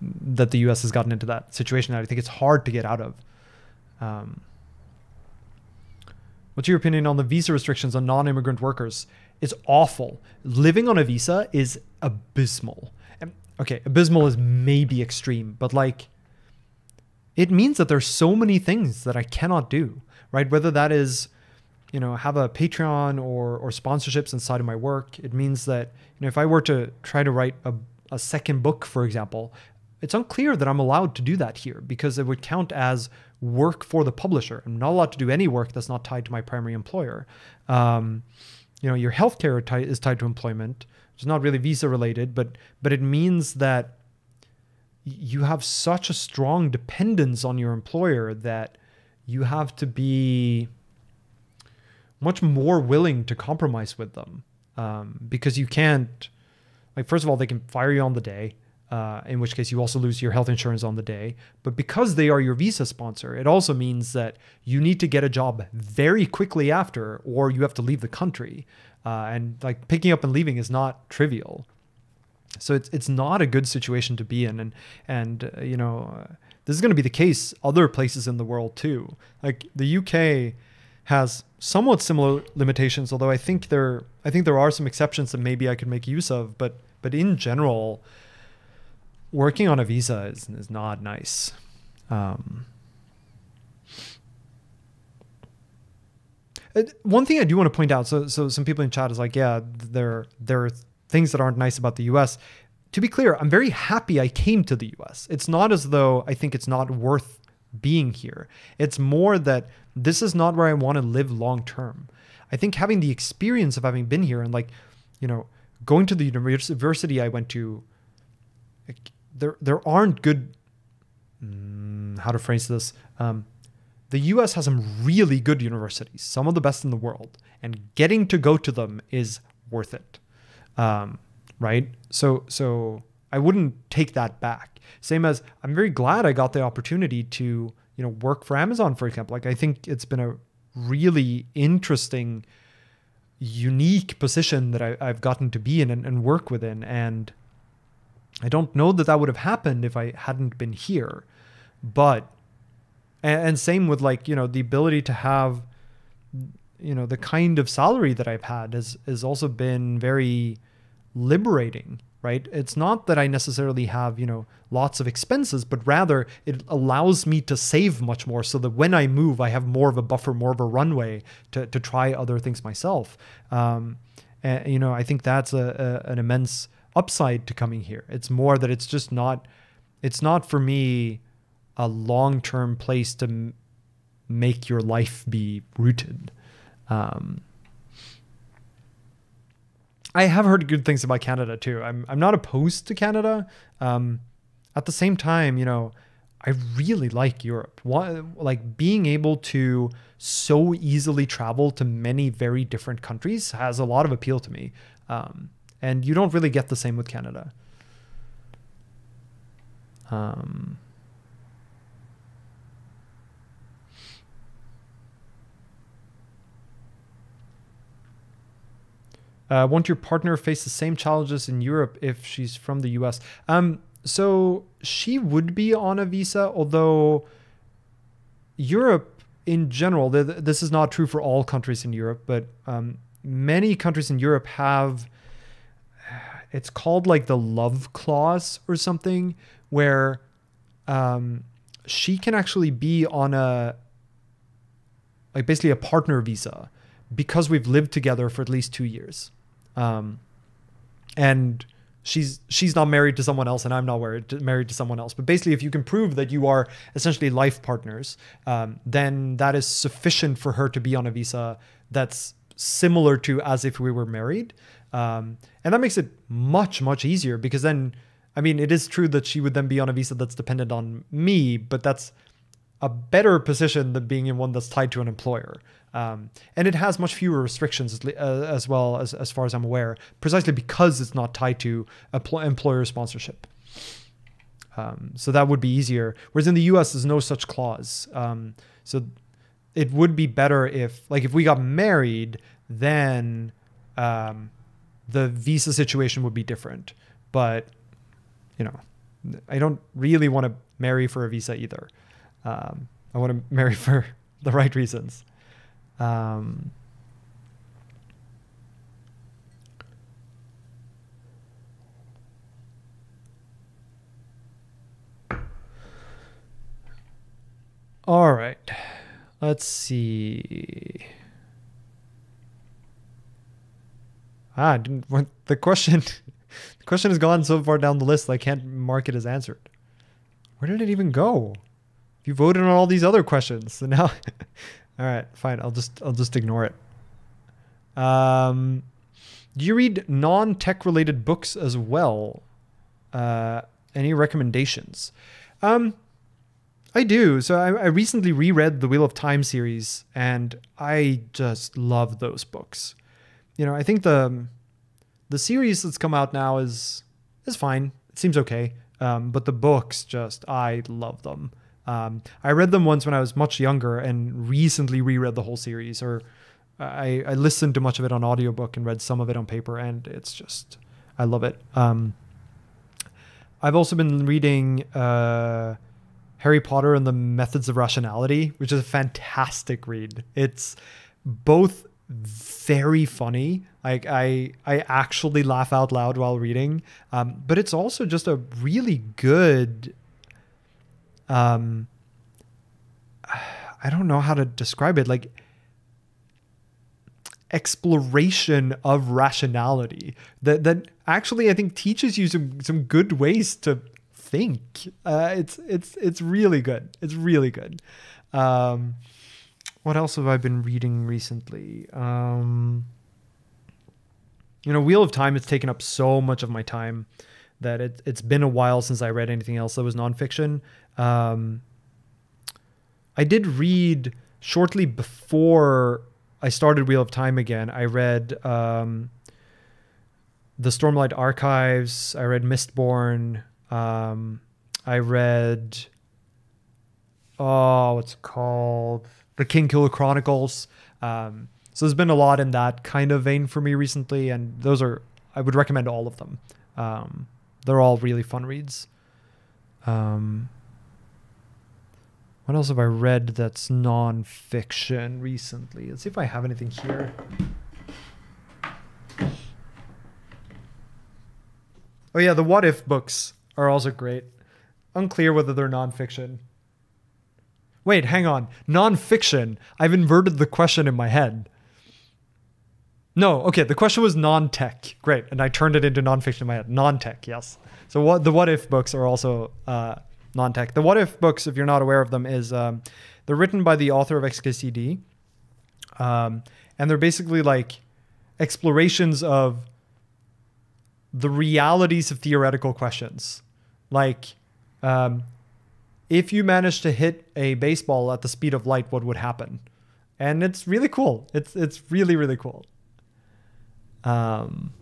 that the U.S. has gotten into that situation. that I think it's hard to get out of. Um, what's your opinion on the visa restrictions on non-immigrant workers? It's awful. Living on a visa is abysmal. Okay, abysmal is maybe extreme, but like it means that there's so many things that I cannot do. Right, whether that is you know have a patreon or or sponsorships inside of my work it means that you know if i were to try to write a, a second book for example it's unclear that i'm allowed to do that here because it would count as work for the publisher. I'm not allowed to do any work that's not tied to my primary employer. Um, you know your healthcare is tied to employment. It's not really visa related but but it means that you have such a strong dependence on your employer that you have to be much more willing to compromise with them um, because you can't like first of all they can fire you on the day uh, in which case you also lose your health insurance on the day. But because they are your visa sponsor it also means that you need to get a job very quickly after or you have to leave the country. Uh, and like picking up and leaving is not trivial. So it's it's not a good situation to be in. And and uh, you know uh, this is going to be the case other places in the world too. Like the UK has somewhat similar limitations, although I think there I think there are some exceptions that maybe I could make use of. But but in general, working on a visa is, is not nice. Um, uh, one thing I do want to point out, so so some people in chat is like, yeah, there there are things that aren't nice about the U.S. To be clear, I'm very happy I came to the U.S. It's not as though I think it's not worth being here. It's more that this is not where I want to live long term. I think having the experience of having been here and like, you know, going to the university I went to, there there aren't good. Mm, how to phrase this? Um, the U.S. has some really good universities, some of the best in the world, and getting to go to them is worth it, um, right? So so I wouldn't take that back. Same as I'm very glad I got the opportunity to, you know, work for Amazon, for example. Like I think it's been a really interesting, unique position that I, have gotten to be in and, and work within. And I don't know that that would have happened if I hadn't been here. But, and, same with like, you know, the ability to have, you know, the kind of salary that I've had has, has also been very liberating right? It's not that I necessarily have, you know, lots of expenses, but rather it allows me to save much more so that when I move, I have more of a buffer, more of a runway to, to try other things myself. Um, and, you know, I think that's a, a, an immense upside to coming here. It's more that it's just not, it's not for me a long-term place to m- make your life be rooted. Um, I have heard good things about Canada too. I'm I'm not opposed to Canada. Um, at the same time, you know, I really like Europe. What, like being able to so easily travel to many very different countries has a lot of appeal to me. Um, and you don't really get the same with Canada. Um, Uh, won't your partner face the same challenges in Europe if she's from the US? Um, so she would be on a visa, although Europe in general, th- this is not true for all countries in Europe, but um, many countries in Europe have, it's called like the love clause or something, where um, she can actually be on a, like basically a partner visa because we've lived together for at least two years. Um, and she's she's not married to someone else and I'm not married to, married to someone else. But basically, if you can prove that you are essentially life partners, um, then that is sufficient for her to be on a visa that's similar to as if we were married. Um, and that makes it much much easier because then, I mean, it is true that she would then be on a visa that's dependent on me, but that's a better position than being in one that's tied to an employer. Um, and it has much fewer restrictions uh, as well as, as far as I'm aware, precisely because it's not tied to employer sponsorship. Um, so that would be easier. Whereas in the US, there's no such clause. Um, so it would be better if, like, if we got married, then um, the visa situation would be different. But, you know, I don't really want to marry for a visa either. Um, I want to marry for the right reasons. Um, all right. Let's see. Ah, I didn't want the question the question has gone so far down the list that I can't mark it as answered. Where did it even go? You voted on all these other questions. So now All right, fine. I'll just I'll just ignore it. Um, do you read non-tech related books as well? Uh, any recommendations? Um, I do. So I, I recently reread the Wheel of Time series, and I just love those books. You know, I think the the series that's come out now is is fine. It seems okay. Um, but the books, just I love them. Um, I read them once when I was much younger and recently reread the whole series, or I, I listened to much of it on audiobook and read some of it on paper, and it's just, I love it. Um, I've also been reading uh, Harry Potter and the Methods of Rationality, which is a fantastic read. It's both very funny. Like I, I actually laugh out loud while reading, um, but it's also just a really good um I don't know how to describe it like exploration of rationality that that actually I think teaches you some some good ways to think. Uh, it's it's it's really good. It's really good. Um, what else have I been reading recently? Um, you know, Wheel of Time has taken up so much of my time that it, it's been a while since I read anything else that was nonfiction. Um, I did read shortly before I started Wheel of Time again. I read um, the Stormlight Archives. I read Mistborn. Um, I read oh, what's it called? The Kingkiller Chronicles. Um, so there's been a lot in that kind of vein for me recently, and those are I would recommend all of them. Um, they're all really fun reads. Um, what else have I read that's non-fiction recently? Let's see if I have anything here. Oh yeah, the What If books are also great. Unclear whether they're non-fiction. Wait, hang on. Non-fiction. I've inverted the question in my head. No, okay. The question was non-tech. Great, and I turned it into non-fiction in my head. Non-tech, yes. So what the What If books are also uh, non-tech. The What If books, if you're not aware of them, is um, they're written by the author of XKCD, um, and they're basically like explorations of the realities of theoretical questions, like um, if you managed to hit a baseball at the speed of light, what would happen? And it's really cool. It's it's really really cool. Um,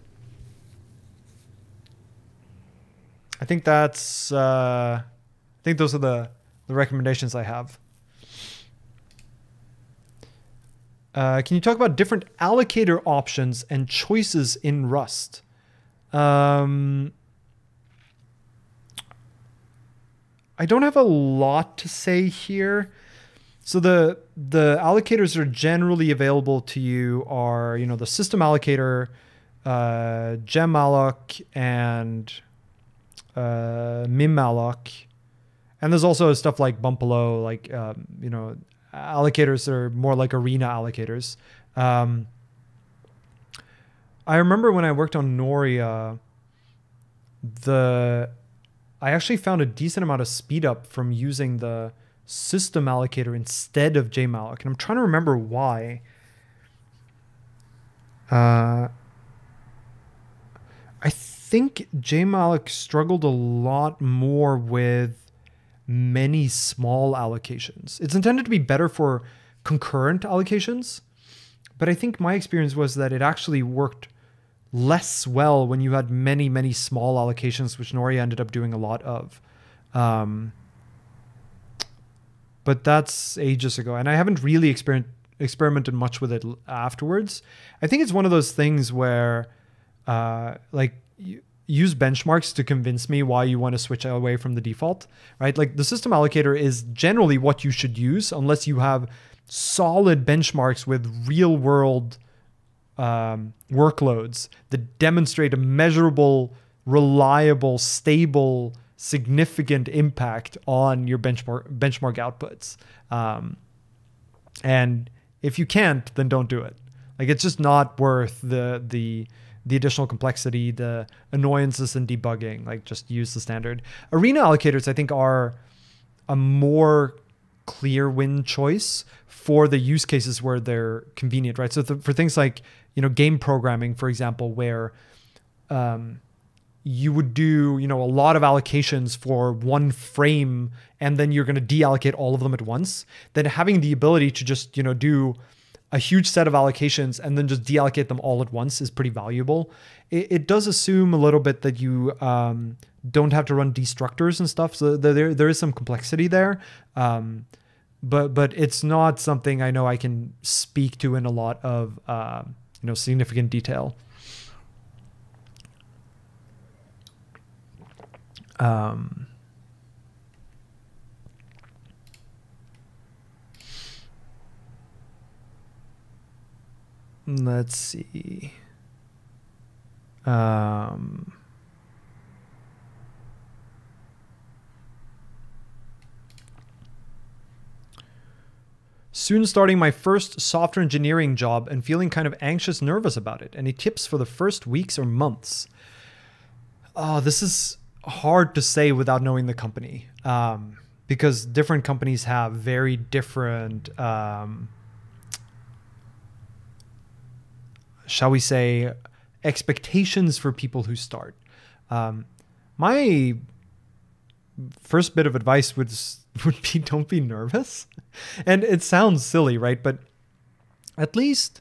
I think that's. Uh, I think those are the the recommendations I have. Uh, can you talk about different allocator options and choices in Rust? Um, I don't have a lot to say here. So the the allocators that are generally available to you are, you know, the system allocator, uh, jemalloc, and uh, mimalloc. And there's also stuff like Bumpalo, like um, you know, allocators that are more like arena allocators. Um, I remember when I worked on Noria, the I actually found a decent amount of speed up from using the system allocator instead of jemalloc. And I'm trying to remember why. Uh, I think jemalloc struggled a lot more with many small allocations. It's intended to be better for concurrent allocations, but I think my experience was that it actually worked less well when you had many, many small allocations, which Noria ended up doing a lot of. Um, but that's ages ago, and I haven't really exper- experimented much with it afterwards. I think it's one of those things where, uh, like, you use benchmarks to convince me why you want to switch away from the default, right? Like, the system allocator is generally what you should use unless you have solid benchmarks with real world um, workloads that demonstrate a measurable, reliable, stable, significant impact on your benchmark benchmark outputs. Um, and if you can't, then don't do it. Like it's just not worth the the the additional complexity, the annoyances and debugging. Like just use the standard. Arena allocators, I think, are a more clear win choice for the use cases where they're convenient, right? So th- for things like you know game programming, for example, where um, you would do you know a lot of allocations for one frame, and then you're going to deallocate all of them at once. Then having the ability to just you know do a huge set of allocations and then just deallocate them all at once is pretty valuable. It, it does assume a little bit that you um, don't have to run destructors and stuff, so there there is some complexity there. Um, but but it's not something I know I can speak to in a lot of uh, you know significant detail. Um, let's see. Um, Soon starting my first software engineering job and feeling kind of anxious, nervous about it. Any tips for the first weeks or months? Oh, this is hard to say without knowing the company um, because different companies have very different, um, shall we say, expectations for people who start. Um, my first bit of advice was would be don't be nervous. And it sounds silly, right? But at least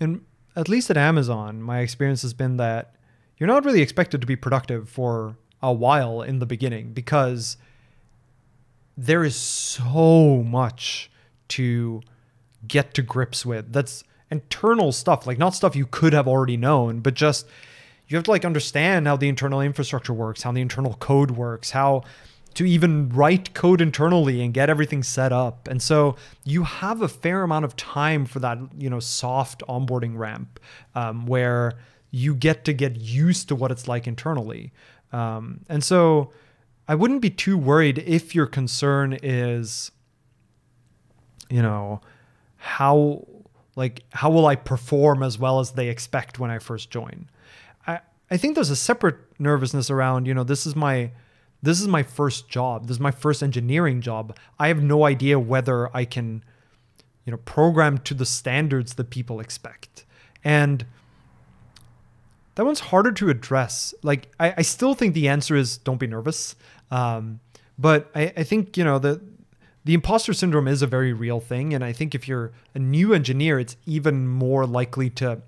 in at least at Amazon, my experience has been that you're not really expected to be productive for a while in the beginning because there is so much to get to grips with. That's internal stuff, like not stuff you could have already known, but just you have to like understand how the internal infrastructure works, how the internal code works, how to even write code internally and get everything set up. And so you have a fair amount of time for that, you know, soft onboarding ramp um, where you get to get used to what it's like internally. Um, and so I wouldn't be too worried if your concern is, you know, how like how will I perform as well as they expect when I first join. I think there's a separate nervousness around, you know, this is my this is my first job. This is my first engineering job. I have no idea whether I can, you know, program to the standards that people expect. And that one's harder to address. Like, I, I still think the answer is don't be nervous. Um, but I, I think, you know, the, the imposter syndrome is a very real thing. And I think if you're a new engineer, it's even more likely to,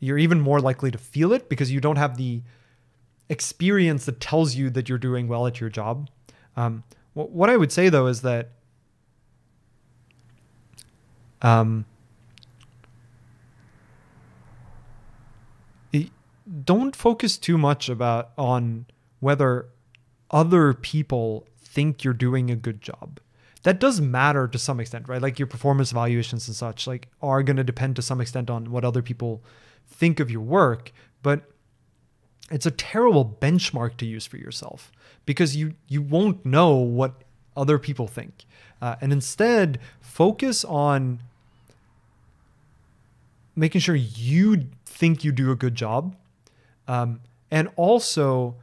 you're even more likely to feel it because you don't have the experience that tells you that you're doing well at your job. Um, what I would say though is that um, don't focus too much about on whether other people think you're doing a good job. That does matter to some extent, right? Like your performance evaluations and such, like are going to depend to some extent on what other people think of your work, but it's a terrible benchmark to use for yourself because you you won't know what other people think. Uh, and instead, focus on making sure you think you do a good job um, and also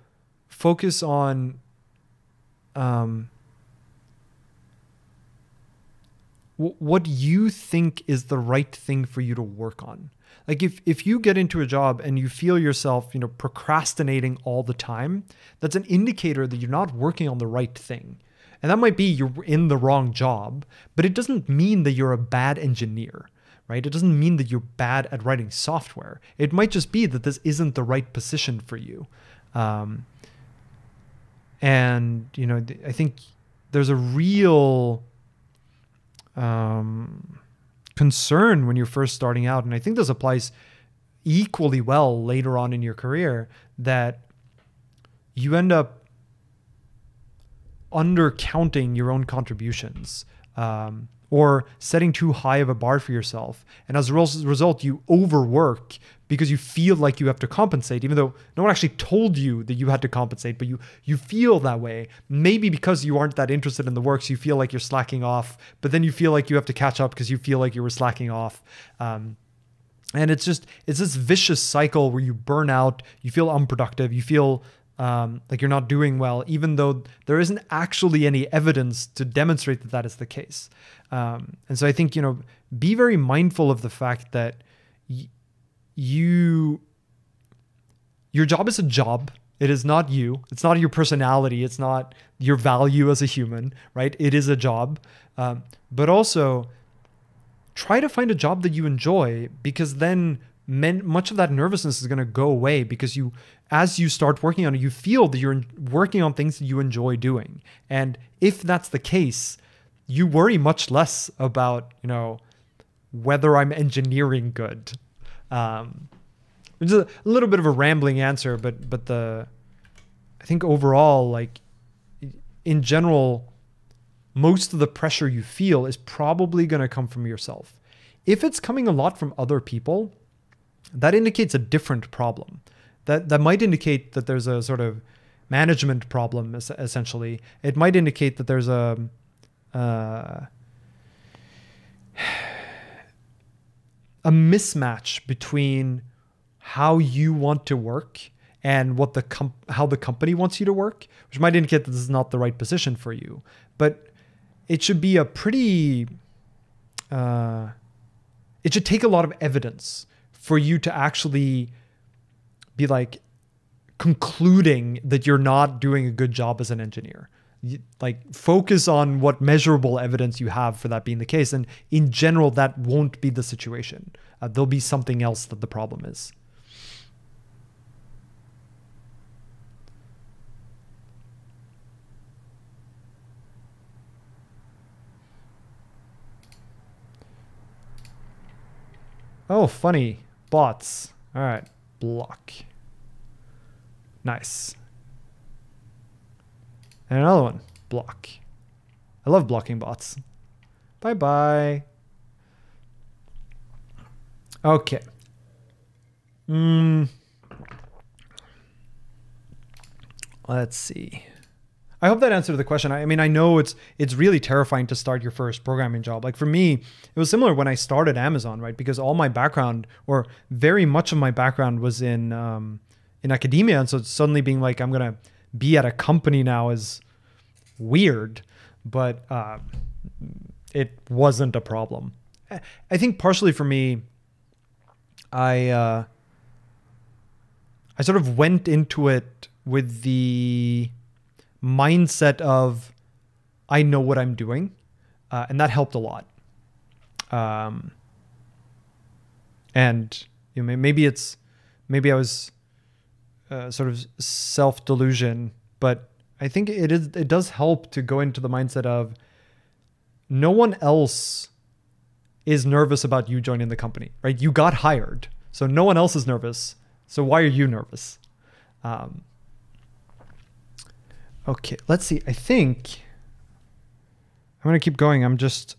focus on um, what you think is the right thing for you to work on. Like if if you get into a job and you feel yourself, you know, procrastinating all the time, that's an indicator that you're not working on the right thing. And that might be you're in the wrong job, but it doesn't mean that you're a bad engineer right? It doesn't mean that you're bad at writing software. It might just be that this isn't the right position for you. Um, and, you know, I think there's a real um, concern when you're first starting out. And I think this applies equally well later on in your career that you end up undercounting your own contributions. Um, or setting too high of a bar for yourself. And as a result, you overwork because you feel like you have to compensate, even though no one actually told you that you had to compensate, but you you feel that way. Maybe because you aren't that interested in the works, you feel like you're slacking off, but then you feel like you have to catch up because you feel like you were slacking off. Um, and it's just it's this vicious cycle where you burn out, you feel unproductive, you feel um, like you're not doing well, even though there isn't actually any evidence to demonstrate that that is the case. Um, and so I think, you know, be very mindful of the fact that you, your job is a job. It is not you. It's not your personality. It's not your value as a human, right? It is a job. Um, but also, try to find a job that you enjoy because then men, much of that nervousness is going to go away because you as you start working on it you feel that you're working on things that you enjoy doing and if that's the case you worry much less about you know whether i'm engineering good um it's a little bit of a rambling answer but but the i think overall like in general most of the pressure you feel is probably going to come from yourself if it's coming a lot from other people that indicates a different problem. That that might indicate that there's a sort of management problem essentially. It might indicate that there's a uh, a mismatch between how you want to work and what the how the company wants you to work, which might indicate that this is not the right position for you. But it should be a pretty uh, it should take a lot of evidence for you to actually be like concluding that you're not doing a good job as an engineer like focus on what measurable evidence you have for that being the case and in general that won't be the situation. Uh, there'll be something else that the problem is. Oh funny. Bots. All right. Block. Nice. And another one. Block. I love blocking bots. Bye bye. Okay. Mm. Let's see. I hope that answered the question. I, I mean, I know it's it's really terrifying to start your first programming job. Like for me, it was similar when I started Amazon, right? Because all my background, or very much of my background, was in um, in academia, and so suddenly being like, I'm gonna be at a company now is weird, but uh, it wasn't a problem. I think partially for me, I uh, I sort of went into it with the mindset of I know what I'm doing, uh, and that helped a lot. Um, and you know, maybe it's maybe I was uh, sort of self delusion, but I think it is it does help to go into the mindset of no one else is nervous about you joining the company, right? You got hired, so no one else is nervous. So why are you nervous? Um, okay, let's see. I think I'm gonna keep going. I'm just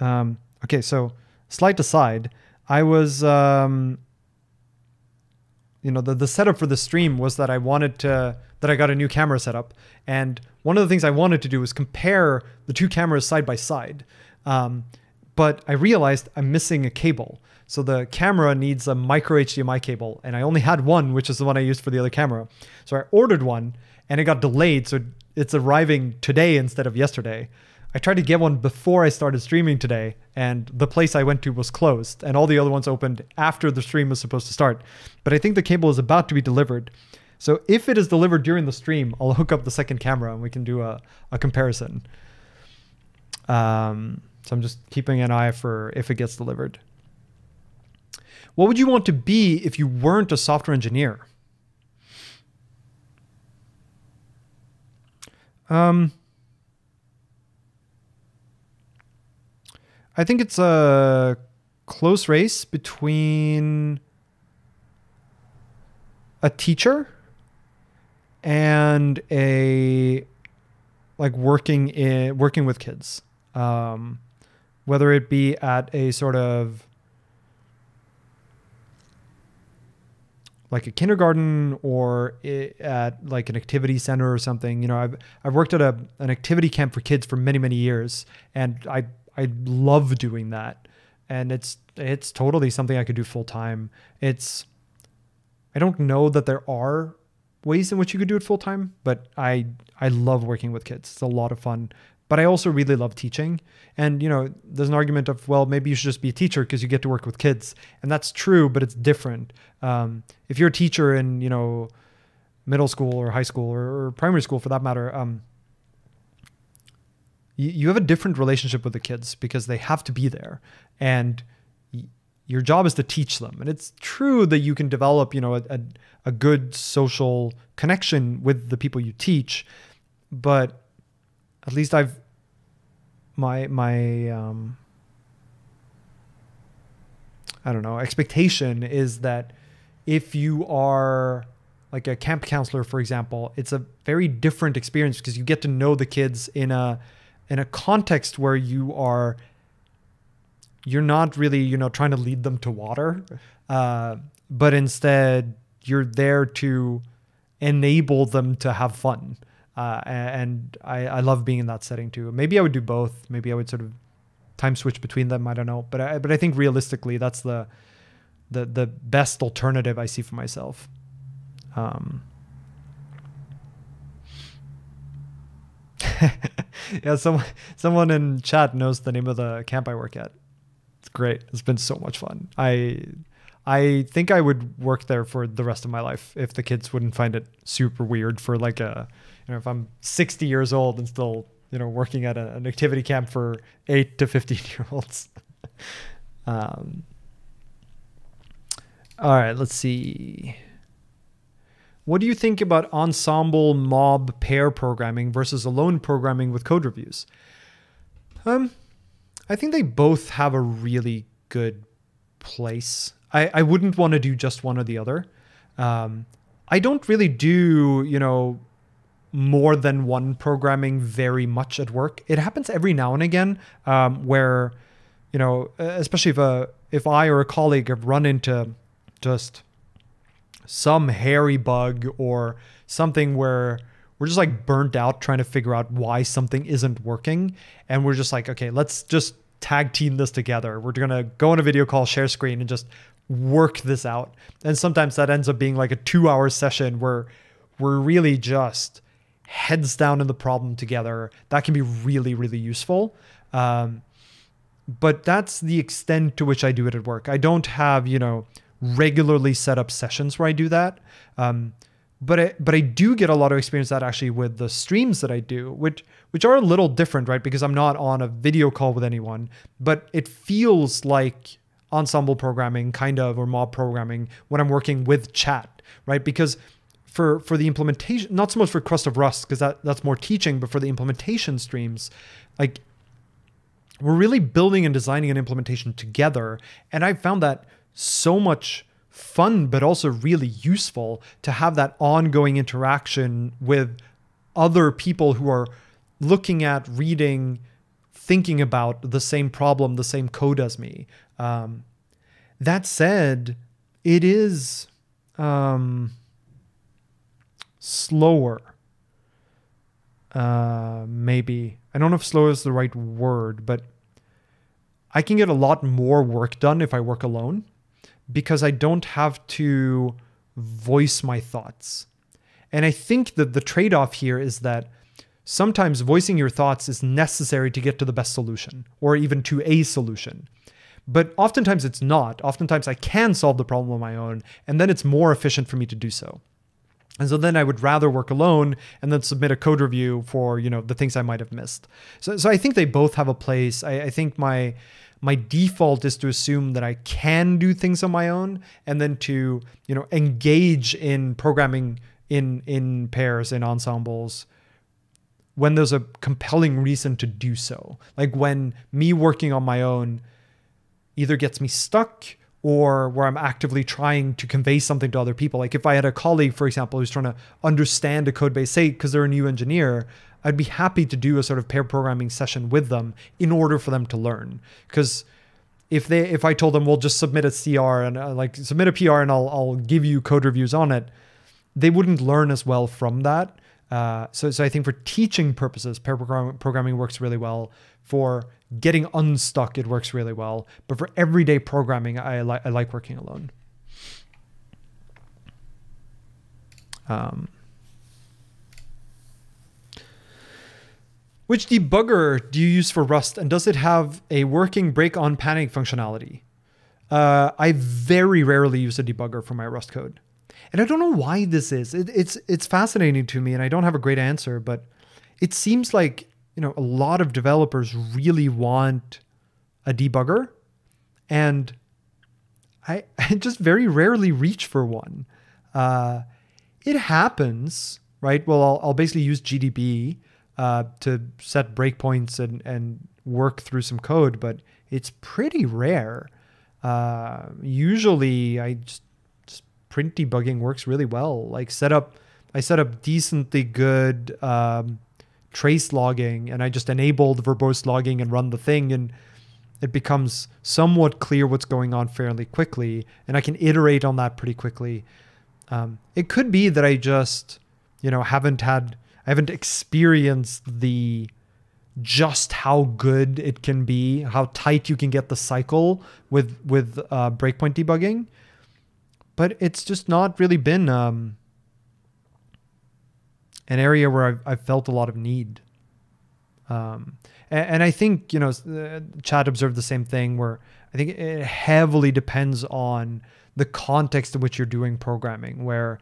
um, okay. So slight aside, I was um, you know the the setup for the stream was that I wanted to that I got a new camera setup, and one of the things I wanted to do was compare the two cameras side by side. Um, but I realized I'm missing a cable. So the camera needs a micro HDMI cable, and I only had one, which is the one I used for the other camera. So I ordered one, and it got delayed, so it's arriving today instead of yesterday. I tried to get one before I started streaming today, and the place I went to was closed, and all the other ones opened after the stream was supposed to start. But I think the cable is about to be delivered. So if it is delivered during the stream, I'll hook up the second camera and we can do a, a comparison. Um, so I'm just keeping an eye for if it gets delivered. What would you want to be if you weren't a software engineer? Um, I think it's a close race between a teacher and a like working in working with kids, um, whether it be at a sort of like a kindergarten or at like an activity center or something. You know, I've I've worked at a an activity camp for kids for many many years, and I I love doing that, and it's it's totally something I could do full time. It's I don't know that there are ways in which you could do it full time, but I I love working with kids. It's a lot of fun. But I also really love teaching. And you know, there's an argument of well, maybe you should just be a teacher because you get to work with kids, and that's true, but it's different. Um, if you're a teacher in you know middle school or high school or, or primary school for that matter, um, you, have a different relationship with the kids because they have to be there, and your job is to teach them. And it's true that you can develop, you know, a, a, a, good social connection with the people you teach, but at least I've my my um I don't know, expectation is that if you are like a camp counselor, for example, it's a very different experience because you get to know the kids in a in a context where you are you're not really you know trying to lead them to water uh, but instead you're there to enable them to have fun. Uh, and I, I love being in that setting too. Maybe i would do both. Maybe i would sort of time switch between them. I don't know. But i but i think realistically that's the the the best alternative i see for myself. Um yeah someone someone in chat knows the name of the camp i work at It's great. It's been so much fun. I I think I would work there for the rest of my life if the kids wouldn't find it super weird for like a you know if I'm 60 years old and still you know working at a, an activity camp for 8 to 15 year olds. um, all right, let's see. What do you think about ensemble mob pair programming versus alone programming with code reviews? Um, I think they both have a really good place. I, I wouldn't want to do just one or the other. Um, I don't really do, you know, more than one programming very much at work. It happens every now and again um, where, you know, especially if a if I or a colleague have run into just some hairy bug or something where we're just like burnt out trying to figure out why something isn't working, and we're just like, okay, let's just tag team this together. We're gonna go on a video call, share screen, and just work this out. And sometimes that ends up being like a two hour session where we're really just heads down in the problem together. That can be really, really useful. Um, but that's the extent to which I do it at work. I don't have, you know, regularly set up sessions where I do that. Um, but I, but I do get a lot of experience that actually with the streams that I do, which which are a little different, right? Because I'm not on a video call with anyone, but it feels like ensemble programming kind of or mob programming when I'm working with chat, right? Because for for the implementation, not so much for Crust of Rust because that that's more teaching, but for the implementation streams, like we're really building and designing an implementation together, and I found that so much fun, but also really useful to have that ongoing interaction with other people who are looking at, reading, thinking about the same problem, the same code as me. Um, that said, it is um, slower. Uh, maybe. I don't know if slow is the right word, but I can get a lot more work done if I work alone because I don't have to voice my thoughts. And I think that the trade off here is that sometimes voicing your thoughts is necessary to get to the best solution or even to a solution. But oftentimes it's not. Oftentimes I can solve the problem on my own, and then it's more efficient for me to do so. And so then I would rather work alone and then submit a code review for, you know, the things I might have missed. So, so I think they both have a place. I, I think my my default is to assume that I can do things on my own and then to, you know, engage in programming in in pairs in ensembles when there's a compelling reason to do so. Like when me working on my own either gets me stuck or where I'm actively trying to convey something to other people. Like if I had a colleague, for example, who's trying to understand a code base, say because they're a new engineer, I'd be happy to do a sort of pair programming session with them in order for them to learn. Because if they if I told them we'll just submit a CR and uh, like submit a PR and I'll I'll give you code reviews on it, they wouldn't learn as well from that. Uh, so so I think for teaching purposes, pair programming works really well. For getting unstuck, it works really well. But for everyday programming, I like I like working alone. Um, Which debugger do you use for Rust, and does it have a working break on panic functionality? Uh, I very rarely use a debugger for my Rust code, and I don't know why this is. It, it's it's fascinating to me, and I don't have a great answer. But it seems like you know a lot of developers really want a debugger, and I, I just very rarely reach for one. Uh, it happens, right? Well, I'll, I'll basically use GDB uh, to set breakpoints and, and work through some code, but it's pretty rare. Uh, usually, I just, just, print debugging works really well. Like set up, I set up decently good um, trace logging, and I just enabled verbose logging and run the thing, and it becomes somewhat clear what's going on fairly quickly, and I can iterate on that pretty quickly. Um, it could be that I just, you know, haven't had I haven't experienced the just how good it can be, how tight you can get the cycle with with uh, breakpoint debugging. But it's just not really been um, an area where I've, I've, felt a lot of need. Um, and, and, I think you know, uh, Chad observed the same thing where I think it heavily depends on the context in which you're doing programming, where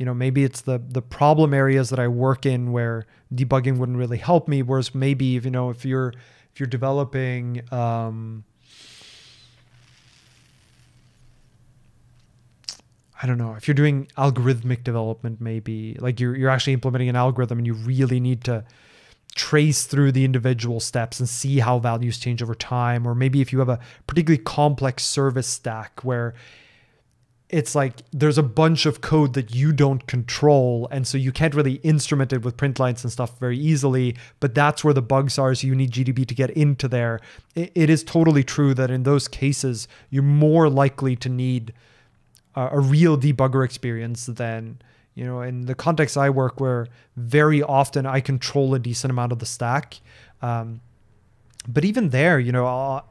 you know maybe it's the the problem areas that I work in where debugging wouldn't really help me whereas maybe if you know if you're if you're developing um, I don't know if you're doing algorithmic development maybe like you're you're actually implementing an algorithm and you really need to trace through the individual steps and see how values change over time. Or maybe if you have a particularly complex service stack where it's like there's a bunch of code that you don't control and so you can't really instrument it with print lines and stuff very easily but that's where the bugs are so you need gdb to get into there. It, is totally true that in those cases you're more likely to need a, real debugger experience than you know in the context i work where very often i control a decent amount of the stack um, but even there you know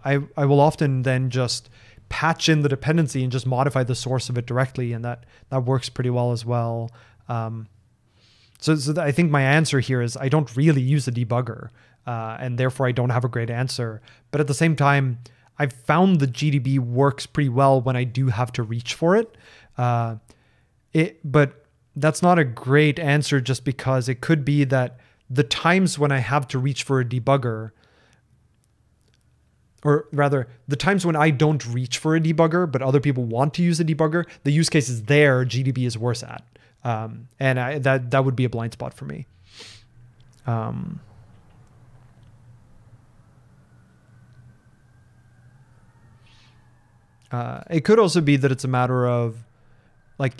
i i will often then just patch in the dependency and just modify the source of it directly, and that that works pretty well as well. Um, so, so I think my answer here is I don't really use a debugger, uh, and therefore I don't have a great answer. But at the same time, I've found the GDB works pretty well when I do have to reach for it. Uh, it, but that's not a great answer just because it could be that the times when I have to reach for a debugger or rather the times when I don't reach for a debugger, but other people want to use a debugger, the use case is there, GDB is worse at. Um, and I, that, that would be a blind spot for me. Um, uh, it could also be that it's a matter of like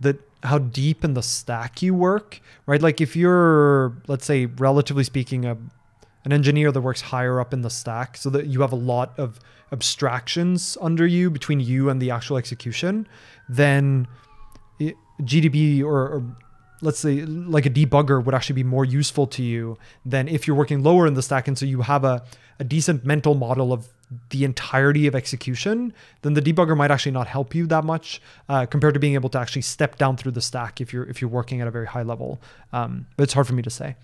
that how deep in the stack you work, right? Like if you're, let's say, relatively speaking, a an engineer that works higher up in the stack so that you have a lot of abstractions under you between you and the actual execution, then GDB or, or let's say like a debugger would actually be more useful to you than if you're working lower in the stack and so you have a, a decent mental model of the entirety of execution then the debugger might actually not help you that much uh, compared to being able to actually step down through the stack if you're if you're working at a very high level. Um, but it's hard for me to say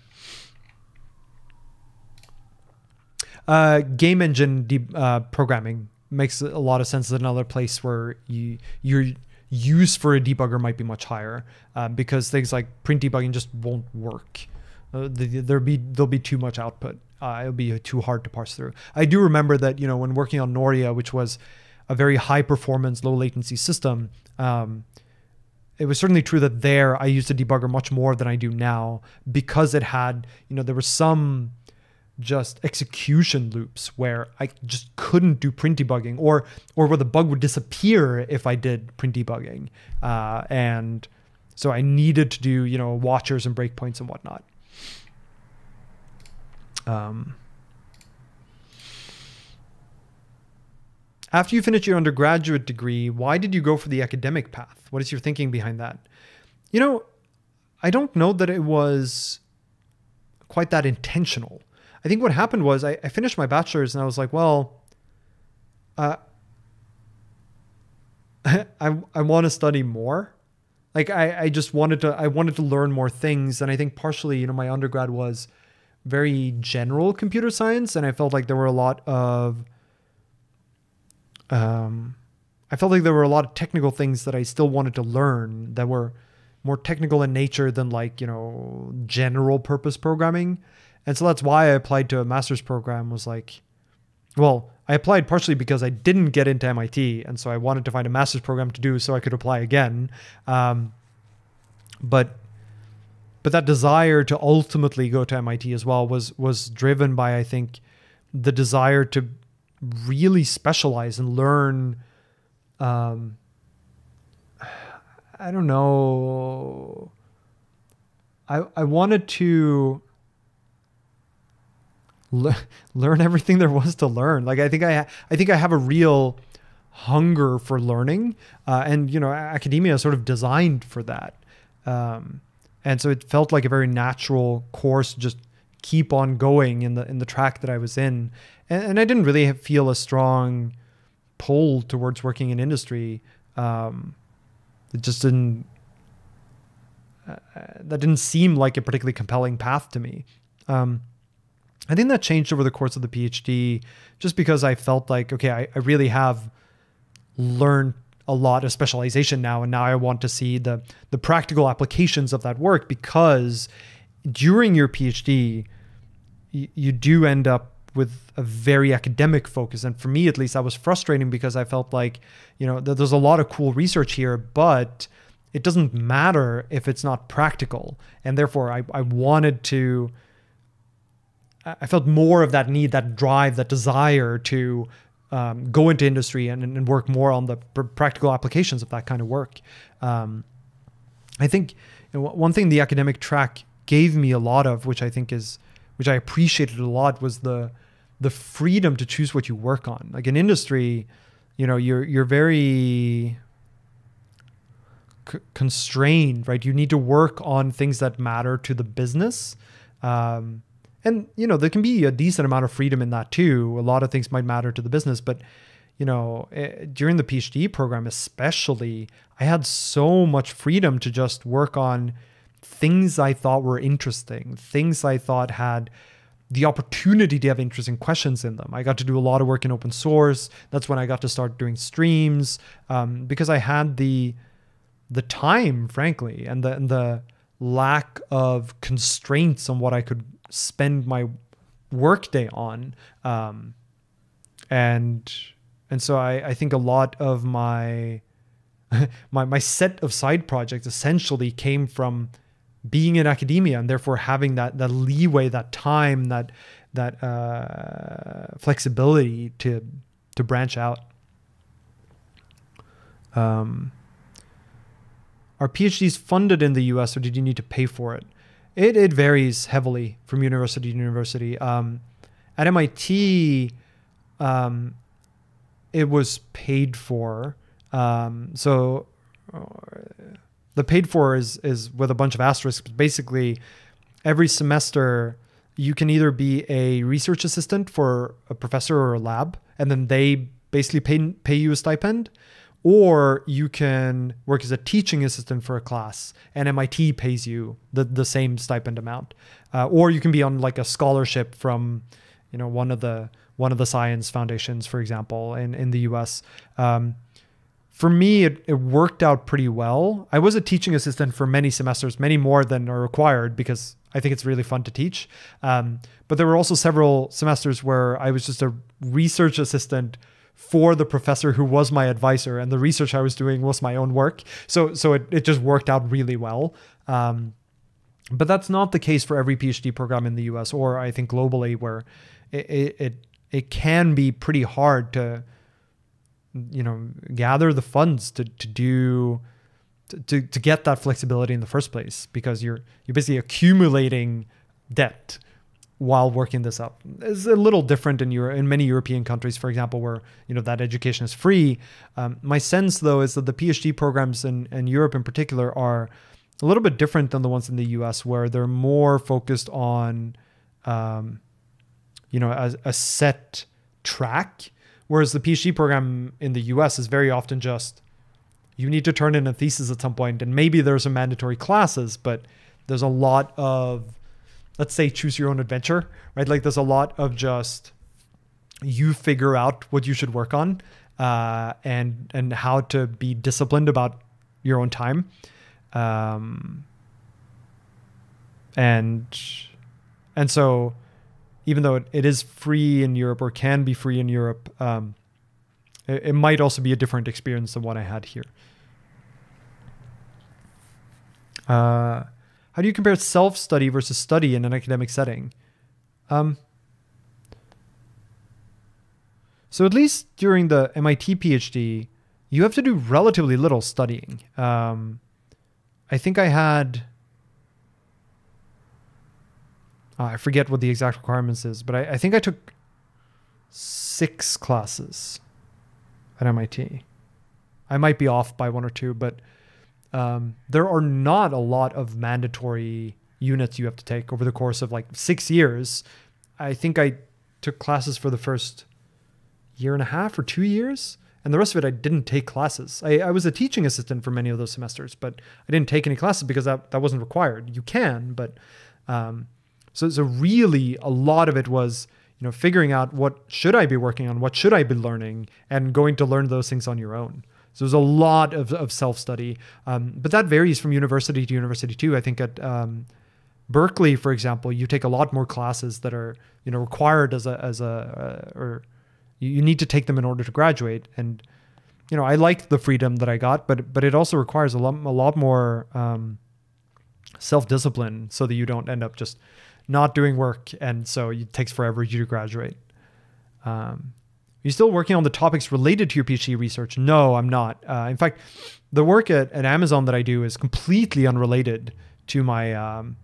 Uh, game engine de- uh, programming makes a lot of sense. It's another place where you your use for a debugger might be much higher uh, because things like print debugging just won't work. Uh, there'll be there'll be too much output. Uh, it'll be too hard to parse through. I do remember that you know when working on Noria, which was a very high performance, low latency system. Um, it was certainly true that there I used a debugger much more than I do now because it had, you know, there was some just execution loops where I just couldn't do print debugging or or where the bug would disappear if I did print debugging. Uh, and so I needed to do, you know, watchers and breakpoints and whatnot. Um, after you finished your undergraduate degree, why did you go for the academic path? What is your thinking behind that? You know, I don't know that it was quite that intentional. I think what happened was I, I finished my bachelor's and I was like, well, uh, I I want to study more. Like I, I just wanted to I wanted to learn more things. And I think partially, you know, my undergrad was very general computer science. And I felt like there were a lot of um I felt like there were a lot of technical things that I still wanted to learn that were more technical in nature than like, you know, general purpose programming. And so that's why I applied to a master's program was like, well, I applied partially because I didn't get into MIT. And so I wanted to find a master's program to do so I could apply again. Um, but but that desire to ultimately go to MIT as well was was driven by I think the desire to really specialize and learn um, I don't know I I wanted to le- learn everything there was to learn. Like I think I I think I have a real hunger for learning, uh, and you know, academia is sort of designed for that. Um, and so it felt like a very natural course, just keep on going in the in the track that I was in, and, and I didn't really feel a strong pull towards working in industry. Um, it just didn't. Uh, that didn't seem like a particularly compelling path to me. Um, I think that changed over the course of the PhD just because I felt like, okay, I, I really have learned a lot of specialization now and now I want to see the the practical applications of that work because during your PhD you, you do end up with a very academic focus. And for me at least that was frustrating because I felt like you know there's a lot of cool research here but it doesn't matter if it's not practical. And therefore I, I wanted to I felt more of that need, that drive, that desire to um, go into industry and, and work more on the pr- practical applications of that kind of work. Um, I think you know, one thing the academic track gave me a lot of, which I think is, which I appreciated a lot, was the the freedom to choose what you work on. Like in industry, you know, you're you're very constrained, right? You need to work on things that matter to the business. Um, and you know there can be a decent amount of freedom in that too. A lot of things might matter to the business, but you know eh, during the PhD program especially, I had so much freedom to just work on things I thought were interesting, things I thought had the opportunity to have interesting questions in them. I got to do a lot of work in open source. That's when I got to start doing streams um, because I had the the time, frankly, and the and the lack of constraints on what I could spend my workday on. Um, and and so I, I think a lot of my my my set of side projects essentially came from being in academia and therefore having that that leeway, that time, that that uh, flexibility to to branch out. Um, are PhDs funded in the U.S. or did you need to pay for it? It it varies heavily from university to university. Um, at MIT, um, it was paid for. Um, so uh, the paid for is is with a bunch of asterisks. Basically, every semester you can either be a research assistant for a professor or a lab, and then they basically pay pay you a stipend, or you can work as a teaching assistant for a class, and MIT pays you the the same stipend amount, uh, or you can be on like a scholarship from, you know, one of the one of the science foundations, for example, in in the U.S. Um, for me, it, it worked out pretty well. I was a teaching assistant for many semesters, many more than are required because I think it's really fun to teach. Um, but there were also several semesters where I was just a research assistant for the professor who was my advisor, and the research I was doing was my own work. So, so it, it just worked out really well. Um, but that's not the case for every PhD program in the US or I think globally, where it, it, it, can be pretty hard to you know gather the funds to to do to, to get that flexibility in the first place because you're you're basically accumulating debt while working this up. It's a little different in Europe, in many European countries, for example, where you know that education is free. Um, my sense, though, is that the PhD programs in, in Europe, in particular, are a little bit different than the ones in the U.S., where they're more focused on, um, you know, a, a set track Whereas the PhD program in the US is very often just you need to turn in a thesis at some point, and maybe there's some mandatory classes, but there's a lot of, let's say, choose your own adventure, right? Like there's a lot of just you figure out what you should work on, uh, and and how to be disciplined about your own time, um, and and so even though it, it is free in Europe or can be free in Europe, um, it, it, might also be a different experience than what I had here. Uh, how do you compare self study versus study in an academic setting? Um, so, at least during the MIT PhD, you have to do relatively little studying. Um, I think I had uh, I forget what the exact requirements is, but I, I think I took six classes at MIT. I might be off by one or two, but um, there are not a lot of mandatory units you have to take over the course of like six years. I think I took classes for the first year and a half or two years. And the rest of it, I didn't take classes. I, I was a teaching assistant for many of those semesters, but I didn't take any classes because that, that wasn't required. You can, but um, so, so really a lot of it was, you know, figuring out what should I be working on, what should I be learning, and going to learn those things on your own. So there's a lot of, of self-study, um, but that varies from university to university too. I think at um, Berkeley, for example, you take a lot more classes that are, you know, required as a as a uh, or you need to take them in order to graduate. And you know, I like the freedom that I got, but but it also requires a lot a lot more um, self discipline so that you don't end up just not doing work, and so it takes forever you to graduate. Um, are you still working on the topics related to your PhD research? No, I'm not. Uh, in fact, the work at, at Amazon that I do is completely unrelated to my um,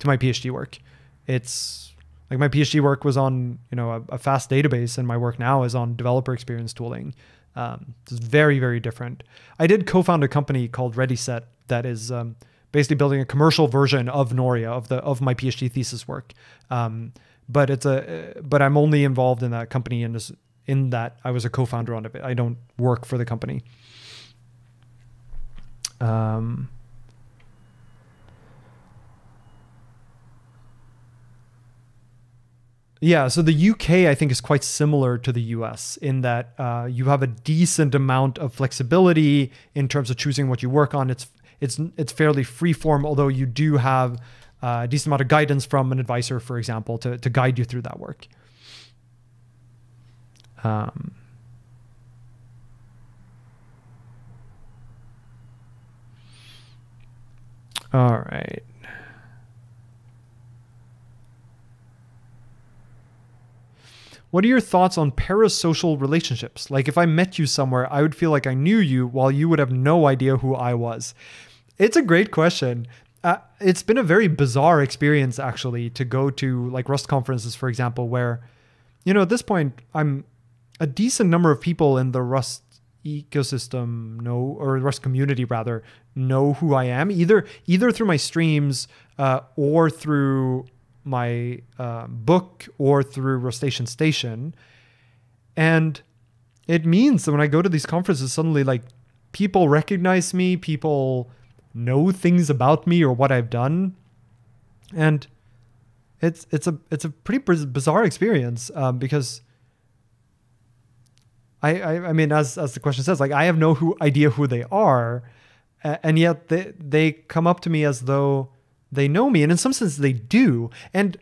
to my PhD work. It's like my PhD work was on you know a, a fast database, and my work now is on developer experience tooling. Um, it's very very different. I did co-found a company called ReadySet that is um, basically building a commercial version of Noria of the of my PhD thesis work. Um, but it's a but I'm only involved in that company in this in that I was a co-founder on it. I don't work for the company. Um, Yeah, so the UK I think is quite similar to the US in that uh, you have a decent amount of flexibility in terms of choosing what you work on. It's it's it's fairly freeform, although you do have uh, a decent amount of guidance from an advisor, for example, to to guide you through that work. Um, all right. What are your thoughts on parasocial relationships? Like if I met you somewhere, I would feel like I knew you while you would have no idea who I was. It's a great question. Uh, it's been a very bizarre experience actually to go to like Rust conferences, for example, where, you know, at this point, I'm a decent number of people in the Rust ecosystem know or Rust community rather know who I am either either through my streams uh, or through my uh, book or through Rustacean Station. And it means that when I go to these conferences, suddenly like people recognize me, people know things about me or what I've done. And it's it's a it's a pretty bizarre experience um, because I, I, I mean as as the question says like I have no who, idea who they are and yet they they come up to me as though they know me, and in some sense they do. And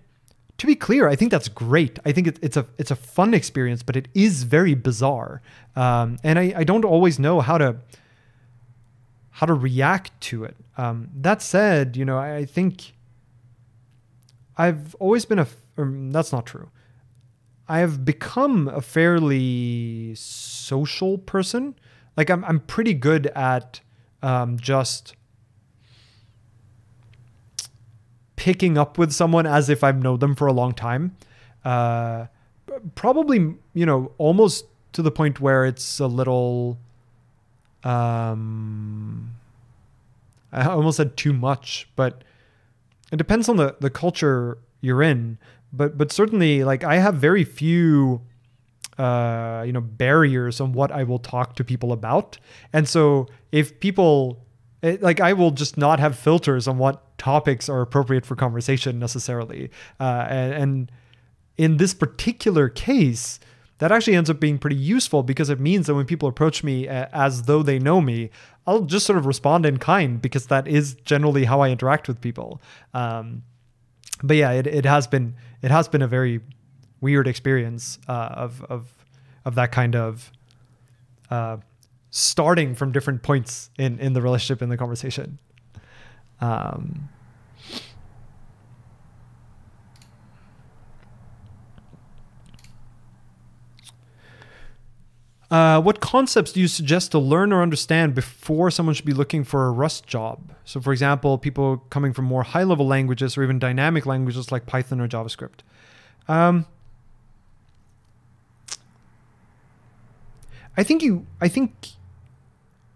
to be clear, I think that's great. I think it, it's a it's a fun experience, but it is very bizarre, um, and I, I don't always know how to how to react to it. Um, that said, you know, I, I think I've always been a. that's not true. I have become a fairly social person. Like I'm I'm pretty good at um, just picking up with someone as if I've known them for a long time. Uh, probably, you know, almost to the point where it's a little. Um, I almost said too much, but it depends on the the culture you're in. But but certainly, like I have very few. Uh, you know barriers on what I will talk to people about, and so if people it, like I will just not have filters on what topics are appropriate for conversation necessarily. Uh, and, and in this particular case, that actually ends up being pretty useful because it means that when people approach me as though they know me, I'll just sort of respond in kind because that is generally how I interact with people. Um, but yeah, it, it has been it has been a very weird experience uh, of of of that kind of uh, starting from different points in in the relationship in the conversation. Um, Uh, what concepts do you suggest to learn or understand before someone should be looking for a Rust job? So, for example, people coming from more high level languages or even dynamic languages like Python or JavaScript. Um, I think you, I think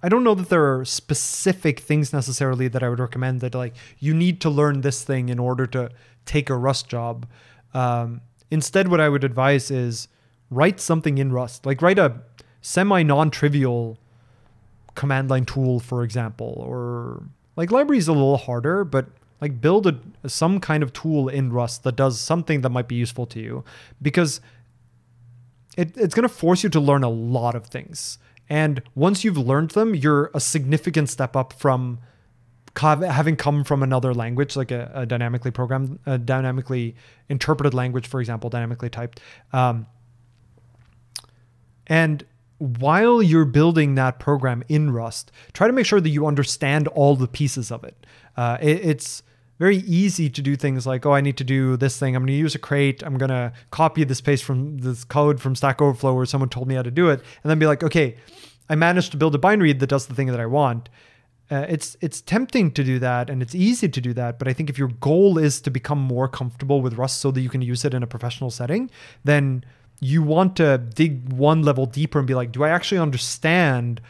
I don't know that there are specific things necessarily that I would recommend that like you need to learn this thing in order to take a Rust job. Um, instead, what I would advise is write something in Rust, like write a semi non-trivial command line tool, for example, or like library is a little harder, but like build a some kind of tool in Rust that does something that might be useful to you, because it, it's going to force you to learn a lot of things. And once you've learned them, you're a significant step up from having come from another language, like a, a dynamically programmed, a dynamically interpreted language, for example, dynamically typed. Um, and while you're building that program in Rust, try to make sure that you understand all the pieces of it. Uh, it it's very easy to do things like, oh, I need to do this thing. I'm going to use a crate. I'm going to copy this paste from this code from Stack Overflow where someone told me how to do it, and then be like, okay, I managed to build a binary that does the thing that I want. Uh, it's it's tempting to do that and it's easy to do that, but I think if your goal is to become more comfortable with Rust so that you can use it in a professional setting, then you want to dig one level deeper and be like, do I actually understand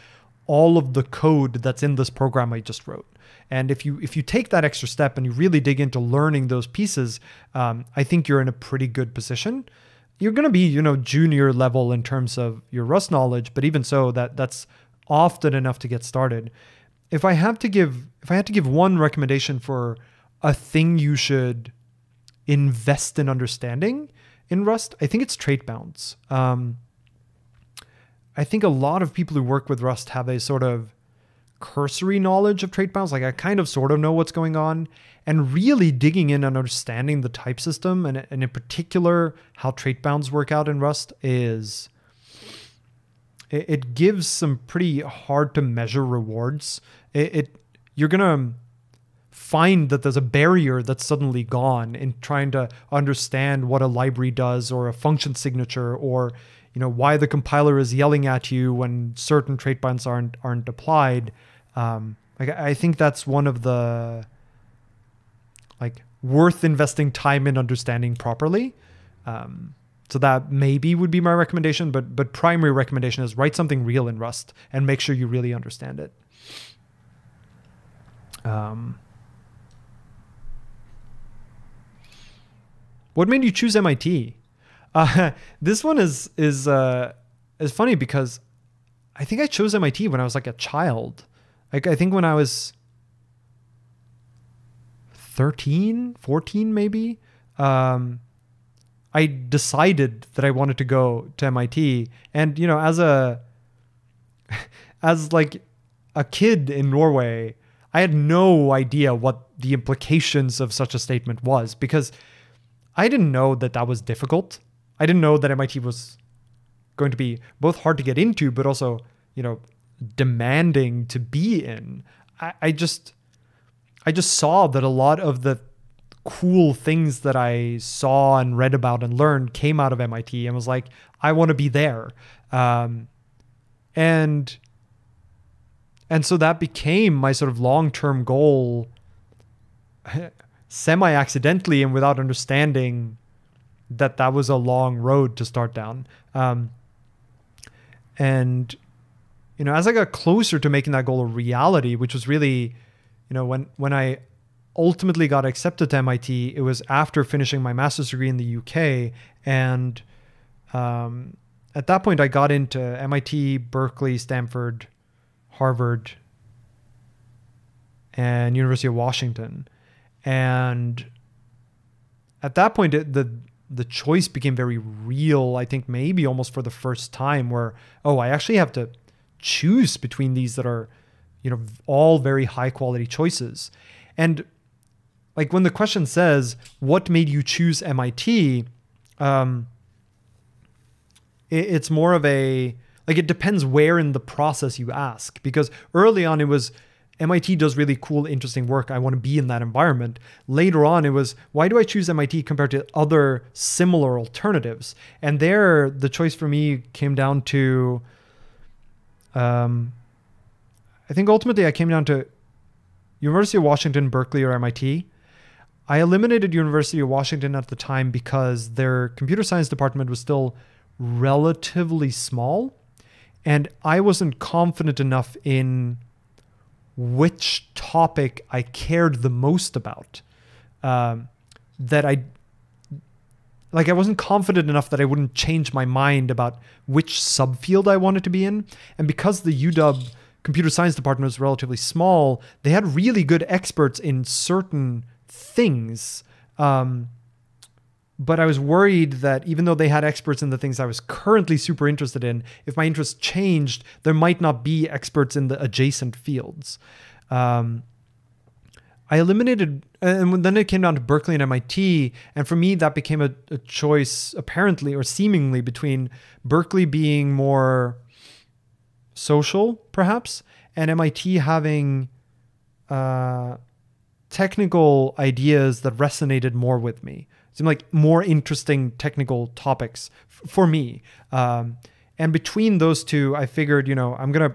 all of the code that's in this program I just wrote? And if you if you take that extra step and you really dig into learning those pieces, um, I think you're in a pretty good position. You're going to be you know junior level in terms of your Rust knowledge, but even so, that that's often enough to get started if I have to give if I had to give one recommendation for a thing you should invest in understanding in Rust, I think it's trait bounds. Um, I think a lot of people who work with Rust have a sort of cursory knowledge of trait bounds. Like I kind of sort of know what's going on. And really digging in and understanding the type system and, and in particular how trait bounds work out in Rust is it, it gives some pretty hard to measure rewards. It, it you're gonna find that there's a barrier that's suddenly gone in trying to understand what a library does or a function signature or you know why the compiler is yelling at you when certain trait bounds aren't aren't applied. Um, like I think that's one of the like worth investing time in understanding properly. Um, so that maybe would be my recommendation, but but primary recommendation is write something real in Rust and make sure you really understand it. Um, what made you choose MIT? Uh, this one is is uh, is funny because I think I chose MIT when I was like a child. Like I think when I was 13, 14 maybe. Um, I decided that I wanted to go to MIT. And, you know, as a, as like a kid in Norway, I had no idea what the implications of such a statement was because I didn't know that that was difficult. I didn't know that MIT was going to be both hard to get into, but also, you know, demanding to be in. I, I just, I just saw that a lot of the cool things that I saw and read about and learned came out of MIT and was like, I want to be there. Um, and and so that became my sort of long-term goal semi accidentally and without understanding that that was a long road to start down um, and you know as i got closer to making that goal a reality which was really you know when when i ultimately got accepted to MIT, it was after finishing my master's degree in the UK. And um, at that point, I got into MIT, Berkeley, Stanford, Harvard, and University of Washington. And at that point, it, the the choice became very real. I think maybe almost for the first time, where oh, I actually have to choose between these that are, you know, all very high quality choices. And like when the question says what made you choose MIT, um, it, it's more of a like it depends where in the process you ask because early on it was MIT does really cool, interesting work. I want to be in that environment. Later on, it was why do I choose MIT compared to other similar alternatives? And there, the choice for me came down to, um, I think ultimately I came down to University of Washington, Berkeley, or MIT. I eliminated University of Washington at the time because their computer science department was still relatively small and I wasn't confident enough in which topic I cared the most about um, that I like I wasn't confident enough that I wouldn't change my mind about which subfield I wanted to be in and because the UW computer science department was relatively small they had really good experts in certain things. Um, but I was worried that even though they had experts in the things I was currently super interested in, if my interest changed, there might not be experts in the adjacent fields. Um, I eliminated, and then it came down to Berkeley and MIT. And for me, that became a, a choice, apparently or seemingly, between Berkeley being more social, perhaps, and MIT having uh, technical ideas that resonated more with me. Seemed like more interesting technical topics f- for me. Um, and between those two, I figured, you know, I'm gonna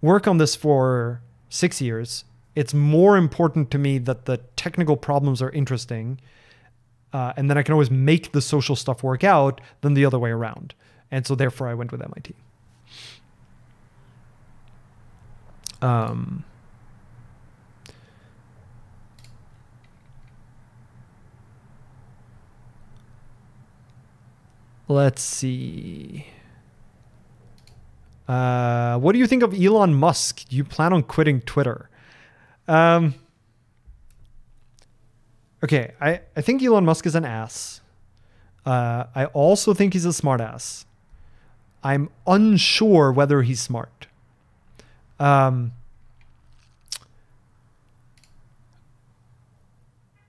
work on this for six years. It's more important to me that the technical problems are interesting, uh, and then I can always make the social stuff work out than the other way around. And so therefore, I went with MIT. Um, let's see. Uh, what do you think of Elon Musk? Do you plan on quitting Twitter? Um, okay, I, I think Elon Musk is an ass. Uh, I also think he's a smartass. I'm unsure whether he's smart. Um,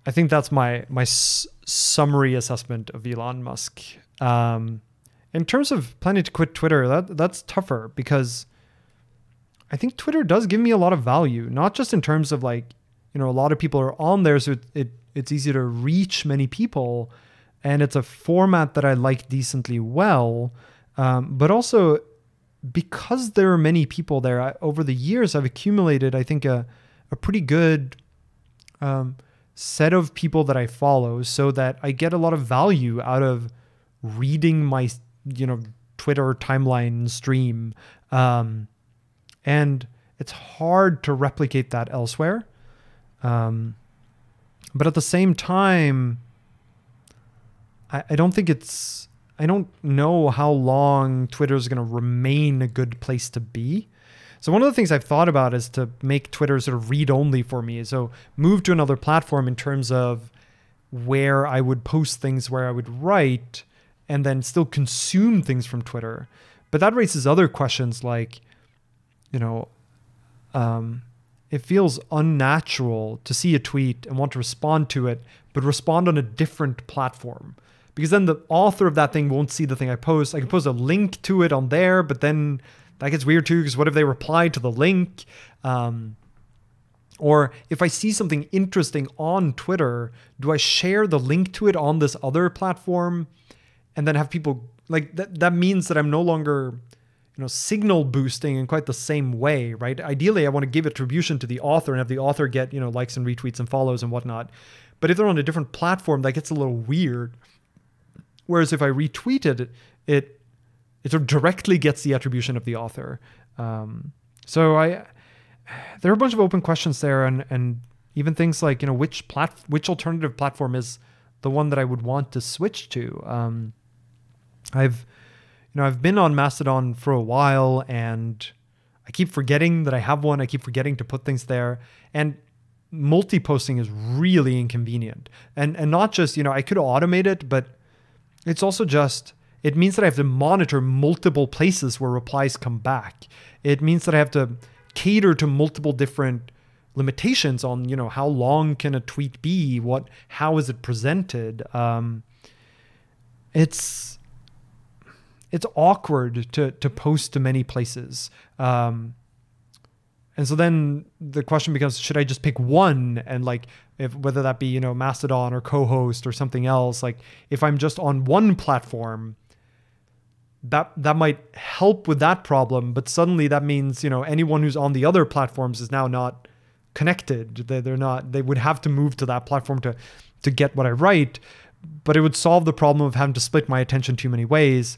I think that's my my s- summary assessment of Elon Musk. Um, in terms of planning to quit Twitter, that that's tougher because I think Twitter does give me a lot of value, not just in terms of like, you know, a lot of people are on there, so it, it it's easy to reach many people, and it's a format that I like decently well, um, but also because there are many people there. I, over the years, I've accumulated, I think, a a pretty good. Um, set of people that I follow so that I get a lot of value out of reading my you know Twitter timeline stream um, and it's hard to replicate that elsewhere um, but at the same time I, I don't think it's I don't know how long Twitter is going to remain a good place to be so one of the things I've thought about is to make Twitter sort of read only for me. So move to another platform in terms of where I would post things, where I would write, and then still consume things from Twitter. But that raises other questions like, you know, um, it feels unnatural to see a tweet and want to respond to it, but respond on a different platform. Because then the author of that thing won't see the thing I post. I can post a link to it on there, but then that gets weird too because what if they reply to the link um, or if i see something interesting on twitter do i share the link to it on this other platform and then have people like that that means that i'm no longer you know signal boosting in quite the same way right ideally i want to give attribution to the author and have the author get you know likes and retweets and follows and whatnot but if they're on a different platform that gets a little weird whereas if i retweet it it it sort of directly gets the attribution of the author. Um, so I, there are a bunch of open questions there, and and even things like you know which plat which alternative platform is the one that I would want to switch to. Um, I've you know I've been on Mastodon for a while, and I keep forgetting that I have one. I keep forgetting to put things there, and multi-posting is really inconvenient. And and not just you know I could automate it, but it's also just it means that I have to monitor multiple places where replies come back. It means that I have to cater to multiple different limitations on, you know, how long can a tweet be? What, how is it presented? Um, it's, it's awkward to, to post to many places. Um, and so then the question becomes, should I just pick one? And like, if whether that be, you know, Mastodon or cohost or something else, like if I'm just on one platform, that that might help with that problem. But suddenly that means you know anyone who's on the other platforms is now not connected. They, they're not they would have to move to that platform to to get what i write. But it would solve the problem of having to split my attention too many ways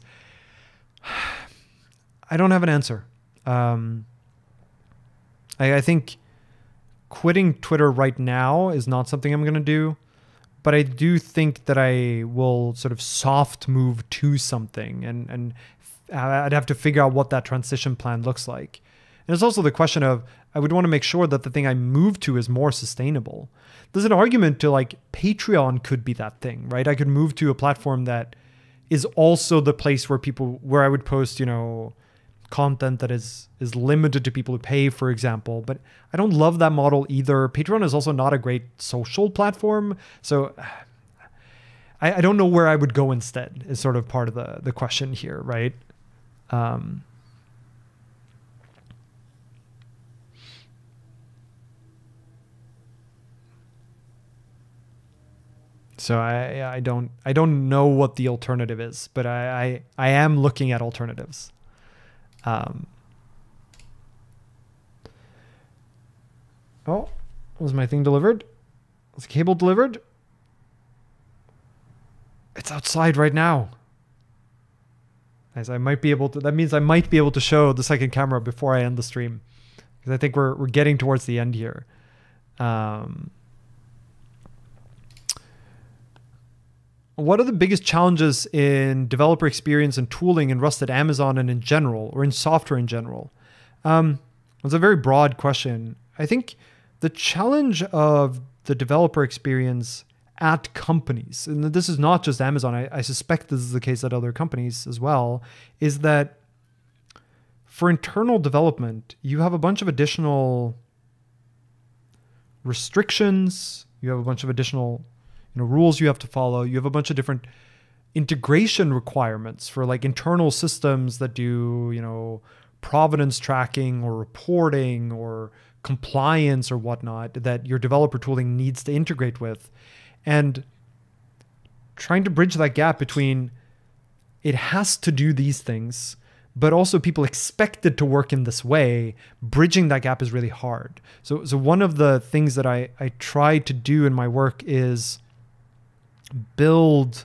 i don't have an answer um, I, I think quitting twitter right now is not something i'm going to do but I do think that I will sort of soft move to something, and and I'd have to figure out what that transition plan looks like. And it's also the question of I would want to make sure that the thing I move to is more sustainable. There's an argument to like Patreon could be that thing, right? I could move to a platform that is also the place where people where I would post, you know, content that is is limited to people who pay, for example. But I don't love that model either. Patreon is also not a great social platform, so I, I don't know where I would go instead. Is sort of part of the the question here, right? Um, So I I don't I don't know what the alternative is, but I I, I am looking at alternatives. Um, oh, was my thing delivered? Was the cable delivered? It's outside right now. As I might be able to. That means I might be able to show the second camera before I end the stream, because I think we're we're getting towards the end here. Um, what are the biggest challenges in developer experience and tooling in Rust at Amazon and in general, or in software in general? Um, it's a very broad question. I think the challenge of the developer experience at companies, and this is not just Amazon, I, I suspect this is the case at other companies as well, is that for internal development, you have a bunch of additional restrictions, you have a bunch of additional you know rules you have to follow, you have a bunch of different integration requirements for like internal systems that do, you know, provenance tracking or reporting or compliance or whatnot that your developer tooling needs to integrate with. And trying to bridge that gap between it has to do these things but also people expect it to work in this way bridging that gap is really hard. So so one of the things that i i try to do in my work is build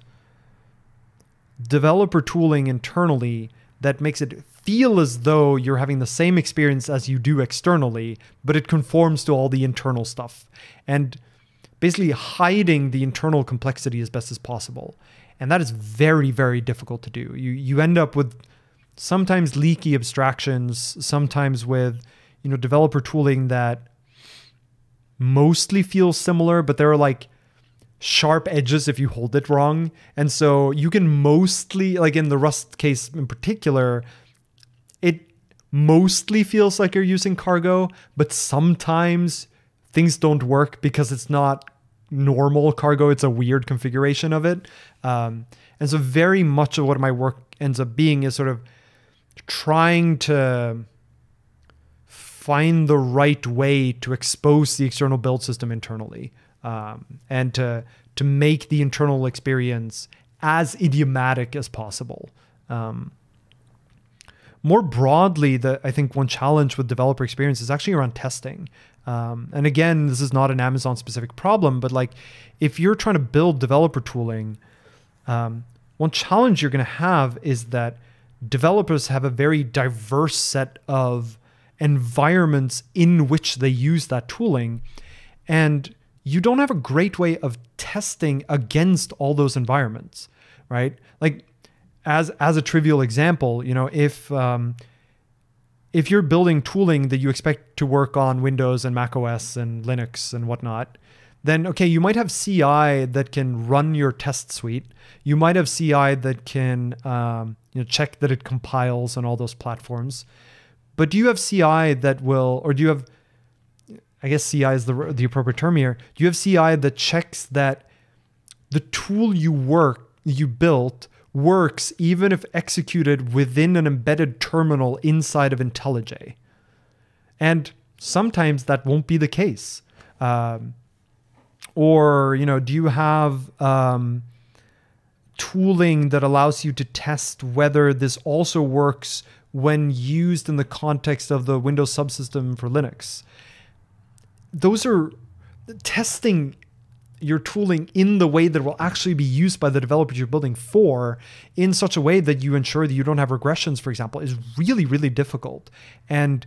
developer tooling internally that makes it feel as though you're having the same experience as you do externally but it conforms to all the internal stuff and basically hiding the internal complexity as best as possible. And that is very, very difficult to do. You you end up with sometimes leaky abstractions, sometimes with you know developer tooling that mostly feels similar, but there are like sharp edges if you hold it wrong. And so you can mostly like in the Rust case in particular, it mostly feels like you're using cargo, but sometimes things don't work because it's not normal cargo. It's a weird configuration of it. Um, and so, very much of what my work ends up being is sort of trying to find the right way to expose the external build system internally um, and to to make the internal experience as idiomatic as possible. Um, more broadly, the I think one challenge with developer experience is actually around testing. Um, and again, this is not an Amazon specific problem, but like if you're trying to build developer tooling, um, one challenge you're going to have is that developers have a very diverse set of environments in which they use that tooling. And you don't have a great way of testing against all those environments, right? Like as as a trivial example, you know, if um, if you're building tooling that you expect to work on Windows and Mac OS and Linux and whatnot, then okay, you might have CI that can run your test suite. You might have CI that can um, you know check that it compiles on all those platforms. But do you have CI that will, or do you have, I guess CI is the the appropriate term here. Do you have CI that checks that the tool you work you built works even if executed within an embedded terminal inside of IntelliJ. And sometimes that won't be the case. Um, or, you know, do you have um, tooling that allows you to test whether this also works when used in the context of the Windows subsystem for Linux? Those are testing your tooling in the way that will actually be used by the developers you're building for in such a way that you ensure that you don't have regressions, for example, is really, really difficult. And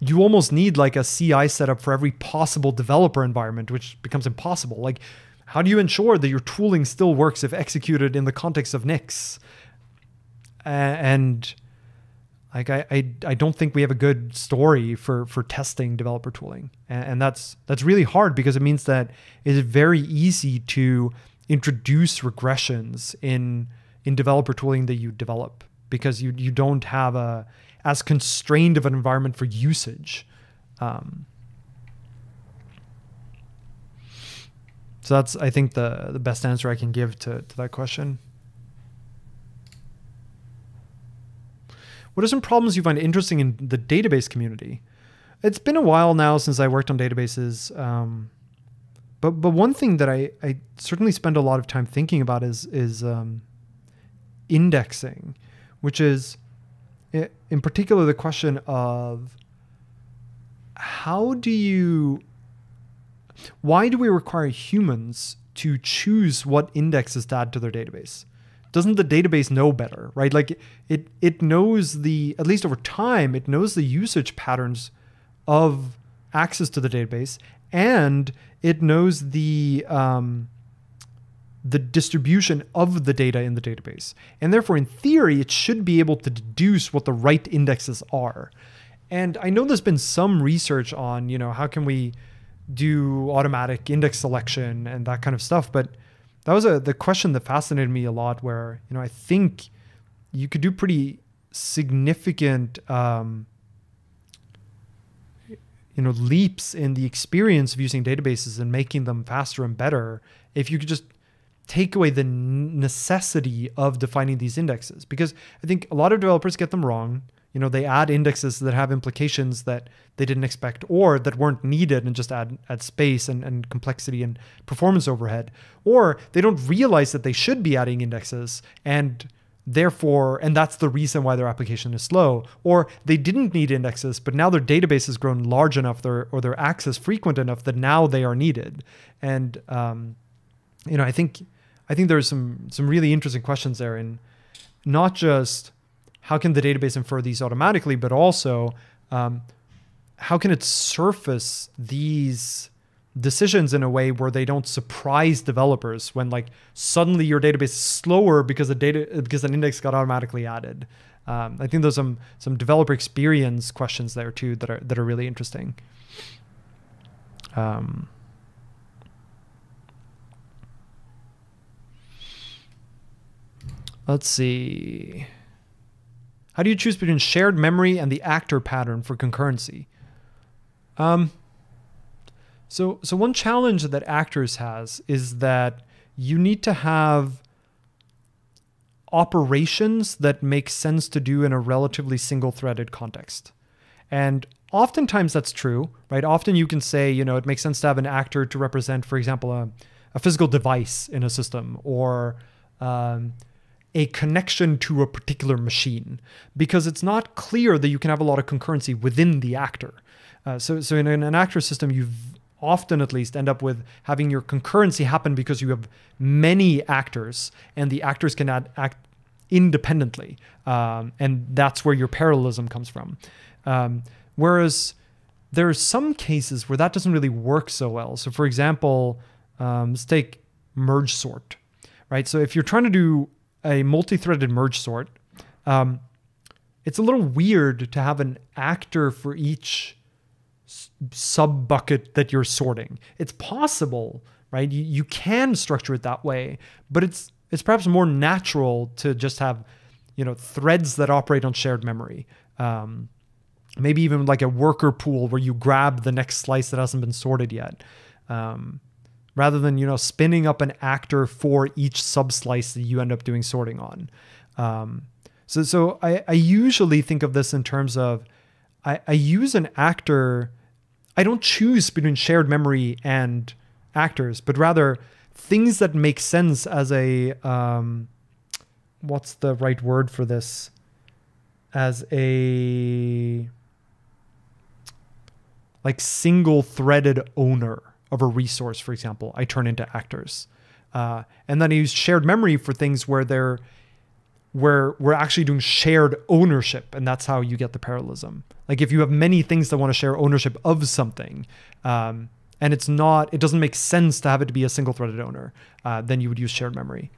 you almost need like a CI setup for every possible developer environment, which becomes impossible. Like, how do you ensure that your tooling still works if executed in the context of Nix? And like I, I, I don't think we have a good story for for testing developer tooling, and, and that's that's really hard because it means that it is very easy to introduce regressions in in developer tooling that you develop because you you don't have a as constrained of an environment for usage. Um, so that's I think the the best answer I can give to to that question. What are some problems you find interesting in the database community? It's been a while now since I worked on databases, um, but but one thing that I, I certainly spend a lot of time thinking about is is um, indexing, which is in particular the question of how do you why do we require humans to choose what indexes to add to their database? Doesn't the database know better, right? Like it it knows the at least over time, it knows the usage patterns of access to the database, and it knows the um, the distribution of the data in the database. And therefore, in theory, it should be able to deduce what the right indexes are. And I know there's been some research on, you know, how can we do automatic index selection and that kind of stuff. But that was a the question that fascinated me a lot. Where you know I think you could do pretty significant, um, you know, leaps in the experience of using databases and making them faster and better if you could just take away the necessity of defining these indexes. Because I think a lot of developers get them wrong you know they add indexes that have implications that they didn't expect or that weren't needed and just add add space and, and complexity and performance overhead. Or they don't realize that they should be adding indexes and therefore and that's the reason why their application is slow. Or they didn't need indexes but now their database has grown large enough or their access frequent enough that now they are needed. And um, you know i think i think there's some some really interesting questions there and not just how can the database infer these automatically, but also um, how can it surface these decisions in a way where they don't surprise developers when like suddenly your database is slower because the data because an index got automatically added. Um, I think there's some some developer experience questions there too that are that are really interesting. Um, let's see. How do you choose between shared memory and the actor pattern for concurrency? Um, so, so one challenge that actors has is that you need to have operations that make sense to do in a relatively single-threaded context. And oftentimes that's true, right? Often you can say, you know, it makes sense to have an actor to represent, for example, a, a physical device in a system or um, a connection to a particular machine because it's not clear that you can have a lot of concurrency within the actor. Uh, so, so in, an actor system, you often at least end up with having your concurrency happen because you have many actors and the actors can add, act independently. Um, and that's where your parallelism comes from. Um, whereas there are some cases where that doesn't really work so well. So, for example, um, let's take merge sort, right? So, if you're trying to do a multi-threaded merge sort, um, it's a little weird to have an actor for each sub bucket that you're sorting. It's possible, right? You, you can structure it that way, but it's it's perhaps more natural to just have, you know, threads that operate on shared memory. Um, maybe even like a worker pool where you grab the next slice that hasn't been sorted yet. Um, rather than you know spinning up an actor for each sub slice that you end up doing sorting on. Um, so so I, I usually think of this in terms of I, I use an actor. I don't choose between shared memory and actors, but rather things that make sense as a um, what's the right word for this? As a like single threaded owner of a resource, for example, I turn into actors. Uh, and then I use shared memory for things where they're where we're actually doing shared ownership, and that's how you get the parallelism. Like if you have many things that want to share ownership of something, um, and it's not, it doesn't make sense to have it to be a single threaded owner, uh, then you would use shared memory.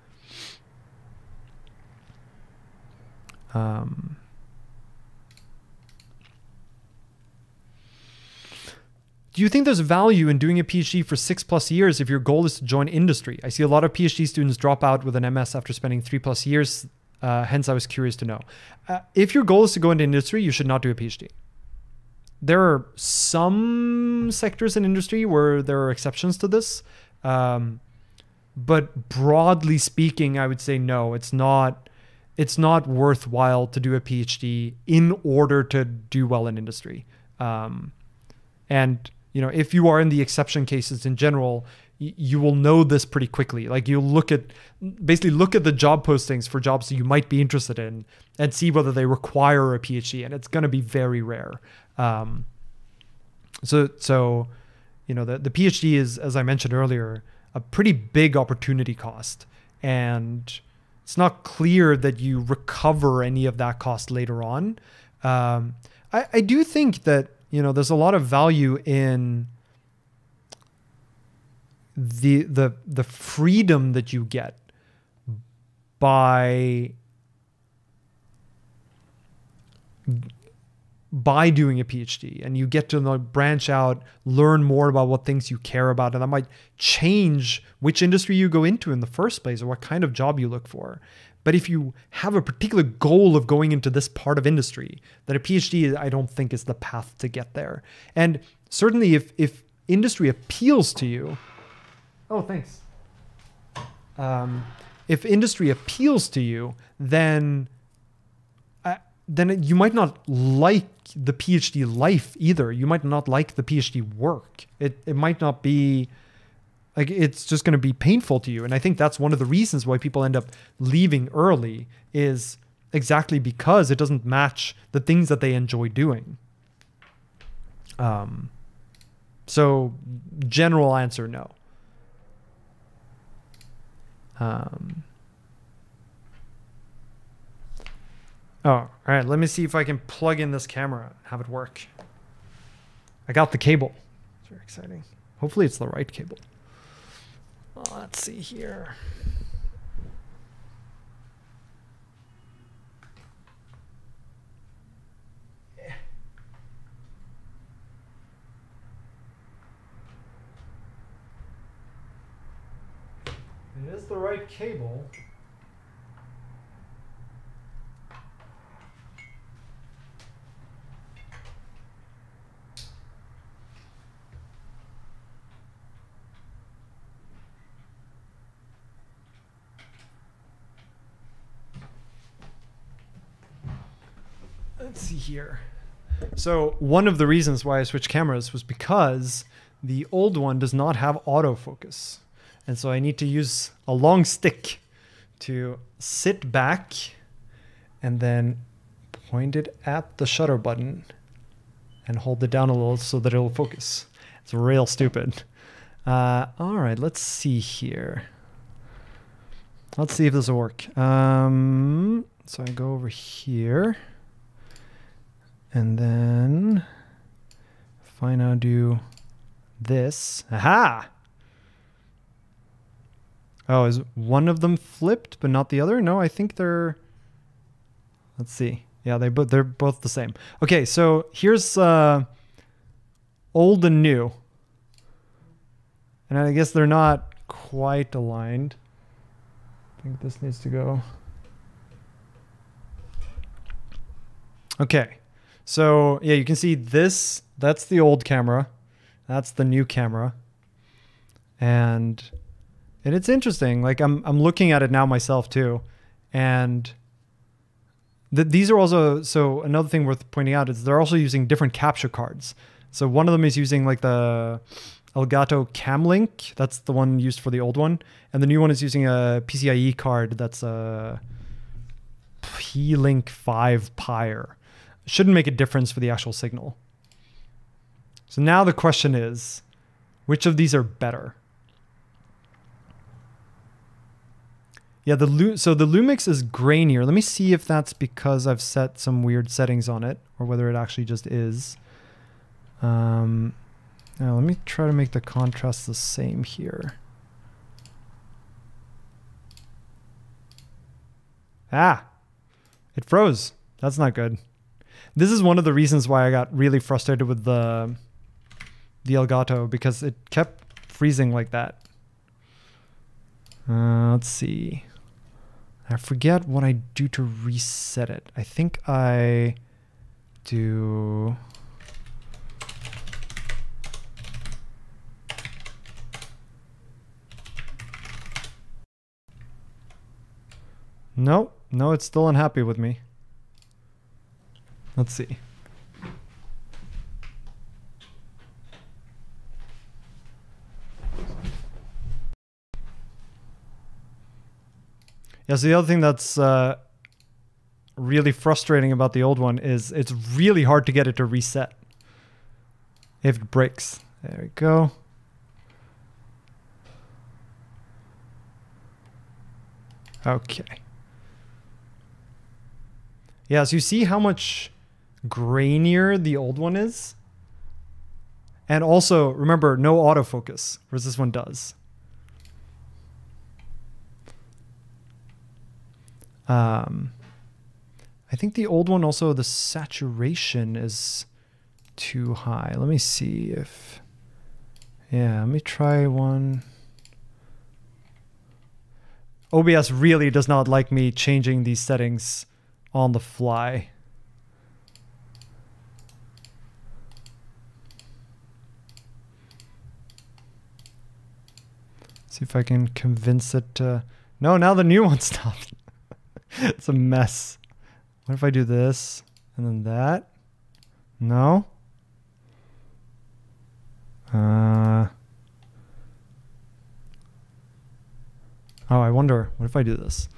Um, Do you think there's value in doing a PhD for six plus years if your goal is to join industry? I see a lot of PhD students drop out with an MS after spending three plus years. Uh, hence, I was curious to know. Uh, if your goal is to go into industry, you should not do a PhD. There are some sectors in industry where there are exceptions to this. Um, but broadly speaking, I would say no, it's not it's not worthwhile to do a PhD in order to do well in industry. Um, and you know, if you are in the exception cases in general, you will know this pretty quickly. Like you'll look at basically look at the job postings for jobs that you might be interested in and see whether they require a PhD, and it's going to be very rare. Um, so so you know the, the phd is as i mentioned earlier a pretty big opportunity cost and it's not clear that you recover any of that cost later on um, I, I do think that you know there's a lot of value in the the the freedom that you get by by doing a PhD and you get to like, branch out, learn more about what things you care about, and that might change which industry you go into in the first place or what kind of job you look for. But if you have a particular goal of going into this part of industry, then a PhD, I don't think is the path to get there. And certainly, if if industry appeals to you, oh, thanks. Um, if industry appeals to you, then uh, then you might not like the PhD life either. You might not like the PhD work. It it might not be like it's just going to be painful to you. And I think that's one of the reasons why people end up leaving early is exactly because it doesn't match the things that they enjoy doing. Um so general answer no. Um Oh, all right. Let me see if I can plug in this camera and have it work. I got the cable. It's very exciting. Hopefully, it's the right cable. Let's see here. It is the right cable. Let's see here. So one of the reasons why I switched cameras was because the old one does not have autofocus. And so I need to use a long stick to sit back and then point it at the shutter button and hold it down a little so that it'll focus. It's real stupid. Uh, all right, let's see here. Let's see if this will work. Um, so I go over here. And then if I now do this, aha! Oh, is one of them flipped but not the other? No, I think they're. Let's see. Yeah, they both they're both the same. Okay, so here's uh, old and new, and I guess they're not quite aligned. I think this needs to go. Okay. So yeah, you can see this, that's the old camera. That's the new camera. And and it's interesting. Like I'm I'm looking at it now myself too. And th- these are also so another thing worth pointing out is they're also using different capture cards. So one of them is using like the Elgato Camlink. That's the one used for the old one. And the new one is using a PCIe card that's a P-Link 5 Pyre shouldn't make a difference for the actual signal. So now the question is, which of these are better? Yeah, the so the Lumix is grainier. Let me see if that's because I've set some weird settings on it or whether it actually just is. Um, now let me try to make the contrast the same here. Ah, it froze. That's not good. This is one of the reasons why I got really frustrated with the the Elgato because it kept freezing like that. Uh, let's see. I forget what I do to reset it. I think I do. No, no, it's still unhappy with me. Let's see. Yeah, so the other thing that's uh, really frustrating about the old one is it's really hard to get it to reset if it breaks. There we go. Okay. Yeah, so you see how much grainier the old one is? And also, remember, no autofocus, whereas this one does. Um, I think the old one also, the saturation is too high. Let me see if... Yeah, let me try one. OBS really does not like me changing these settings on the fly. See if I can convince it to... No, now the new one stopped. it's a mess. What if I do this and then that? No? Uh... Oh, I wonder, what if I do this?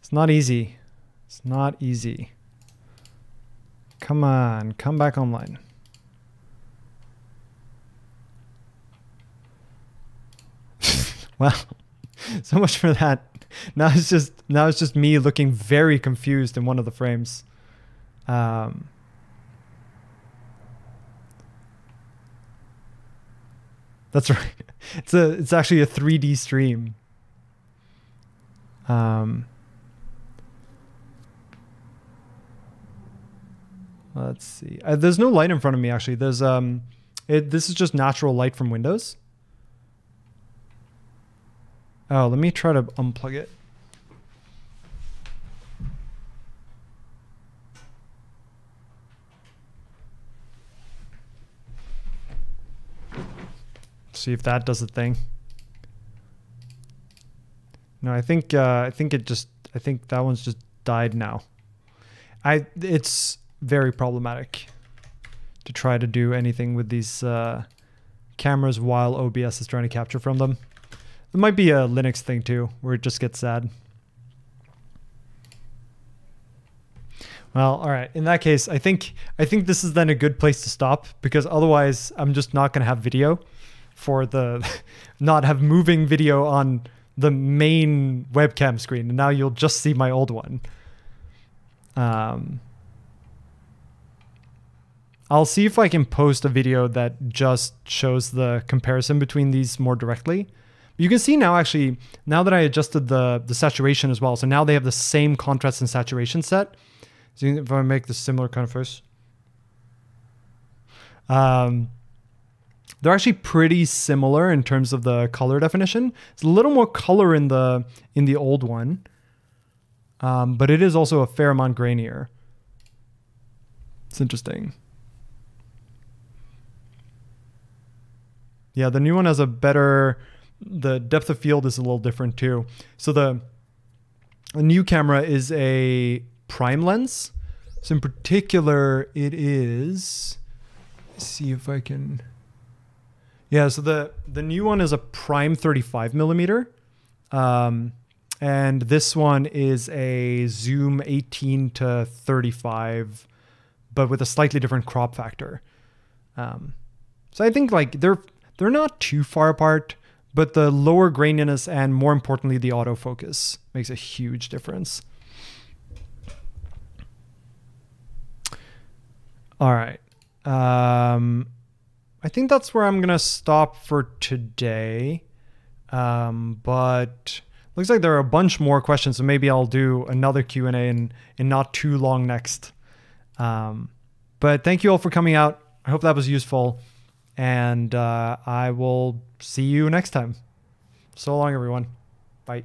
It's not easy. It's not easy. Come on, come back online. well, so much for that. Now it's just now it's just me looking very confused in one of the frames. Um, That's right. It's a it's actually a 3D stream. Um Let's see. Uh, there's no light in front of me actually. There's um it this is just natural light from Windows. Oh, let me try to unplug it. See if that does the thing. No, I think uh, I think it just I think that one's just died now. I it's very problematic to try to do anything with these uh, cameras while OBS is trying to capture from them. It might be a Linux thing too, where it just gets sad. Well, all right. In that case, I think I think this is then a good place to stop because otherwise I'm just not going to have video for the not have moving video on the main webcam screen and now you'll just see my old one um, I'll see if I can post a video that just shows the comparison between these more directly. You can see now actually, now that I adjusted the, the saturation as well, so now they have the same contrast and saturation set. So if I make this similar kind of first. Um, they're actually pretty similar in terms of the color definition. It's a little more color in the in the old one, um, but it is also a fair amount grainier. It's interesting. Yeah, the new one has a better. The depth of field is a little different too. So the a new camera is a prime lens. So in particular, it is. see if I can. Yeah, so the the new one is a prime 35 millimeter, um, and this one is a zoom 18 to 35, but with a slightly different crop factor. Um, so I think like they're they're not too far apart, but the lower graininess and more importantly the autofocus makes a huge difference. All right. Um, I think that's where I'm gonna stop for today. Um, but looks like there are a bunch more questions, so maybe I'll do another Q and A in in not too long next. Um, but thank you all for coming out. I hope that was useful, and uh, I will see you next time. So long, everyone. Bye.